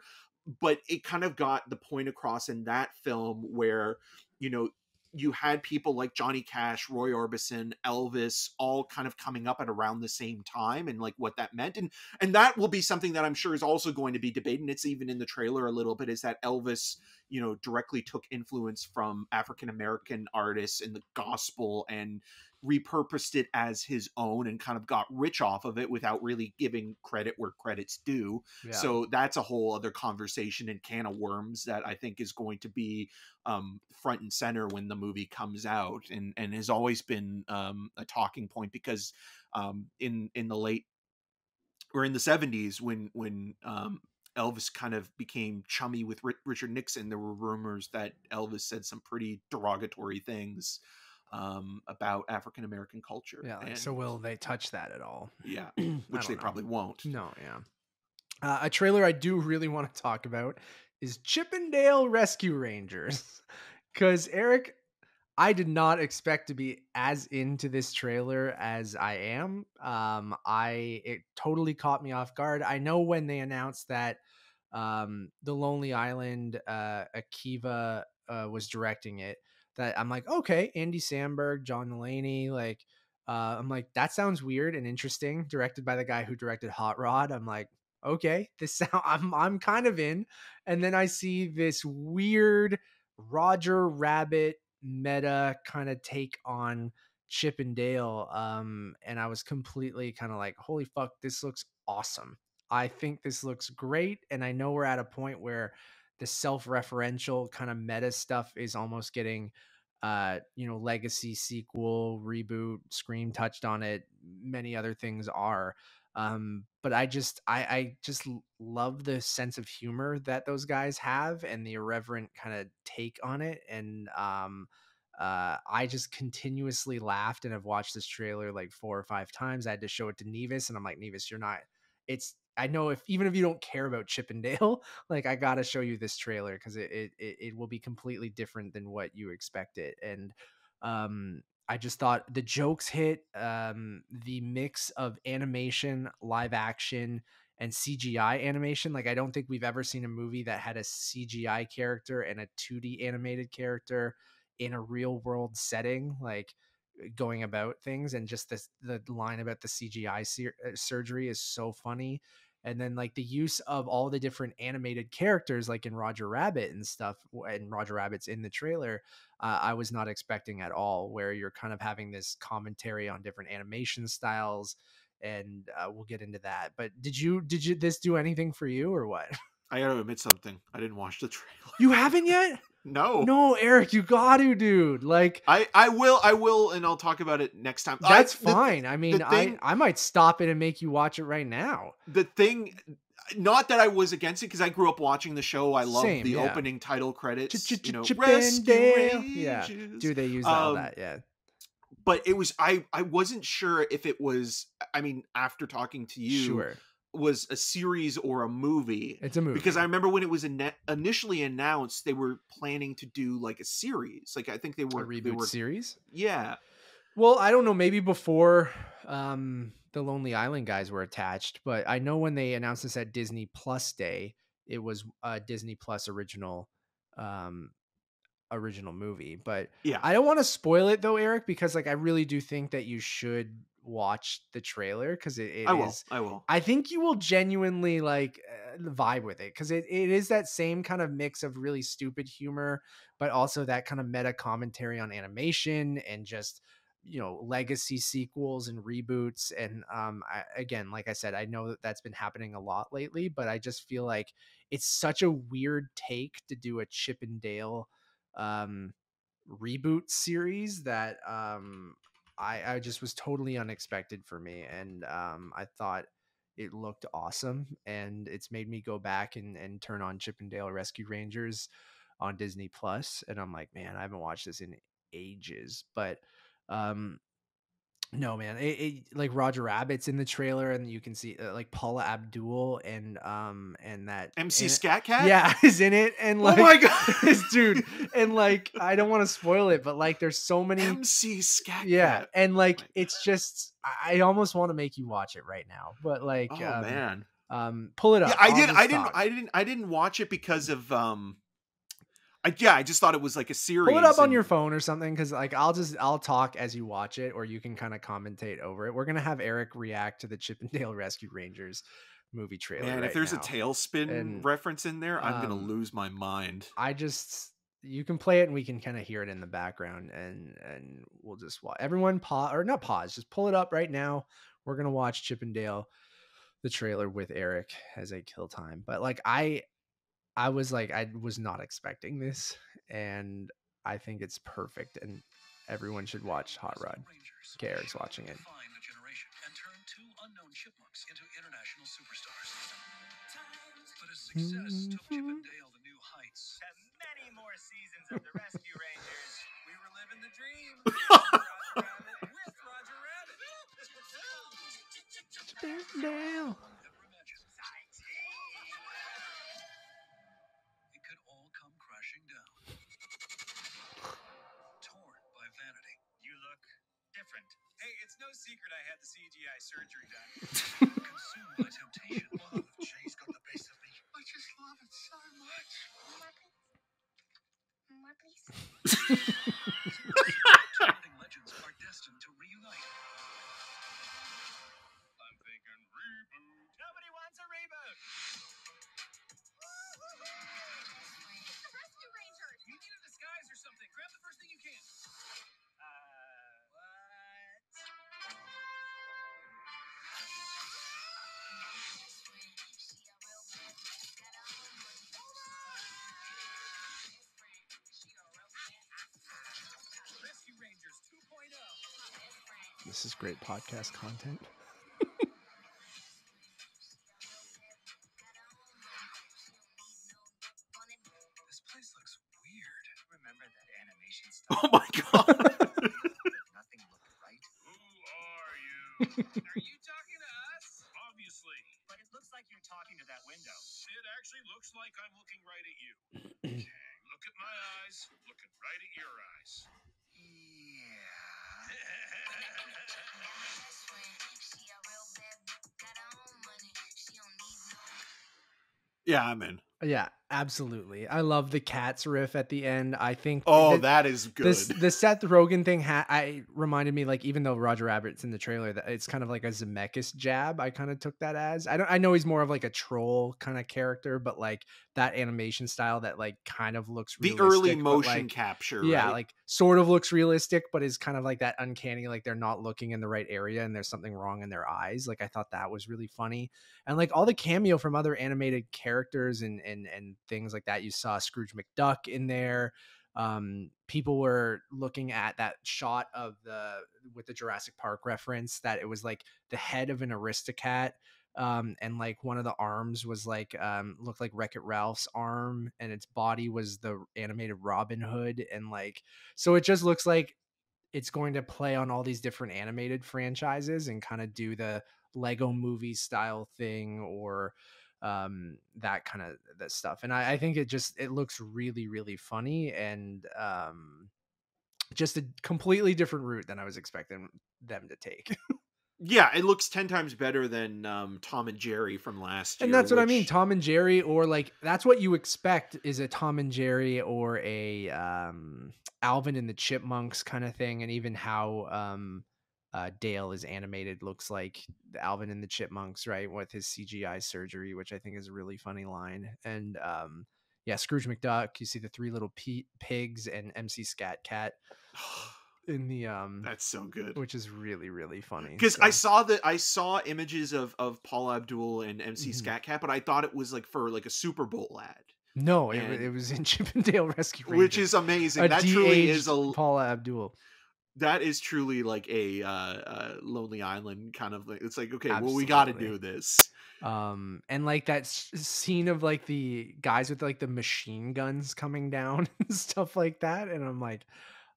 but it kind of got the point across in that film where, you know, you had people like Johnny Cash, Roy Orbison, Elvis, all kind of coming up at around the same time, and like what that meant, and and that will be something that I'm sure is also going to be debated. And it's even in the trailer a little bit. Is that Elvis, you know, directly took influence from African American artists in the gospel and repurposed it as his own and kind of got rich off of it without really giving credit where credit's due. Yeah. So that's a whole other conversation and can of worms that I think is going to be um, front and center when the movie comes out, and and has always been um, a talking point because um, in in the late or in the seventies when when um, Elvis kind of became chummy with Ri- Richard Nixon, there were rumors that Elvis said some pretty derogatory things um, about African American culture. yeah. Like, and, so will they touch that at all? yeah, which they know. probably won't. No, yeah. Uh, a trailer I do really want to talk about is Chip 'n Dale Rescue Rangers. Because, Eric, I did not expect to be as into this trailer as I am. Um, I it totally caught me off guard. I know when they announced that um, the Lonely Island, uh, Akiva uh, was directing it, that I'm like, okay, Andy Samberg, John Mulaney, like, uh, I'm like, that sounds weird and interesting. Directed by the guy who directed Hot Rod. I'm like, okay, this sound I'm I'm kind of in. And then I see this weird Roger Rabbit meta kind of take on Chip and Dale. Um, and I was completely kind of like, holy fuck, this looks awesome. I think this looks great. And I know we're at a point where the self-referential kind of meta stuff is almost getting uh you know legacy sequel reboot scream touched on it many other things are um but i just i i just love the sense of humor that those guys have and the irreverent kind of take on it and um uh i just continuously laughed and i've watched this trailer like four or five times i had to show it to nevis and i'm like nevis you're not it's i know if even if you don't care about Chip 'n Dale, like i gotta show you this trailer because it, it it it will be completely different than what you expected and um i just thought the jokes hit um the mix of animation live action and CGI animation. Like I don't think we've ever seen a movie that had a CGI character and a 2D animated character in a real world setting, like going about things. And just this the line about the CGI sur- uh, surgery is so funny. And then like the use of all the different animated characters, like in Roger Rabbit and stuff, and Roger Rabbit's in the trailer, uh, I was not expecting at all. Where you're kind of having this commentary on different animation styles, and uh, we'll get into that. But did you did you this do anything for you or what? I gotta admit something. I didn't watch the trailer. You haven't yet? No. No, Eric, you got to, dude. Like I I will I will and I'll talk about it next time. I- that's the- fine. I mean, thing- I I might stop it and make you watch it right now. the thing not that I was against it because I grew up watching the show. I love the yeah. opening title credits. Ch- ch- you know, Chip Rescue and Dale. Yeah. Dude, they use all Um, that. Yeah. But it was I I wasn't sure if it was I mean after talking to you Sure. Was a series or a movie. It's a movie. Because I remember when it was ine- initially announced, they were planning to do like a series. Like I think they a were they reboot were series. yeah. Well, I don't know. Maybe before um, the Lonely Island guys were attached, but I know when they announced this at Disney Plus Day, it was a Disney Plus original, um, original movie. But Yeah. I don't want to spoil it though, Eric, because like I really do think that you should watch the trailer because it, it I will. is- I will. I think you will genuinely like uh, vibe with it because it, it is that same kind of mix of really stupid humor, but also that kind of meta commentary on animation and just you know legacy sequels and reboots. And um, I, again, like I said, I know that that's been happening a lot lately, but I just feel like it's such a weird take to do a Chip and Dale um, reboot series that um, I, I just was totally unexpected for me and um, i thought it looked awesome and it's made me go back and, and turn on chip and dale rescue rangers on disney plus and i'm like man i haven't watched this in ages. But um no man it, it like roger rabbit's in the trailer and you can see uh, like paula abdul and um and that MC and- Scat Cat. yeah is in it and Oh like my god, this dude and like i don't want to spoil it but like there's so many MC Scat yeah Cat. and like my it's just i I almost want to make you watch it right now but like Oh um, man. um pull it up Yeah, I did. I didn't. I didn't. I didn't watch it because of um. I, yeah, I just thought it was like a series. pull it up on your phone or something because like i'll just i'll talk as you watch it or you can kind of commentate over it we're gonna have eric react to the Chip 'n Dale rescue rangers movie trailer Man, right if there's now. a TaleSpin And, reference in there, I'm gonna um, lose my mind. I just you can play it and we can kind of hear it in the background and and we'll just watch everyone pause or not pause just pull it up right now we're gonna watch Chip 'n Dale the trailer with eric as a kill time but like i i was like i was not expecting this and i think it's perfect and everyone should watch hot rod Okay, Eric's watching it. Define a generation and turn two unknown chipmunks into international superstars. But as success took Chip and Dale to new heights, to many more seasons of the Rescue Rangers. We were living the dream. Roger Rabbit with Roger Rabbit. Dale. never imagined no secret I had the CGI surgery done. consumed by temptation, love Jay's got the best of me. I just love it so much. More, please. Two this is great podcast content This place looks weird. Remember that animation Oh my god. Nothing looked right. Who are you? Are you talking to us? Obviously. But it looks like you're talking to that window. It actually looks like I'm looking right at you. Look at my eyes. Looking right at your eyes. Yeah, I'm in. Yeah, absolutely. I love the cats riff at the end. I think Oh, that- that is good. This the Seth Rogen thing ha- I reminded me like even though Roger Rabbit's in the trailer that it's kind of like a Zemeckis jab. I kind of took that as. I don't I know he's more of like a troll kind of character, but like that animation style that like kind of looks the early motion like, capture. Yeah, right? like sort of looks realistic, but is kind of like that uncanny, like they're not looking in the right area and there's something wrong in their eyes. Like I thought that was really funny. And like all the cameo from other animated characters and and and things like that. You saw Scrooge McDuck in there. Um, people were looking at that shot of the with the Jurassic Park reference that it was like the head of an Aristocat um and like one of the arms was like um looked like Wreck It Ralph's arm and its body was the animated Robin Hood and like so it just looks like it's going to play on all these different animated franchises and kind of do the Lego movie style thing or um that kind of that stuff and I, I think it just it looks really really funny and um just a completely different route than I was expecting them to take. yeah, it looks ten times better than um, Tom and Jerry from last year. and that's what I mean. Tom and Jerry, or like that's what you expect is a Tom and Jerry or a um, Alvin and the Chipmunks kind of thing, and even how um, uh, Dale is animated looks like Alvin and the Chipmunks, right, with his CGI surgery, which I think is a really funny line. And um, yeah, Scrooge McDuck, you see the three little pigs and MC Scat Cat in the um, that's so good. which is really really funny. Because I saw that I saw images of of Paul Abdul and MC Mhm. Scat Cat, but I thought it was like for like a Super Bowl ad, no, it, and- it was in Chip 'n Dale Rescue Rangers. which is amazing. that truly is a Paula Abdul. That is truly like a uh, uh Lonely Island kind of. Like, it's like okay, well we got to do this. Um, and like that s- scene of like the guys with like the machine guns coming down and stuff like that, and I'm like,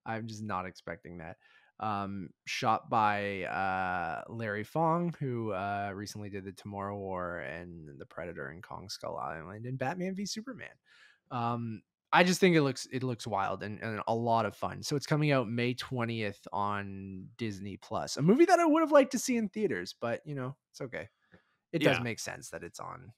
I'm just not expecting that. Um, shot by uh Larry Fong, who uh recently did the Tomorrow War and the Predator and Kong Skull Island and Batman v Superman. Um, I just think it looks it looks wild and, and a lot of fun. So it's coming out May 20th on Disney Plus. A movie that I would have liked to see in theaters, but you know, it's okay. It does make sense that it's on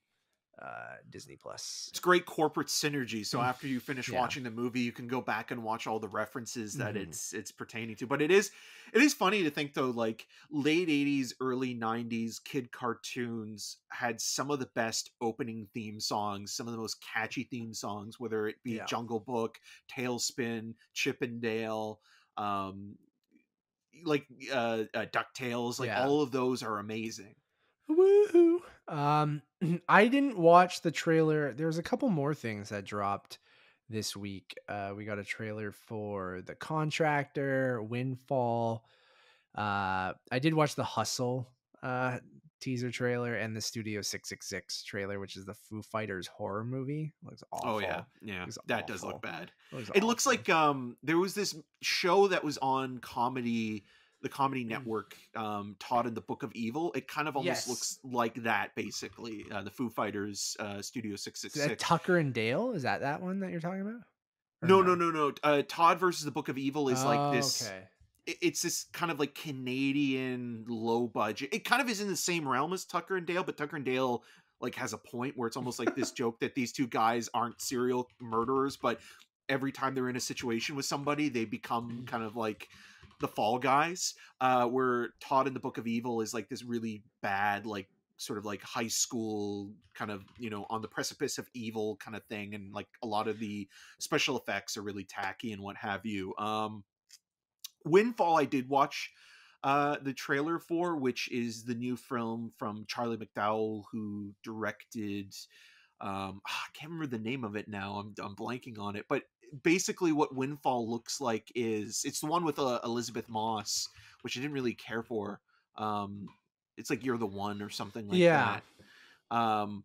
uh Disney Plus. It's great corporate synergy. So Mm, after you finish yeah. watching the movie, you can go back and watch all the references that Mhm. it's it's pertaining to. But it is it is funny to think though, like late '80s, early '90s kid cartoons had some of the best opening theme songs, some of the most catchy theme songs, whether it be Yeah. Jungle Book, TaleSpin, Chip and Dale, um, like uh, uh Ducktales. Like Yeah. all of those are amazing. Woohoo! Um, I didn't watch the trailer. There's a couple more things that dropped this week. Uh, we got a trailer for The Contractor, Windfall. Uh, I did watch the Hustle uh, teaser trailer and the Studio 666 trailer, which is the Foo Fighters horror movie. Looks awful. Oh yeah, yeah, that does look bad. Looks it looks like um there was this show that was on comedy the comedy Mm. network um todd in the book of evil it kind of almost Yes. looks like that basically uh, the foo fighters uh studio 666 Tucker and Dale. Is that that one that you're talking about? Or no no no no uh todd versus the book of evil is like Oh, this Okay. it's this kind of like canadian low budget it kind of is in the same realm as tucker and dale but tucker and dale like has a point where it's almost like this joke that these two guys aren't serial murderers but every time they're in a situation with somebody they become kind of like the fall guys uh where todd in the book of evil is like this really bad like sort of like high school kind of you know on the precipice of evil kind of thing and like a lot of the special effects are really tacky and what have you um windfall i did watch uh the trailer for which is the new film from charlie mcdowell who directed um i can't remember the name of it now i'm, I'm blanking on it but basically what windfall looks like is it's the one with uh, elisabeth moss which i didn't really care for um it's like you're the one or something like Yeah. that um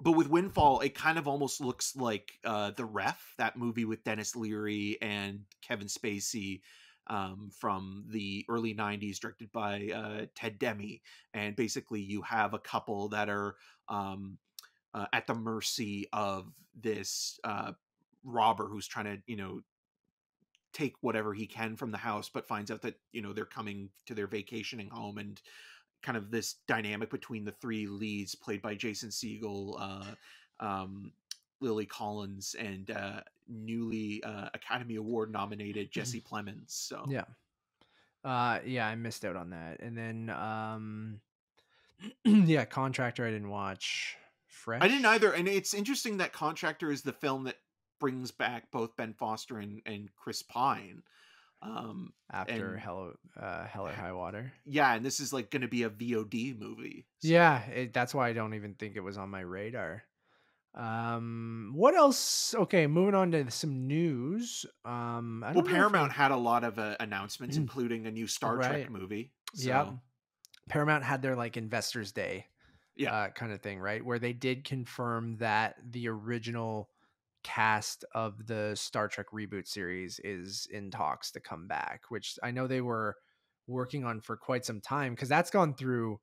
but with windfall it kind of almost looks like uh the ref that movie with denis leary and kevin spacey um, from the early 90s directed by uh, ted demme and basically you have a couple that are um, uh, at the mercy of this uh, robber who's trying to you know take whatever he can from the house but finds out that you know they're coming to their vacationing home and kind of this dynamic between the three leads played by jason segel uh, um, Lily Collins and uh, newly uh, Academy Award nominated Jesse Plemons. So Yeah. Uh yeah, I missed out on that. And then um yeah, Contractor I didn't watch. Fresh. I didn't either, and it's interesting that Contractor is the film that brings back both Ben Foster and, and Chris Pine. Um, after and- Hell uh Hell or High Water. yeah, and this is like going to be a VOD movie. so- Yeah, it, that's why I don't even think it was on my radar. Um what else? Okay, moving on to some news. Um I Well, Paramount we- had a lot of uh, announcements, Mm. including a new Star Right. Trek movie. So, Yep. Paramount had their like investors day Yeah. uh, kind of thing, right? Where they did confirm that the original cast of the Star Trek reboot series is in talks to come back, which I know they were working on for quite some time because that's gone through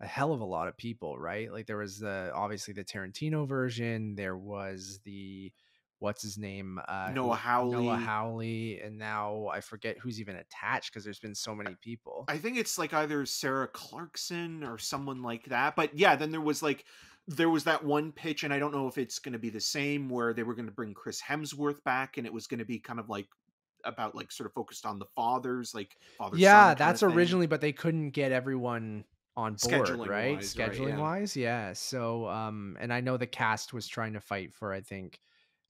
a hell of a lot of people, right? Like there was the obviously the Tarantino version, there was the what's his name uh, Noah Hawley. Noah Hawley, and now I forget who's even attached because there's been so many people. I think it's like either Sarah Clarkson or someone like that. But yeah, then there was like there was that one pitch, and I don't know if it's going to be the same where they were going to bring Chris Hemsworth back, and it was going to be kind of like about like sort of focused on the fathers, like father. yeah, that's originally, but they couldn't get everyone on board, Scheduling right? wise, right, Scheduling yeah. wise, yeah. So, um, and I know the cast was trying to fight for, I think,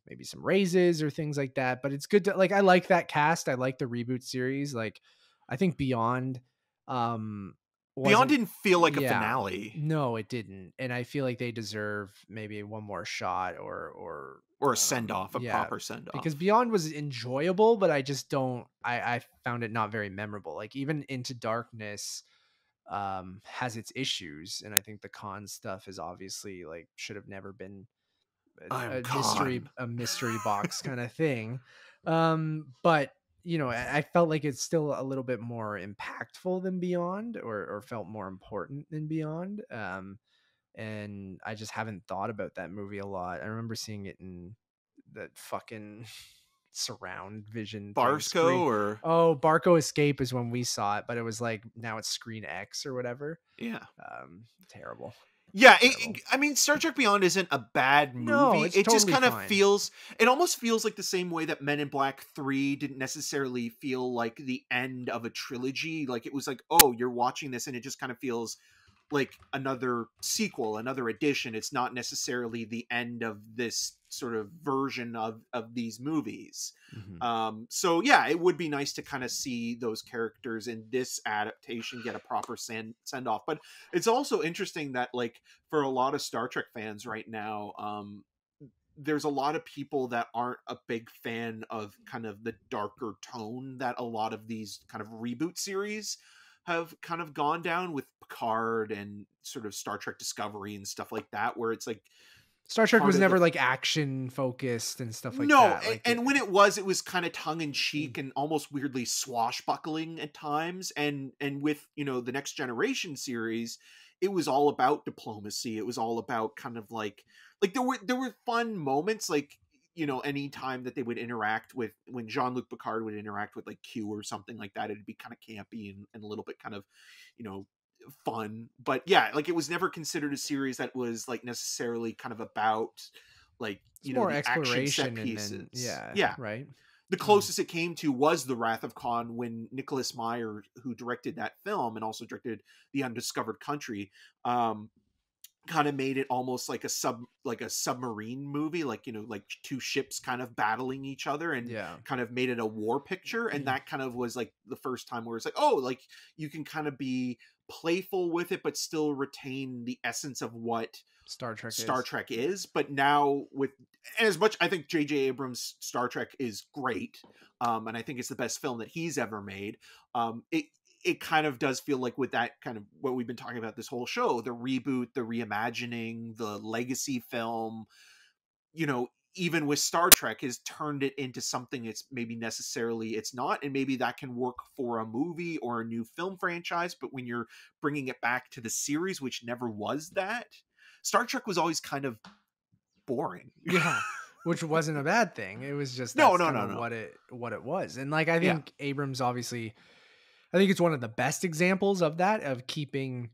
maybe some raises or things like that. But it's good to like. I like that cast. I like the reboot series. Like, I think Beyond, um, Beyond didn't feel like a finale No, it didn't, and I feel like they deserve maybe one more shot or or or a um, send off, a yeah, proper send off. because Beyond was enjoyable, but I just don't. I I found it not very memorable. Like even Into Darkness, um, has its issues, and I think the Khan stuff is obviously like should have never been a, mystery a mystery box kind of thing. Um, but you know, I, I felt like it's still a little bit more impactful than Beyond, or or felt more important than Beyond. Um, and I just haven't thought about that movie a lot. I remember seeing it in that fucking surround vision Barco or Oh, Barco Escape is when we saw it, but it was like now it's Screen X or whatever. yeah. Um, terrible. Yeah, it, it- I mean, Star Trek Beyond isn't a bad movie. No, it's it just totally kind of feels. It almost feels like the same way that Men in Black Three didn't necessarily feel like the end of a trilogy. Like it was like, oh, you're watching this, and it just kind of feels like another sequel, another edition. It's not necessarily the end of this sort of version of of these movies. Mhm. Um, so yeah, it would be nice to kind of see those characters in this adaptation get a proper send send off. But it's also interesting that like for a lot of Star Trek fans right now, um, there's a lot of people that aren't a big fan of kind of the darker tone that a lot of these kind of reboot series have kind of gone down with Picard and sort of Star Trek Discovery and stuff like that, where it's like Star Trek was of the never like action focused and stuff like no, that. No, Like, and, when it was, it was kind of tongue in cheek mm. and almost weirdly swashbuckling at times. And and with you know the next generation series, it was all about diplomacy. It was all about kind of like like there were there were fun moments like you know any time that they would interact with when jean-luc picard would interact with like q or something like that it'd be kind of campy and, and a little bit kind of you know fun. But yeah like it was never considered a series that was like necessarily kind of about like it's you know more the action set pieces. then yeah, yeah. right. the closest it came to was the Wrath of Khan when Nicholas Meyer, who directed that film and also directed The Undiscovered Country, um, kind of made it almost like a sub like a submarine movie, like you know, like two ships kind of battling each other and Yeah. kind of made it a war picture. And that kind of was like the first time where it's like, oh, like you can kind of be playful with it, but still retain the essence of what Star Trek. Star is. Trek is, but now with as much I think J.J. Abrams' Star Trek is great, um, and I think it's the best film that he's ever made. Um, it it kind of does feel like with that kind of what we've been talking about this whole show, the reboot, the reimagining, the legacy film, you know, even with Star Trek has turned it into something it's maybe necessarily it's not, and maybe that can work for a movie or a new film franchise. But when you're bringing it back to the series, which never was that, Star Trek was always kind of boring. yeah which wasn't a bad thing it was just No, no, no, no. what it what it was and like i Yeah. think abrams obviously i think it's one of the best examples of that of keeping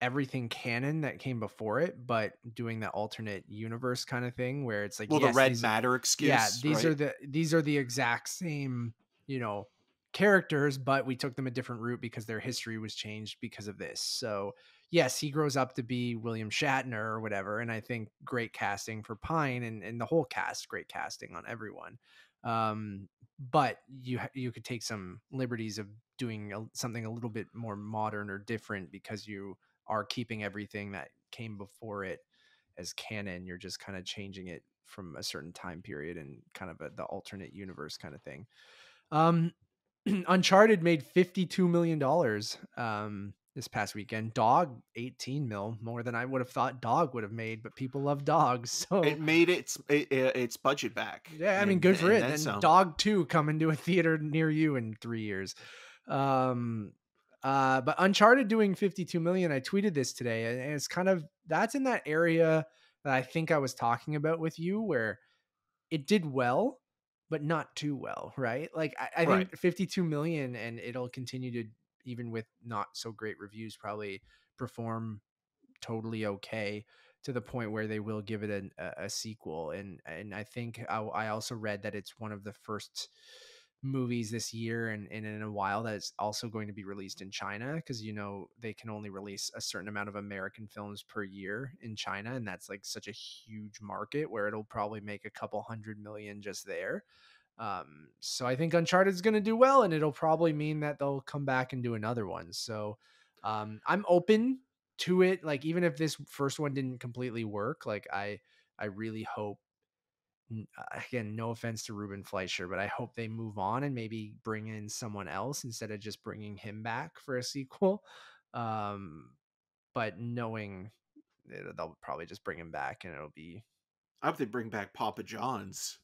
everything canon that came before it, but doing the alternate universe kind of thing where it's like well, yes, the red matter excuse. yeah these are the these are the exact same you know characters but we took them a different route because their history was changed because of this so yes he grows up to be william shatner or whatever and i think great casting for pine and, and the whole cast great casting on everyone um but you you could take some liberties of doing a, something a little bit more modern or different because you are keeping everything that came before it as canon you're just kind of changing it from a certain time period and kind of a, the alternate universe kind of thing um uncharted made 52 million dollars um this past weekend dog 18 mil more than i would have thought dog would have made but people love dogs so it made its it, it- its budget back. yeah, I mean, and- good for and it. then And. Dog Two coming to a theater near you in three years. Um, uh, but Uncharted doing 52 million. I tweeted this today, and it's kind of that's in that area that I think I was talking about with you, where it did well, but not too well, right? Like I, I think 52 million, and it'll continue to even with not so great reviews, probably perform totally okay to the point where they will give it a, a sequel and and i think I, I also read that it's one of the first movies this year and, and in a while that is also going to be released in china because you know they can only release a certain amount of american films per year in china and that's like such a huge market where it'll probably make a couple hundred million just there. Um so i think uncharted is going to do well and it'll probably mean that they'll come back and do another one. So um i'm open to it like even if this first one didn't completely work like i i really hope again no offense to ruben fleischer but i hope they move on and maybe bring in someone else instead of just bringing him back for a sequel um but knowing they'll probably just bring him back and it'll be I hope they bring back Papa John's.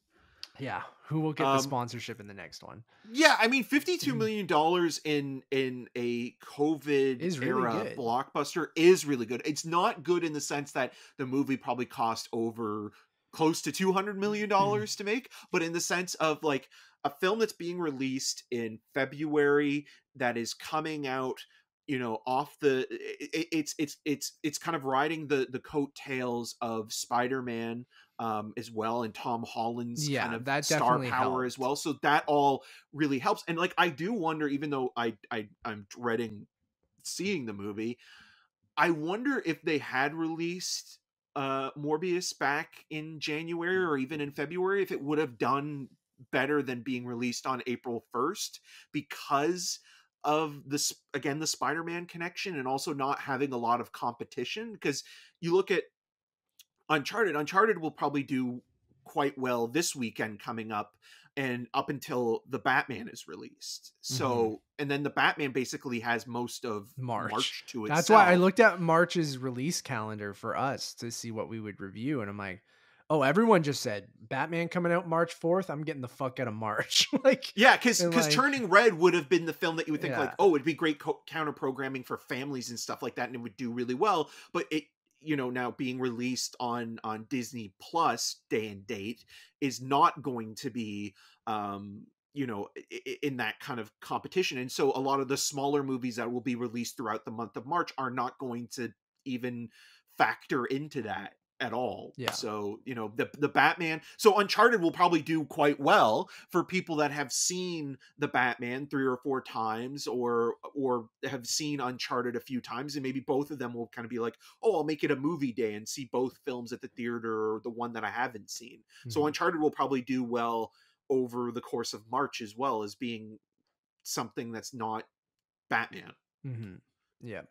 yeah who will get Um, the sponsorship in the next one Yeah, I mean, fifty-two Mhm. dollars in in a COVID Is really era good. blockbuster is really good. It's not good in the sense that the movie probably cost over close to two hundred million Mm-hmm. dollars to make, but in the sense of like a film that's being released in February that is coming out you know off the i- i- it's it's it's it's kind of riding the the coattails of spider-man um as well and tom holland's Yeah, kind of that star power as well so that all really helps and like i do wonder even though i i i'm dreading seeing the movie i wonder if they had released uh morbius back in january or even in february if it would have done better than being released on april 1st because of this again the spider-man connection and also not having a lot of competition because you look at uncharted uncharted will probably do quite well this weekend coming up and up until the batman is released mm-hmm. so and then the batman basically has most of March. march, to it That's why I looked at March's release calendar for us to see what we would review, and I'm like, oh, everyone just said Batman coming out March 4th. I'm getting the fuck out of March. like, Yeah, because because like- Turning Red would have been the film that you would think like, oh, it'd be great co- counter programming for families and stuff like that, and it would do really well. But it, you know, now being released on on Disney Plus day and date is not going to be, um, you know, in that kind of competition. And so a lot of the smaller movies that will be released throughout the month of March are not going to even factor into that at all. Yeah. So, you know, the the Batman, so Uncharted will probably do quite well for people that have seen the Batman three or four times or or have seen Uncharted a few times and maybe both of them will kind of be like, "Oh, I'll make it a movie day and see both films at the theater or the one that I haven't seen." So Mhm. Uncharted will probably do well over the course of March as well as being something that's not Batman. Mm-hmm. Yeah.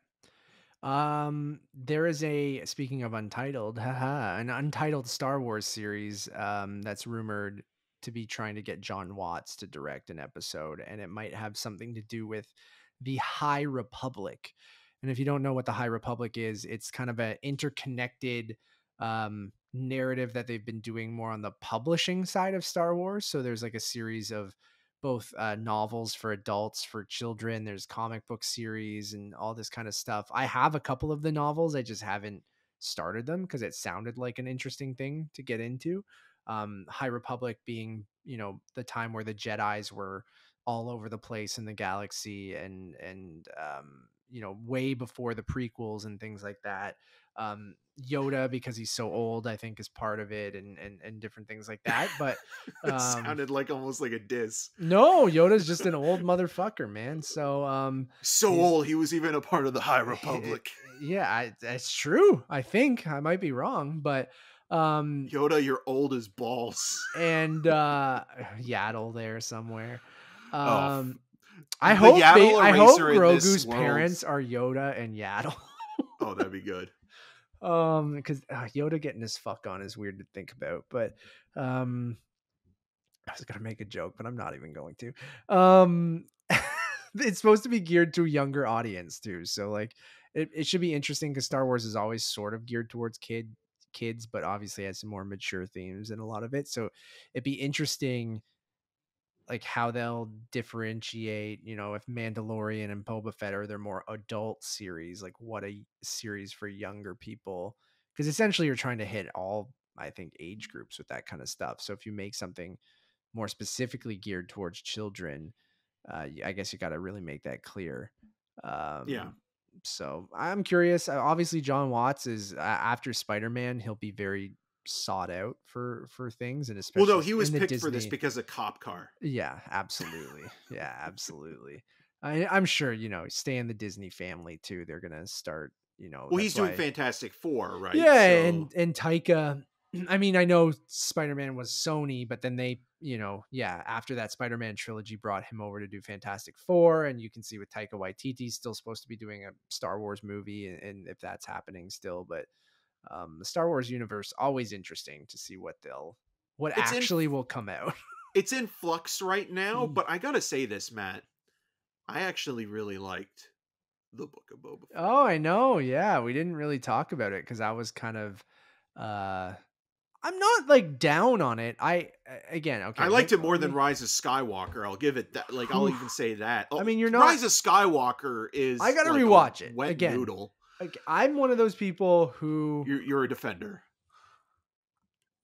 Um, there is a speaking of untitled, haha, an untitled Star Wars series um that's rumored to be trying to get Jon Watts to direct an episode, and it might have something to do with the High Republic. And if you don't know what the High Republic is, it's kind of an interconnected um narrative that they've been doing more on the publishing side of Star Wars. So there's like a series of both uh, novels for adults, for children. There's comic book series and all this kind of stuff. I have a couple of the novels. I just haven't started them because it sounded like an interesting thing to get into. Um, High Republic being, you know, the time where the Jedi's were all over the place in the galaxy, and and um, you know, way before the prequels and things like that. Um, Yoda because he's so old, I think, is part of it, and and and different things like that. But it um, sounded like almost like a diss. no, Yoda's just an old motherfucker, man. So um, So old, he was even a part of the High Republic. yeah, I, that's true. I think I might be wrong, but um, Yoda, you're old as balls. and uh Yaddle there somewhere. Oh, Um I the hope they, I hope Grogu's parents are Yoda and Yaddle. Oh, that'd be good. Um because uh, Yoda getting his fuck on is weird to think about, but um I was gonna make a joke, but I'm not even going to. Um it's supposed to be geared to a younger audience too. So like it, it should be interesting because Star Wars is always sort of geared towards kid kids, but obviously has some more mature themes in a lot of it. So it'd be interesting like how they'll differentiate, you know, if Mandalorian and Boba Fett are their more adult series, like what a series for younger people. Because essentially you're trying to hit all, I think, age groups with that kind of stuff. So if you make something more specifically geared towards children, uh, I guess you got to really make that clear. Um, So I'm curious. Uh, Obviously, Jon Watts is uh, after Spider Man. He'll be very sought out for for things, and especially Well, no, he was picked for this because of Cop Car. yeah, absolutely. Yeah, absolutely. I, I'm sure you know, stay in the Disney family too. They're gonna start. You know, Well, he's doing why- Fantastic Four, right? Yeah, So- and and Taika. I mean, I know Spider Man was Sony, but then they, you know, yeah, after that Spider Man trilogy brought him over to do Fantastic Four, and you can see with Taika Waititi's still supposed to be doing a Star Wars movie, and, and if that's happening still, but um, the Star Wars universe always interesting to see what they'll what It's in- actually will come out. it's in flux right now. Mm. But I gotta say this, Matt. I actually really liked the Book of Boba. Fett. Oh, I know. Yeah, we didn't really talk about it because I was kind of. uh I'm not like down on it. I again, okay. I liked let- it more than Rise of Skywalker. I'll give it that. Like I'll even say that. Oh, I mean, you're not- Rise of Skywalker is. I gotta like rewatch it Wet again. noodle. Like, I'm one of those people who, You're you're a defender.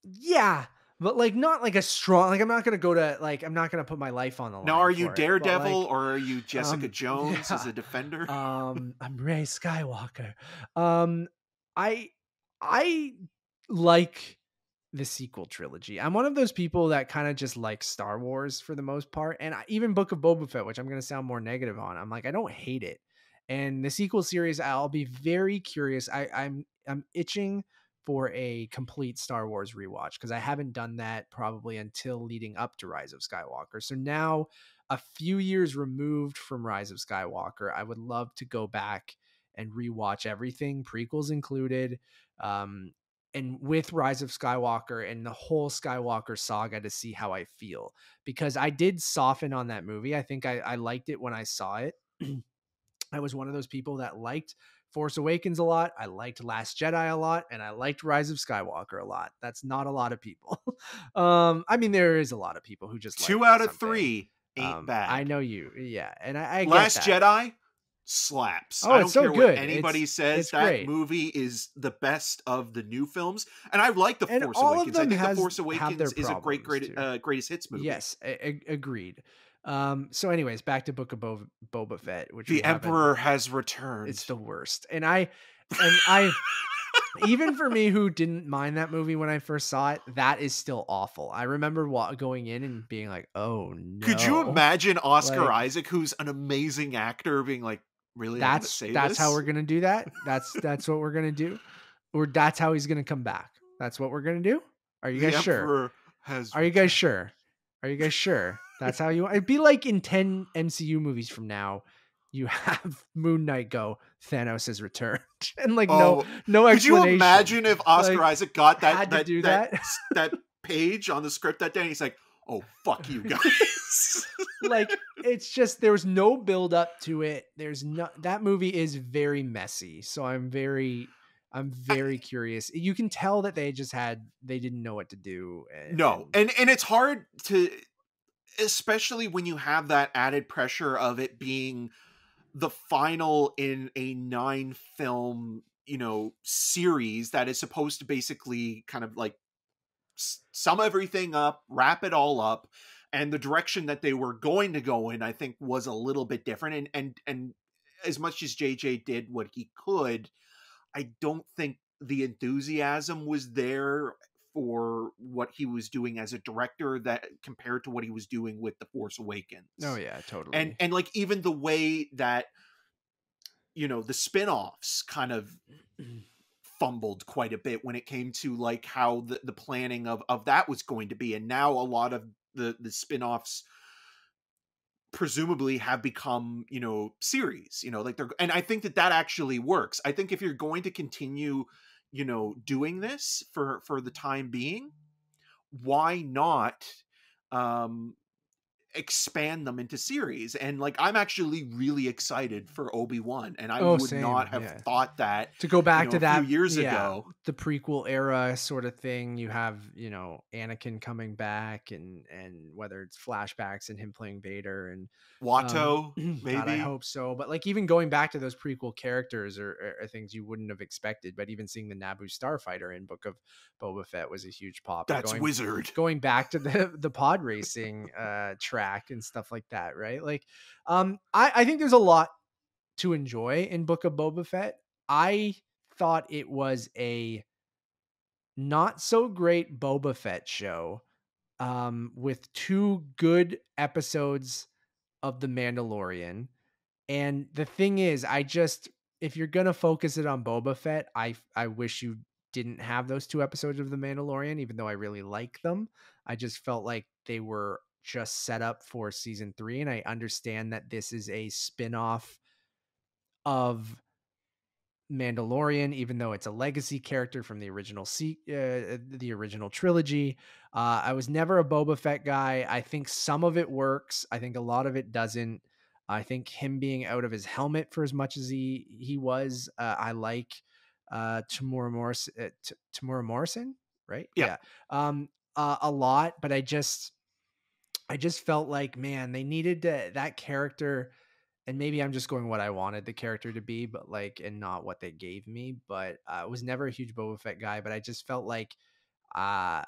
yeah, but like not like a strong. Like I'm not gonna go to like I'm not gonna put my life on the line. Now, are you for it, but, Daredevil like, or are you Jessica um, Jones as yeah. a defender? um i'm rey skywalker um i i like the sequel trilogy i'm one of those people that kind of just like star wars for the most part and I, even book of boba fett which i'm going to sound more negative on i'm like i don't hate it and the sequel series i'll be very curious i i'm i'm itching for a complete Star Wars rewatch because I haven't done that probably until leading up to Rise of Skywalker. So now, a few years removed from Rise of Skywalker, I would love to go back and rewatch everything, prequels included, um, and with Rise of Skywalker and the whole Skywalker saga to see how I feel because I did soften on that movie. I think I, I liked it when I saw it. I was one of those people that liked Force Awakens a lot. I liked Last Jedi a lot, and I liked Rise of Skywalker a lot. That's not a lot of people. um, I mean, there is a lot of people who just Two out of something. three ain't Um, bad. I know you, yeah, and I, I get Last. Jedi slaps. Oh, I don't it's so care good. what anybody It's- says. it's that great. movie is the best of the new films, and I like the And Force all of Awakens. I think has- the Force Awakens is a great, great uh, greatest hits movie. Yes, a- a- agreed. Um, so, anyways, back to Book of Boba, Boba Fett, which the Emperor has returned. It's the worst, and I, and I, even for me who didn't mind that movie when I first saw it, that is still awful. I remember wa- going in and being like, "Oh no!" Could you imagine Oscar Like- Isaac, who's an amazing actor, being like, "Really? That's say that's how we're gonna do that. That's that's what we're gonna do, or that's how he's gonna come back. That's what we're gonna do. Are you guys sure? Has. Are you guys sure? Are you guys sure? That's how you. It'd be like in ten MCU movies from now, you have Moon Knight go, Thanos has returned, and like Oh, no no Could you imagine if Oscar Like, Isaac got that that, that that? that page on the script that day? And he's like, "Oh fuck you guys." like it's just there was no build up to it. There's no that movie is very messy. So I'm very I'm very curious. You can tell that they just had they didn't know what to do. and- No, and and it's hard to, especially when you have that added pressure of it being the final in a nine film, you know, series that is supposed to basically kind of like sum everything up, wrap it all up, and the direction that they were going to go in, I think, was a little bit different, and and and as much as JJ did what he could, I don't think the enthusiasm was there for what he was doing as a director that compared to what he was doing with The Force Awakens. Oh yeah, totally. And and like even the way that you know, the spin-offs kind of fumbled quite a bit when it came to like how the, the planning of of that was going to be and now a lot of the the spin-offs presumably have become you know series you know like they're and i think that that actually works i think if you're going to continue you know doing this for for the time being why not um expand them into series and like i'm actually really excited for obi-wan and i Oh, would same, not have yeah. thought that to go back know, to a few that years yeah, ago. the prequel era sort of thing you have you know anakin coming back and and whether it's flashbacks and him playing vader and watto um, maybe God, i hope so but like even going back to those prequel characters are, are, are things you wouldn't have expected but even seeing the naboo starfighter in book of boba fett was a huge pop that's going, wizard going back to the the pod racing uh track and stuff like that right? Like um i i think there's a lot to enjoy in book of boba fett. I thought it was a not so great boba fett show um with two good episodes of the mandalorian. And the thing is i just if you're gonna focus it on boba fett i i wish you didn't have those two episodes of the mandalorian even though i really like them. I just felt like they were just set up for season three. And I understand that this is a spin off of Mandalorian, even though it's a legacy character from the original se- uh, the original trilogy. Uh, I was never a Boba Fett guy. I think some of it works. I think a lot of it doesn't. I think him being out of his helmet for as much as he he was, uh, I like uh, Temuera Morrison. Uh, T- Temuera Morrison, right? Yeah. Um, uh, a lot, but I just I just felt like man, they needed to, that character and maybe I'm just going what I wanted the character to be, but like and not what they gave me, but uh, I was never a huge Boba Fett guy, but I just felt like uh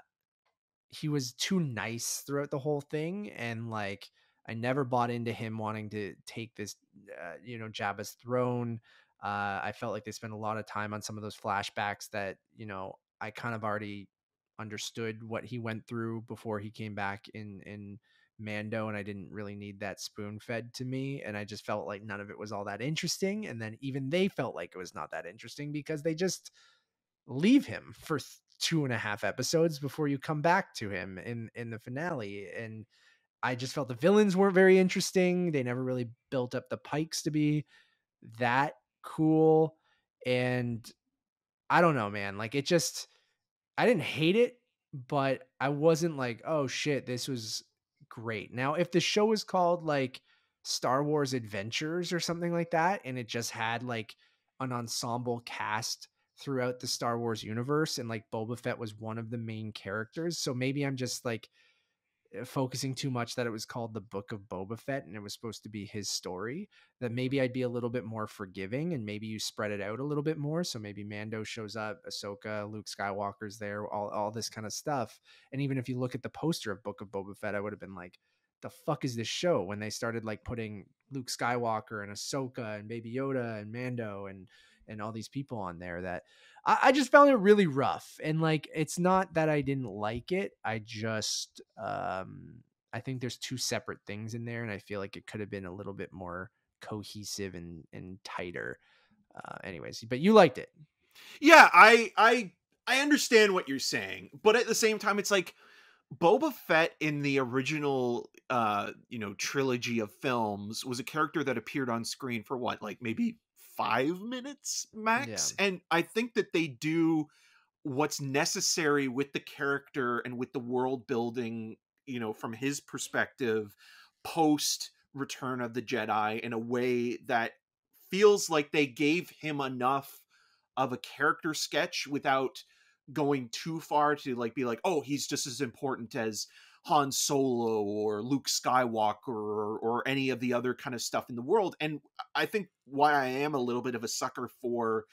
he was too nice throughout the whole thing and like I never bought into him wanting to take this uh, you know Jabba's throne. Uh I felt like they spent a lot of time on some of those flashbacks that, you know, I kind of already understood what he went through before he came back in in Mando and I didn't really need that spoon fed to me and I just felt like none of it was all that interesting and then even they felt like it was not that interesting because they just leave him for two and a half episodes before you come back to him in in the finale and I just felt the villains weren't very interesting they never really built up the pikes to be that cool and I don't know man like it just I didn't hate it but I wasn't like oh shit this was great. Now, if the show was called like Star Wars Adventures or something like that, and it just had like an ensemble cast throughout the Star Wars universe, and like Boba Fett was one of the main characters, so maybe I'm just like Uh, focusing too much that it was called the Book of Boba Fett and it was supposed to be his story. That maybe I'd be a little bit more forgiving, and maybe you spread it out a little bit more. So maybe Mando shows up, Ahsoka, Luke Skywalker's there, all all this kind of stuff. And even if you look at the poster of Book of Boba Fett, I would have been like, the fuck is this show? When they started like putting Luke Skywalker and Ahsoka and Baby Yoda and Mando and and all these people on there that I, I just found it really rough. And like it's not that I didn't like it. I just um I think there's two separate things in there, and I feel like it could have been a little bit more cohesive and and tighter. Uh, anyways, but you liked it. yeah i i i understand what you're saying but at the same time it's like boba fett in the original uh you know trilogy of films was a character that appeared on screen for what like maybe five minutes max and i think that they do what's necessary with the character and with the world building you know from his perspective post return of the jedi in a way that feels like they gave him enough of a character sketch without going too far to like be like oh he's just as important as Han Solo or Luke Skywalker or, or any of the other kind of stuff in the world and I think why I am a little bit of a sucker for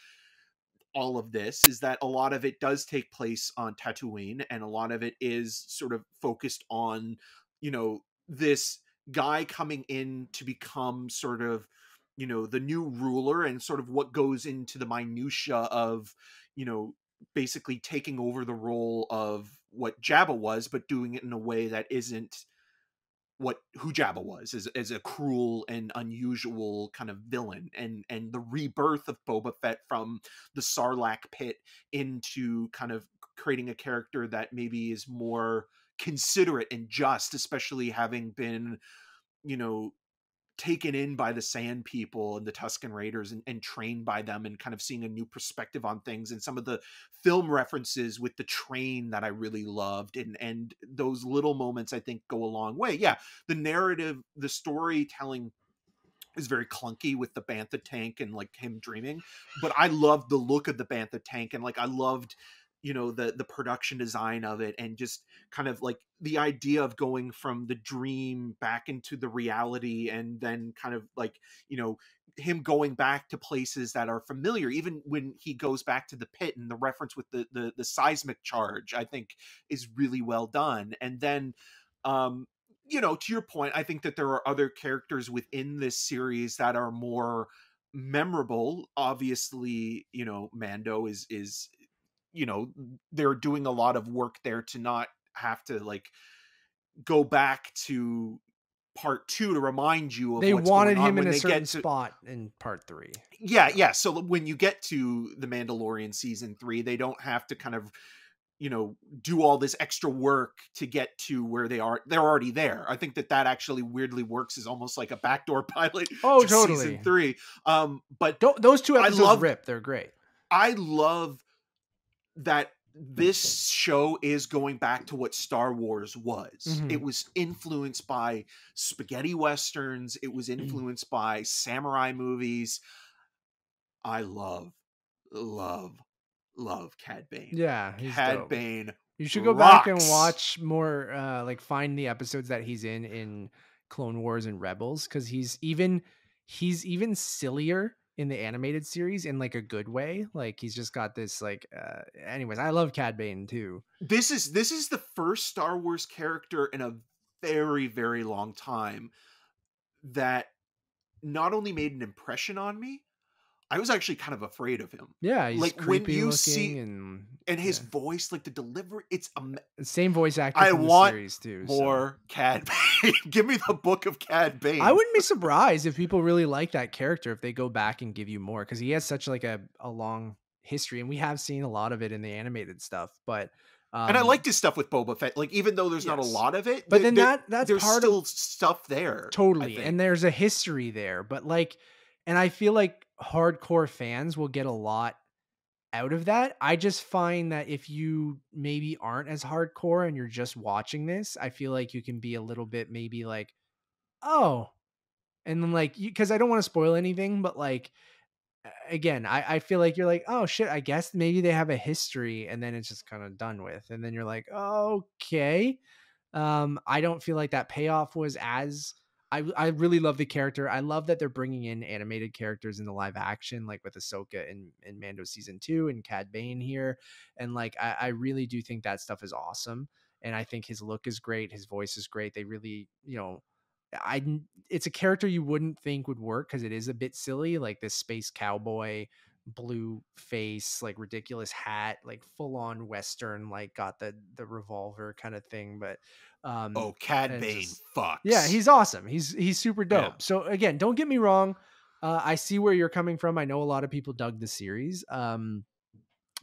all of this is that a lot of it does take place on Tatooine and a lot of it is sort of focused on you know this guy coming in to become sort of you know the new ruler and sort of what goes into the minutia of you know basically taking over the role of what Jabba was, but doing it in a way that isn't what who Jabba was as, as a cruel and unusual kind of villain and and the rebirth of Boba Fett from the Sarlacc pit into kind of creating a character that maybe is more considerate and just especially having been you know taken in by the sand people and the tusken raiders and, and trained by them and kind of seeing a new perspective on things and some of the film references with the train that i really loved and and those little moments i think go a long way. Yeah the narrative the storytelling is very clunky with the bantha tank and like him dreaming but i loved the look of the bantha tank and like i loved you know the the production design of it and just kind of like the idea of going from the dream back into the reality and then kind of like you know him going back to places that are familiar even when he goes back to the pit and the reference with the the, the seismic charge i think is really well done. And then um you know to your point i think that there are other characters within this series that are more memorable. Obviously you know mando is is you know they're doing a lot of work there to not have to like go back to part two to remind you of They what's wanted going on him when in a they certain get to, spot in part three. yeah yeah so when you get to the mandalorian season three they don't have to kind of you know do all this extra work to get to where they are they're already there i think that that actually weirdly works as almost like a backdoor pilot Oh, to totally. season three um but Don't, those two I episodes love- rip. They're great. I love that this show is going back to what Star Wars was. Mhm. It was influenced by spaghetti westerns, it was influenced by samurai movies. I love, love, love Cad Bane. Yeah, he's Cad dope. Bane. You should go back and watch more, uh, like find the episodes that he's in in Clone Wars and Rebels because he's even he's even sillier in the animated series in like a good way. Like he's just got this like. Uh, anyways, I love Cad Bane too. This is this is the first Star Wars character in a very very long time that not only made an impression on me, I was actually kind of afraid of him. Yeah, he's Like, when creepy you looking see- and And his Yeah. voice, like the delivery, it's am- same voice actor. I want series too. so- more Cad Bane. Give me the book of Cad Bane. I wouldn't be surprised if people really like that character if they go back and give you more because he has such like a, a long history and we have seen a lot of it in the animated stuff. But um, and I liked his stuff with Boba Fett. Like, even though there's not a lot of it, but th- then there- that that's there's part still of stuff there. Totally and there's a history there. But like, and I feel like hardcore fans will get a lot out of that. I just find that if you maybe aren't as hardcore and you're just watching this, I feel like you can be a little bit maybe like, oh, and then like because I don't want to spoil anything, but like again, I, I feel like you're like, oh shit, I guess maybe they have a history, and then it's just kind of done with, and then you're like, okay. Um, I don't feel like that payoff was as I I really love the character. I love that they're bringing in animated characters in the live action, like with Ahsoka and and Mando season two and Cad Bane here, and like I, I really do think that stuff is awesome. And I think his look is great, his voice is great. They really, you know, I it's a character you wouldn't think would work because it is a bit silly, like this space cowboy, blue face, like ridiculous hat, like full on western, like got the the revolver kind of thing. But um, oh, Cad Bane just- fucks. yeah, he's awesome. He's he's super dope. Yeah. So again, don't get me wrong. Uh, I see where you're coming from. I know a lot of people dug the series. Um,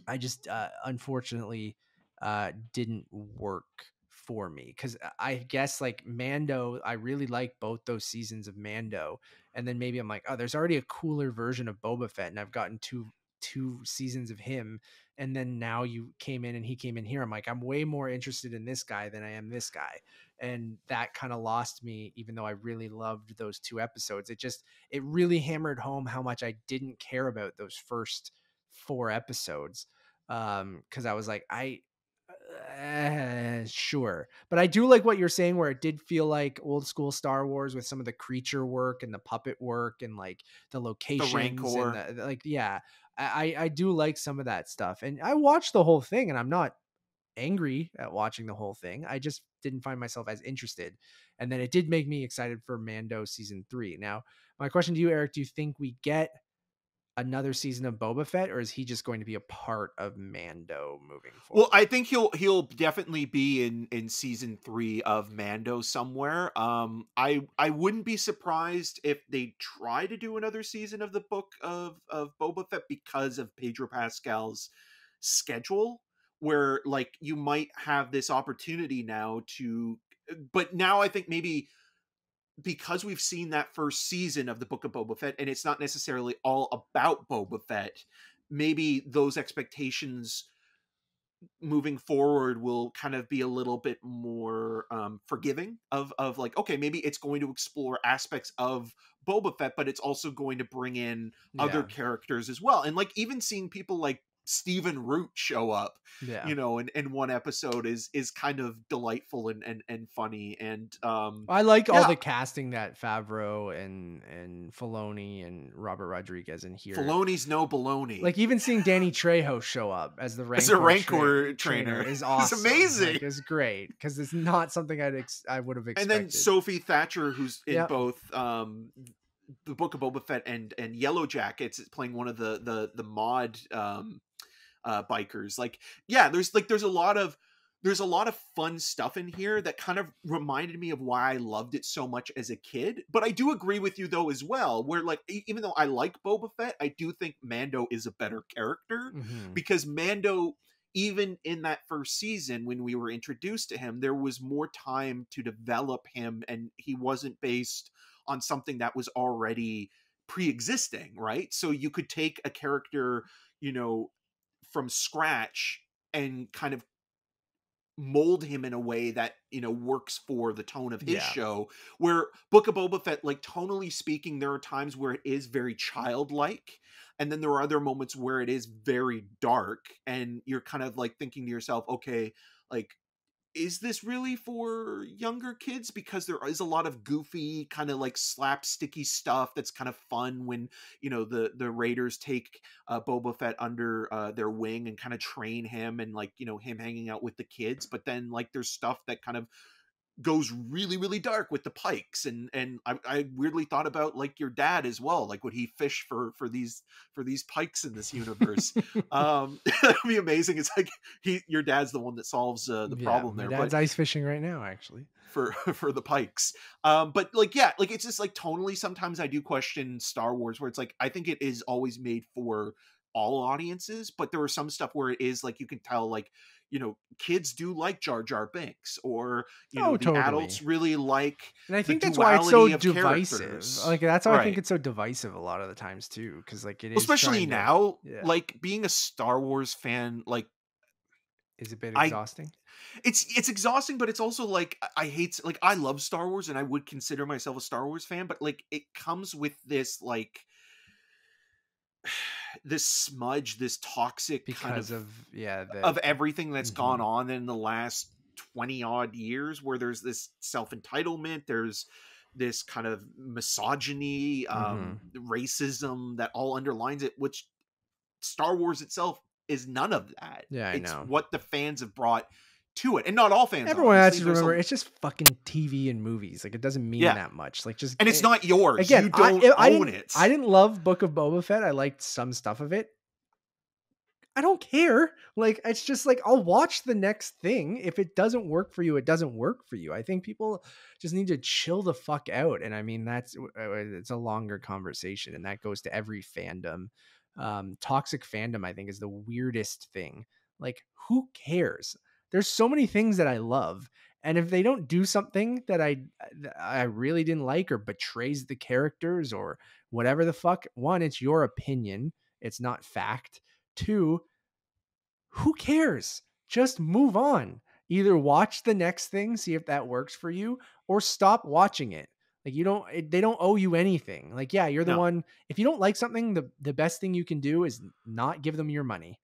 I just uh, unfortunately uh, didn't work for me because I guess like Mando, I really like both those seasons of Mando, and then maybe I'm like, oh, there's already a cooler version of Boba Fett, and I've gotten two two seasons of him, and then now you came in and he came in here. I'm like, I'm way more interested in this guy than I am this guy, and that kind of lost me. Even though I really loved those two episodes, it just it really hammered home how much I didn't care about those first four episodes um because i was like i uh, sure but i do like what you're saying where it did feel like old school star wars with some of the creature work and the puppet work and like the locations Rancor. and the, like yeah I, I I do like some of that stuff and i watched the whole thing and i'm not angry at watching the whole thing. I just didn't find myself as interested. And then it did make me excited for Mando season three. Now, my question to you, Eric, do you think we get another season of Boba Fett, or is he just going to be a part of Mando moving forward? Well, I think he'll he'll definitely be in in season three of Mando somewhere. Um, I I wouldn't be surprised if they try to do another season of the book of of Boba Fett because of Pedro Pascal's schedule, where like you might have this opportunity now to. But now I think maybe because we've seen that first season of the Book of Boba Fett, and it's not necessarily all about Boba Fett, maybe those expectations moving forward will kind of be a little bit more um, forgiving of of like okay maybe it's going to explore aspects of Boba Fett but it's also going to bring in other Yeah. characters as well and like even seeing people like Stephen Root show up yeah. you know in, in one episode is is kind of delightful and and, and funny and um I like all the casting that Favreau and and Filoni and Robert Rodriguez in here. Filoni's no baloney Like even seeing Danny Trejo show up as the Rancor, As a tra- Rancor trainer. is awesome. It's amazing. Like, it's great because it's not something I'd ex- I would have expected. and then Sophie Thatcher, who's in Yep. both um, the Book of Boba Fett and and Yellow Jackets, is playing one of the the the mod um, uh, bikers. Like, yeah, there's like there's a lot of there's a lot of fun stuff in here that kind of reminded me of why I loved it so much as a kid. But I do agree with you though as well, where like even though I like Boba Fett, I do think Mando is a better character Mhm. because Mando, even in that first season when we were introduced to him, there was more time to develop him, and he wasn't based on something that was already pre-existing, right? So you could take a character, you know, from scratch and kind of mold him in a way that you know works for the tone of his Yeah. show where book of boba fett like tonally speaking there are times where it is very childlike and then there are other moments where it is very dark and you're kind of like thinking to yourself okay like is this really for younger kids? Because there is a lot of goofy kind of like slapsticky stuff that's kind of fun when you know the the raiders take uh, boba fett under uh, their wing and kind of train him and like you know him hanging out with the kids but then like there's stuff that kind of goes really really dark with the pikes and and I, I weirdly thought about like your dad as well like would he fish for for these for these pikes in this universe um that'd be amazing it's like he your dad's the one that solves uh, the Yeah, problem there dad's but ice fishing right now, actually. for for the pikes um but like yeah like it's just like tonally sometimes i do question star wars where it's like i think it is always made for all audiences but there are some stuff where it is like you can tell like you know kids do like jar jar binks or you know Oh, the totally. adults really like And I think that's why it's so divisive. characters. Like that's why I think it's so divisive a lot of the times too, because like it is especially to- now yeah. like being a star wars fan like is a bit I- exhausting. it's it's exhausting but it's also like I- i hate like i love star wars and i would consider myself a star wars fan but like it comes with this like this smudge this toxic kind of of, yeah the, of everything that's gone Mhm. on in the last 20 odd years where there's this self-entitlement there's this kind of misogyny um racism that all underlines it which star wars itself is none of that Yeah, I it's know. what the fans have brought to it and not all fans everyone has to there's a- remember it's just fucking TV and movies. Like it doesn't mean Yeah. that much. Like just and it's it- not yours again. you don't I, I own it I didn't love Book of Boba Fett. I liked some stuff of it. I don't care. Like it's just like I'll watch the next thing. If it doesn't work for you, it doesn't work for you. I think people just need to chill the fuck out. And I mean that's uh, it's a longer conversation, and that goes to every fandom. Um, toxic fandom, I think, is the weirdest thing. Like who cares? There's so many things that I love, and if they don't do something that I that I really didn't like or betrays the characters or whatever the fuck, one, it's your opinion. It's not fact. Two, who cares? Just move on. Either watch the next thing, see if that works for you, or stop watching it. Like you don't it, they don't owe you anything. Like yeah, you're the No. one if you don't like something, the the best thing you can do is not give them your money.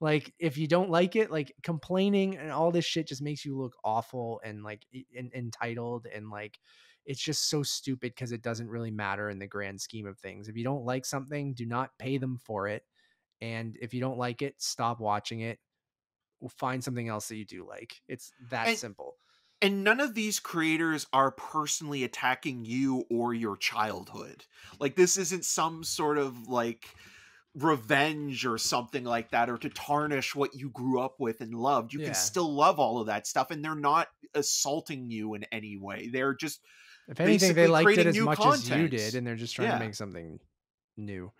Like if you don't like it, like complaining and all this shit just makes you look awful and like en- entitled and like it's just so stupid because it doesn't really matter in the grand scheme of things. If you don't like something, do not pay them for it. And if you don't like it, stop watching it. find something else that you do like. It's that And- simple. and none of these creators are personally attacking you or your childhood like this isn't some sort of like revenge or something like that or to tarnish what you grew up with and loved you Yeah. can still love all of that stuff and they're not assaulting you in any way they're just If anything, they liked it as much as you did, and they're just trying Yeah. to make something new.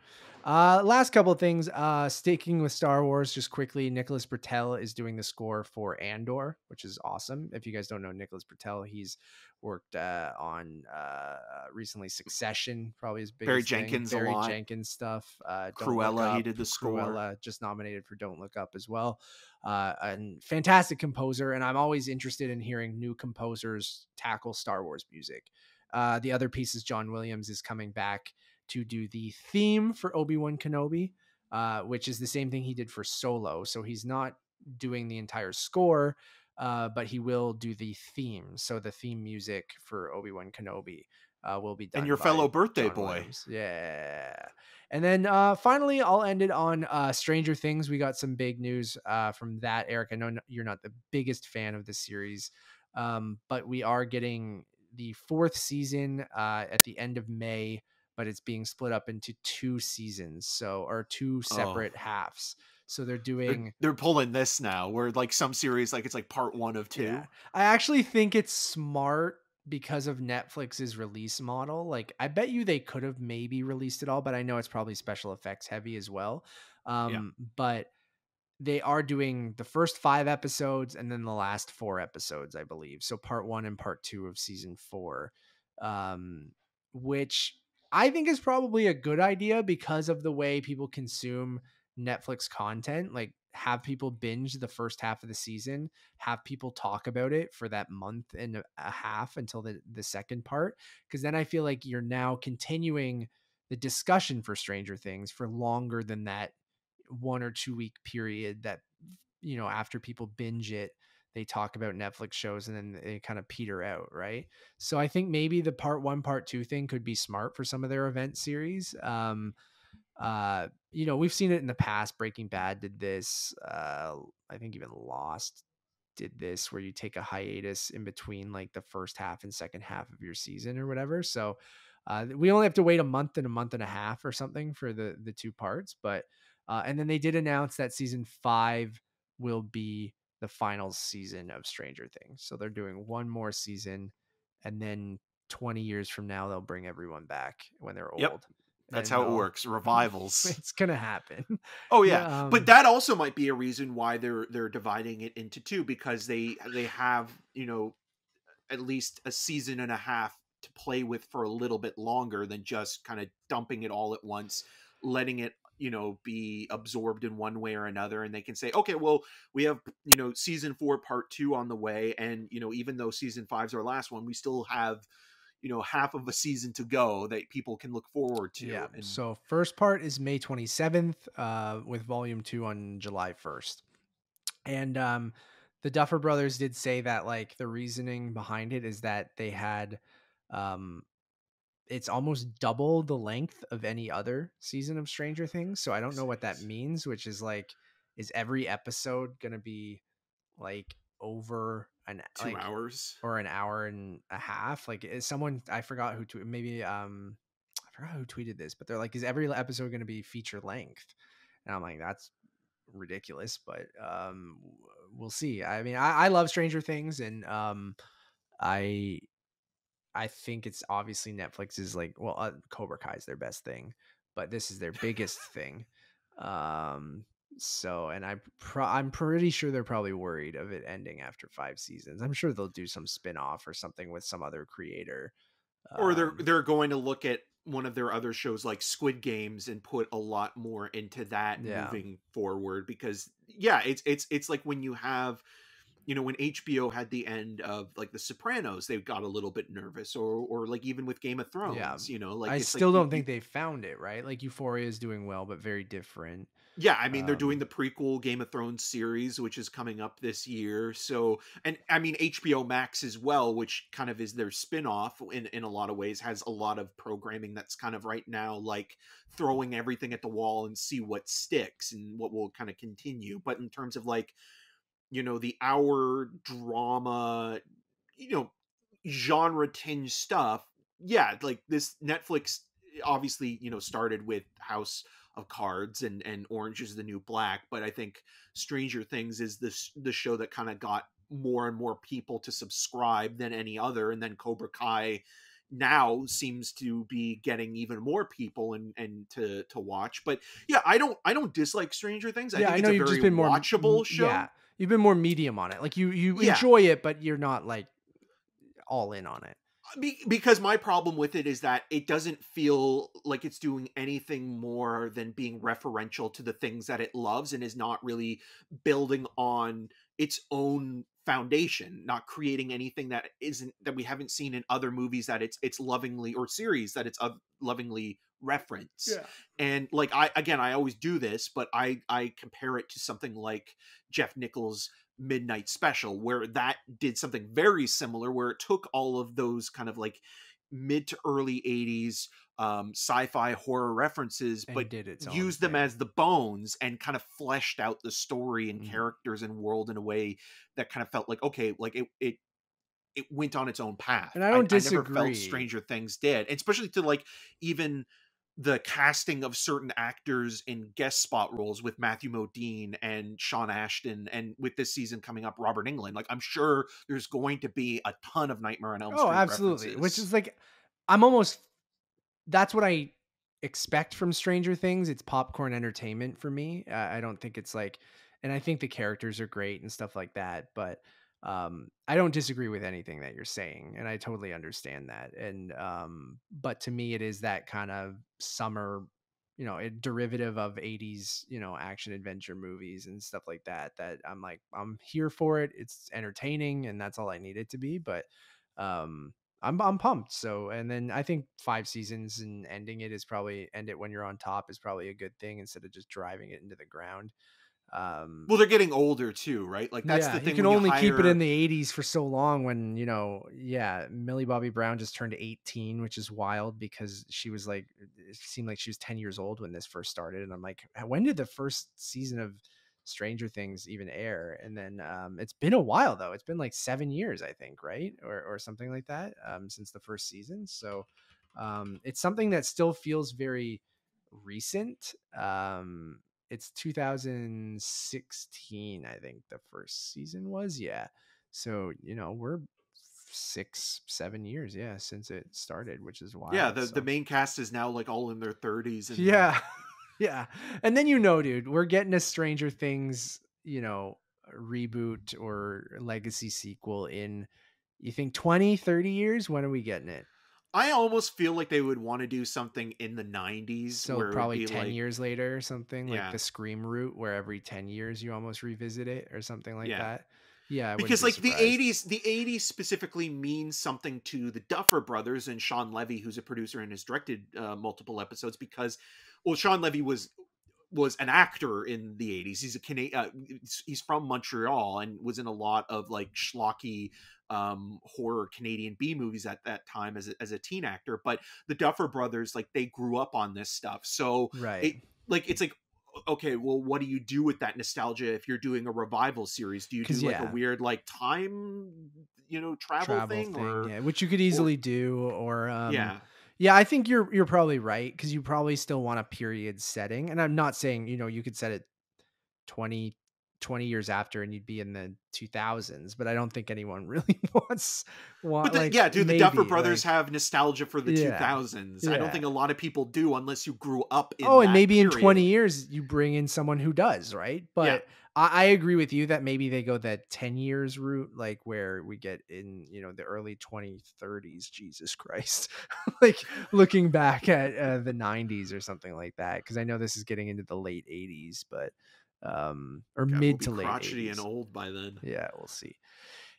Uh, last couple of things. Uh, sticking with Star Wars, just quickly, Nicholas Britell is doing the score for Andor, which is awesome. If you guys don't know Nicholas Britell, he's worked uh, on uh, recently Succession, probably his biggest Barry thing. Jenkins a Barry. Jenkins stuff. Uh, Cruella, he did the score. Cruella, just nominated for Don't Look Up as well. Uh, and fantastic composer, and I'm always interested in hearing new composers tackle Star Wars music. Uh, the other piece is John Williams is coming back to do the theme for Obi Wan Kenobi, uh, which is the same thing he did for Solo. So he's not doing the entire score, uh, but he will do the theme. So the theme music for Obi Wan Kenobi uh, will be done. and your fellow birthday John boy Williams. Yeah. And then uh, finally, I'll end it on uh, Stranger Things. We got some big news uh, from that, Eric. I know you're not the biggest fan of the series, um, but we are getting the fourth season uh, at the end of May, but it's being split up into two seasons, so or two separate halves. So they're they're, doing. they're pulling this now where like some series like it's like part one of two Yeah. I actually think it's smart because of Netflix's release model. Like, I bet you they could have maybe released it all, but I know it's probably special effects heavy as well. Um, But they are doing the first five episodes and then the last four episodes, I believe. So part one and part two of season four, um, which I think is probably a good idea because of the way people consume Netflix content. Like, have people binge the first half of the season, have people talk about it for that month and a- half until the, the second part. Because then I feel like you're now continuing the discussion for Stranger Things for longer than that one or two week period that, you know, after people binge it, they talk about Netflix shows and then they kind of peter out, right? So I think maybe the part one, part two thing could be smart for some of their event series. Um, uh, you know, we've seen it in the past. Breaking Bad did this. Uh, I think even Lost did this, where you take a hiatus in between like the first half and second half of your season or whatever. So uh, we only have to wait a month and a month and a half or something for the the two parts. But uh, and then they did announce that season five will be the final season of Stranger Things. So they're doing one more season, and then 20 years from now they'll bring everyone back when they're old. Yep. that's and how it works revivals It's gonna happen. Oh yeah, Yeah, um, but that also might be a reason why they're they're dividing it into two because they they have you know at least a season and a half to play with for a little bit longer than just kind of dumping it all at once, letting it you know be absorbed in one way or another, and they can say, okay, well we have you know season four part two on the way, and you know even though season five's our last one, we still have you know half of a season to go that people can look forward to. Yeah. and- So first part is May 27th, uh, with volume two on July 1st. And um the Duffer Brothers did say that like the reasoning behind it is that they had um it's almost double the length of any other season of Stranger Things. So I don't know what that means, which is like is every episode gonna be like over an two like, hours. or an hour and a half. Like is someone I forgot who tweeted maybe um I forgot who tweeted this, but they're like, is every episode going to be feature length? And I'm like, that's ridiculous, but um we'll see. I mean, I, I love Stranger Things, and um I I think it's obviously Netflix is like well, uh, Cobra Kai is their best thing, but this is their biggest thing. Um so and I pro- I'm pretty sure they're probably worried of it ending after 5 seasons. I'm sure they'll do some spin-off or something with some other creator. or they're Um, they're going to look at one of their other shows like Squid Games and put a lot more into that Yeah. moving forward because yeah, it's it's it's like when you have you know when HBO had the end of like The Sopranos, they got a little bit nervous or or like even with Game of Thrones, you know, like I like still you- don't think they found it, right? Like Euphoria is doing well but very different. Yeah, I mean they're doing Um, the prequel Game of Thrones series, which is coming up this year. So, and I mean HBO Max as well, which kind of is their spin-off in in a lot of ways, has a lot of programming that's kind of right now like throwing everything at the wall and see what sticks and what will kind of continue. But in terms of like you know the hour drama you know genre tinge stuff yeah like this netflix obviously you know started with house of cards and and orange is the new black but i think stranger things is this the show that kind of got more and more people to subscribe than any other and then cobra kai now seems to be getting even more people and and to to watch but yeah i don't i don't dislike stranger things i yeah, think I it's know a very just been more watchable show Yeah, you've been more medium on it. Like you you Yeah. enjoy it, but you're not like all in on it. Uh, be- because my problem with it is that it doesn't feel like it's doing anything more than being referential to the things that it loves and is not really building on its own foundation not creating anything that isn't that we haven't seen in other movies that it's it's lovingly or series that it's lovingly reference and like i again i always do this but i i compare it to something like jeff nichols midnight special where that did something very similar where it took all of those kind of like mid to early 80s um sci-fi horror references And but did used them thing. as the bones and kind of fleshed out the story and Mhm. characters and world in a way that kind of felt like okay like it it it went on its own path And I don't I, never disagree. felt stranger things did especially to like even the casting of certain actors in guest spot roles with Matthew Modine and Sean Astin, and with this season coming up, Robert Englund. Like, I'm sure there's going to be a ton of Nightmare on Elm Street. Oh, absolutely. Which is like, I'm almost. That's what I expect from Stranger Things. It's popcorn entertainment for me. Uh, I don't think it's like, and I think the characters are great and stuff like that. But um, I don't disagree with anything that you're saying, and I totally understand that. And um, but to me, it is that kind of summer. You know, a derivative of 80s, you know, action adventure movies and stuff like that. That I'm like, I'm here for it. It's entertaining, and that's all I need it to be. But um I'm I'm pumped. So and then I think five seasons and ending it is probably end it when you're on top is probably a good thing instead of just driving it into the ground. Um well, they're getting older too, right? Like that's yeah, the thing. You can only keep it in the 80s for so long when, you know, yeah, Millie Bobby Brown just turned 18, which is wild because she was like, it seemed like she was 10 years old when this first started. And I'm like, when did the first season of Stranger Things even air? And then um, it's been a while though. It's been like seven years, I think, right? Or, or something like that um, since the first season. So um, it's something that still feels very recent. Um, it's 2016, I think the first season was. Yeah. So, you know, we're six, seven years, yeah, since it started, which is wild. Yeah, the, so- the main cast is now like all in their 30s. And yeah. Yeah. And then you know, dude, we're getting a Stranger Things, you know, reboot or legacy sequel in you think 20, 30 years? When are we getting it? I almost feel like they would want to do something in the 90s. So probably 10 like- years later or something, like Yeah. the Scream route where every 10 years you almost revisit it or something like Yeah. that. Yeah. Because be like the 80s the 80s specifically means something to the duffer brothers and shawn levy who's a producer and has directed uh, multiple episodes because well shawn levy was was an actor in the 80s he's a Canadian, uh, he's from montreal and was in a lot of like schlocky um horror canadian b movies at that time as a, as a teen actor but the duffer brothers like they grew up on this stuff. So Right. it like it's like okay well what do you do with that nostalgia if you're doing a revival series? Do you do 'Cause, like a weird like time you know travel, thing, or yeah, which you could easily do or um yeah. Yeah, I think you're you're probably right because you probably still want a period setting, and I'm not saying you know you could set it 20, 20 years after and you'd be in the 2000s, but I don't think anyone really wants. Want, but the, like, yeah dude the duffer brothers like- have nostalgia for the Yeah. 2000s i don't think a lot of people do unless you grew up in oh, and maybe in 20 years you bring in someone who does, right? But I, I agree with you that maybe they go that 10 years route, like where we get in, you know, the early 2030s. Jesus Christ. like looking back at uh, the 90s or something like that. Cause I know this is getting into the late 80s, but, um, or God, we'll mid be to late. crotchety 80s. and old by then Yeah, we'll see.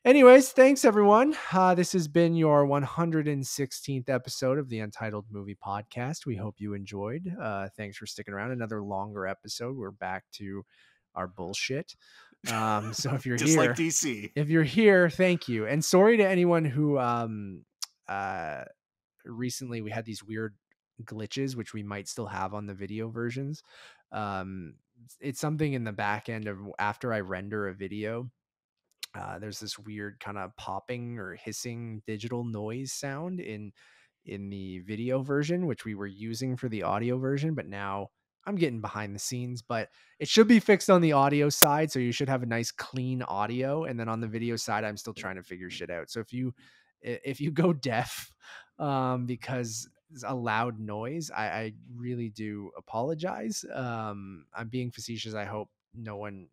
Anyways, thanks everyone. Uh, this has been your 116th episode of the Untitled Movie Podcast. We hope you enjoyed. Uh, thanks for sticking around. Another longer episode. We're back to our bullshit. Um, so if you're just here, like dc if you're here, thank you. And sorry to anyone who um uh recently we had these weird glitches which we might still have on the video versions. Um it's something in the back end of after I render a video uh, there's this weird kind of popping or hissing digital noise sound in in the video version, which we were using for the audio version, but now I'm getting behind the scenes, but it should be fixed on the audio side. So you should have a nice clean audio. And then on the video side, I'm still trying to figure shit out. So if you if you go deaf um because a loud noise, I, I really do apologize. Um I'm being facetious. I hope no one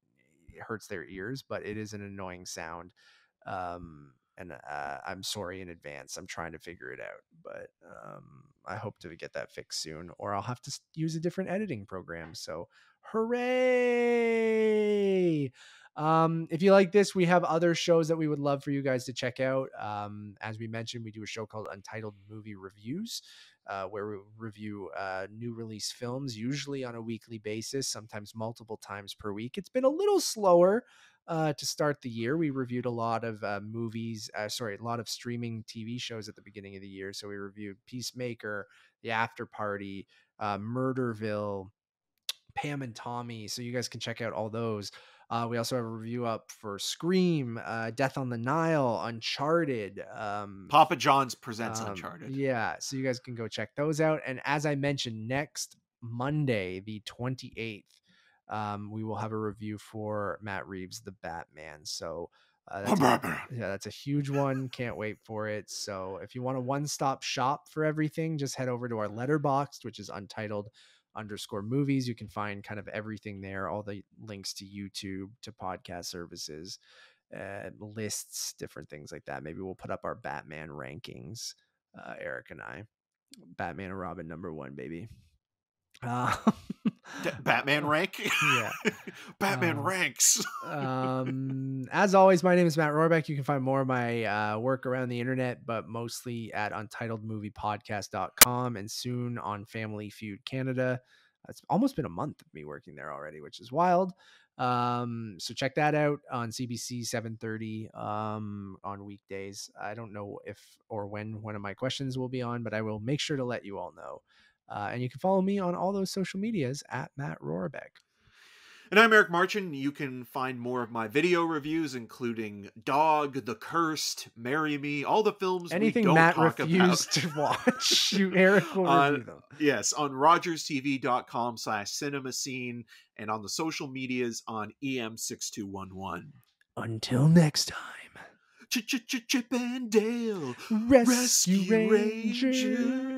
hurts their ears, but it is an annoying sound. Um and uh, I'm sorry in advance. I'm trying to figure it out, but um, I hope to get that fixed soon, or I'll have to use a different editing program. So, hooray! Um, if you like this, we have other shows that we would love for you guys to check out. Um, as we mentioned, we do a show called Untitled Movie Reviews, uh, where we review uh, new release films, usually on a weekly basis, sometimes multiple times per week. It's been a little slower uh, to start the year. We reviewed a lot of uh, movies, uh, sorry, a lot of streaming TV shows at the beginning of the year. So we reviewed Peacemaker, The After Party, uh, Murderville, Pam and Tommy. So you guys can check out all those. Uh, we also have a review up for Scream, uh, Death on the Nile, Uncharted. Um, Papa John's presents um, Uncharted. Yeah, so you guys can go check those out. And as I mentioned, next Monday, the 28th, um, we will have a review for Matt Reeves' The Batman. So uh, that's a, yeah, that's a huge one. Can't wait for it. So if you want a one-stop shop for everything, just head over to our letterboxd, which is untitled underscore movies. You can find kind of everything there, all the links to YouTube, to podcast services, uh, lists, different things like that. Maybe we'll put up our Batman rankings, uh, Eric and I. Batman and Robin number one, baby. Uh, Batman rank? yeah. Batman Um, ranks. um, as always, my name is Matt Rorabeck. You can find more of my uh, work around the internet, but mostly at untitledmoviepodcast.com and soon on Family Feud Canada. It's almost been a month of me working there already, which is wild. Um, so check that out on CBC 730 um, on weekdays. I don't know if or when one of my questions will be on, but I will make sure to let you all know. Uh, and you can follow me on all those social medias at Matt Rorabeck. And I'm Eric Marchin. You can find more of my video reviews, including Dog, The Cursed, Marry Me, all the films we Anything don't Matt talk refused to watch, you Eric will On- review them. Yes, on rogerstv.com slash cinema scene and on the social medias on E EM6211. Until next time, Ch-ch-ch-Chip and Dale. Rescue, Rescue Rangers. Rangers.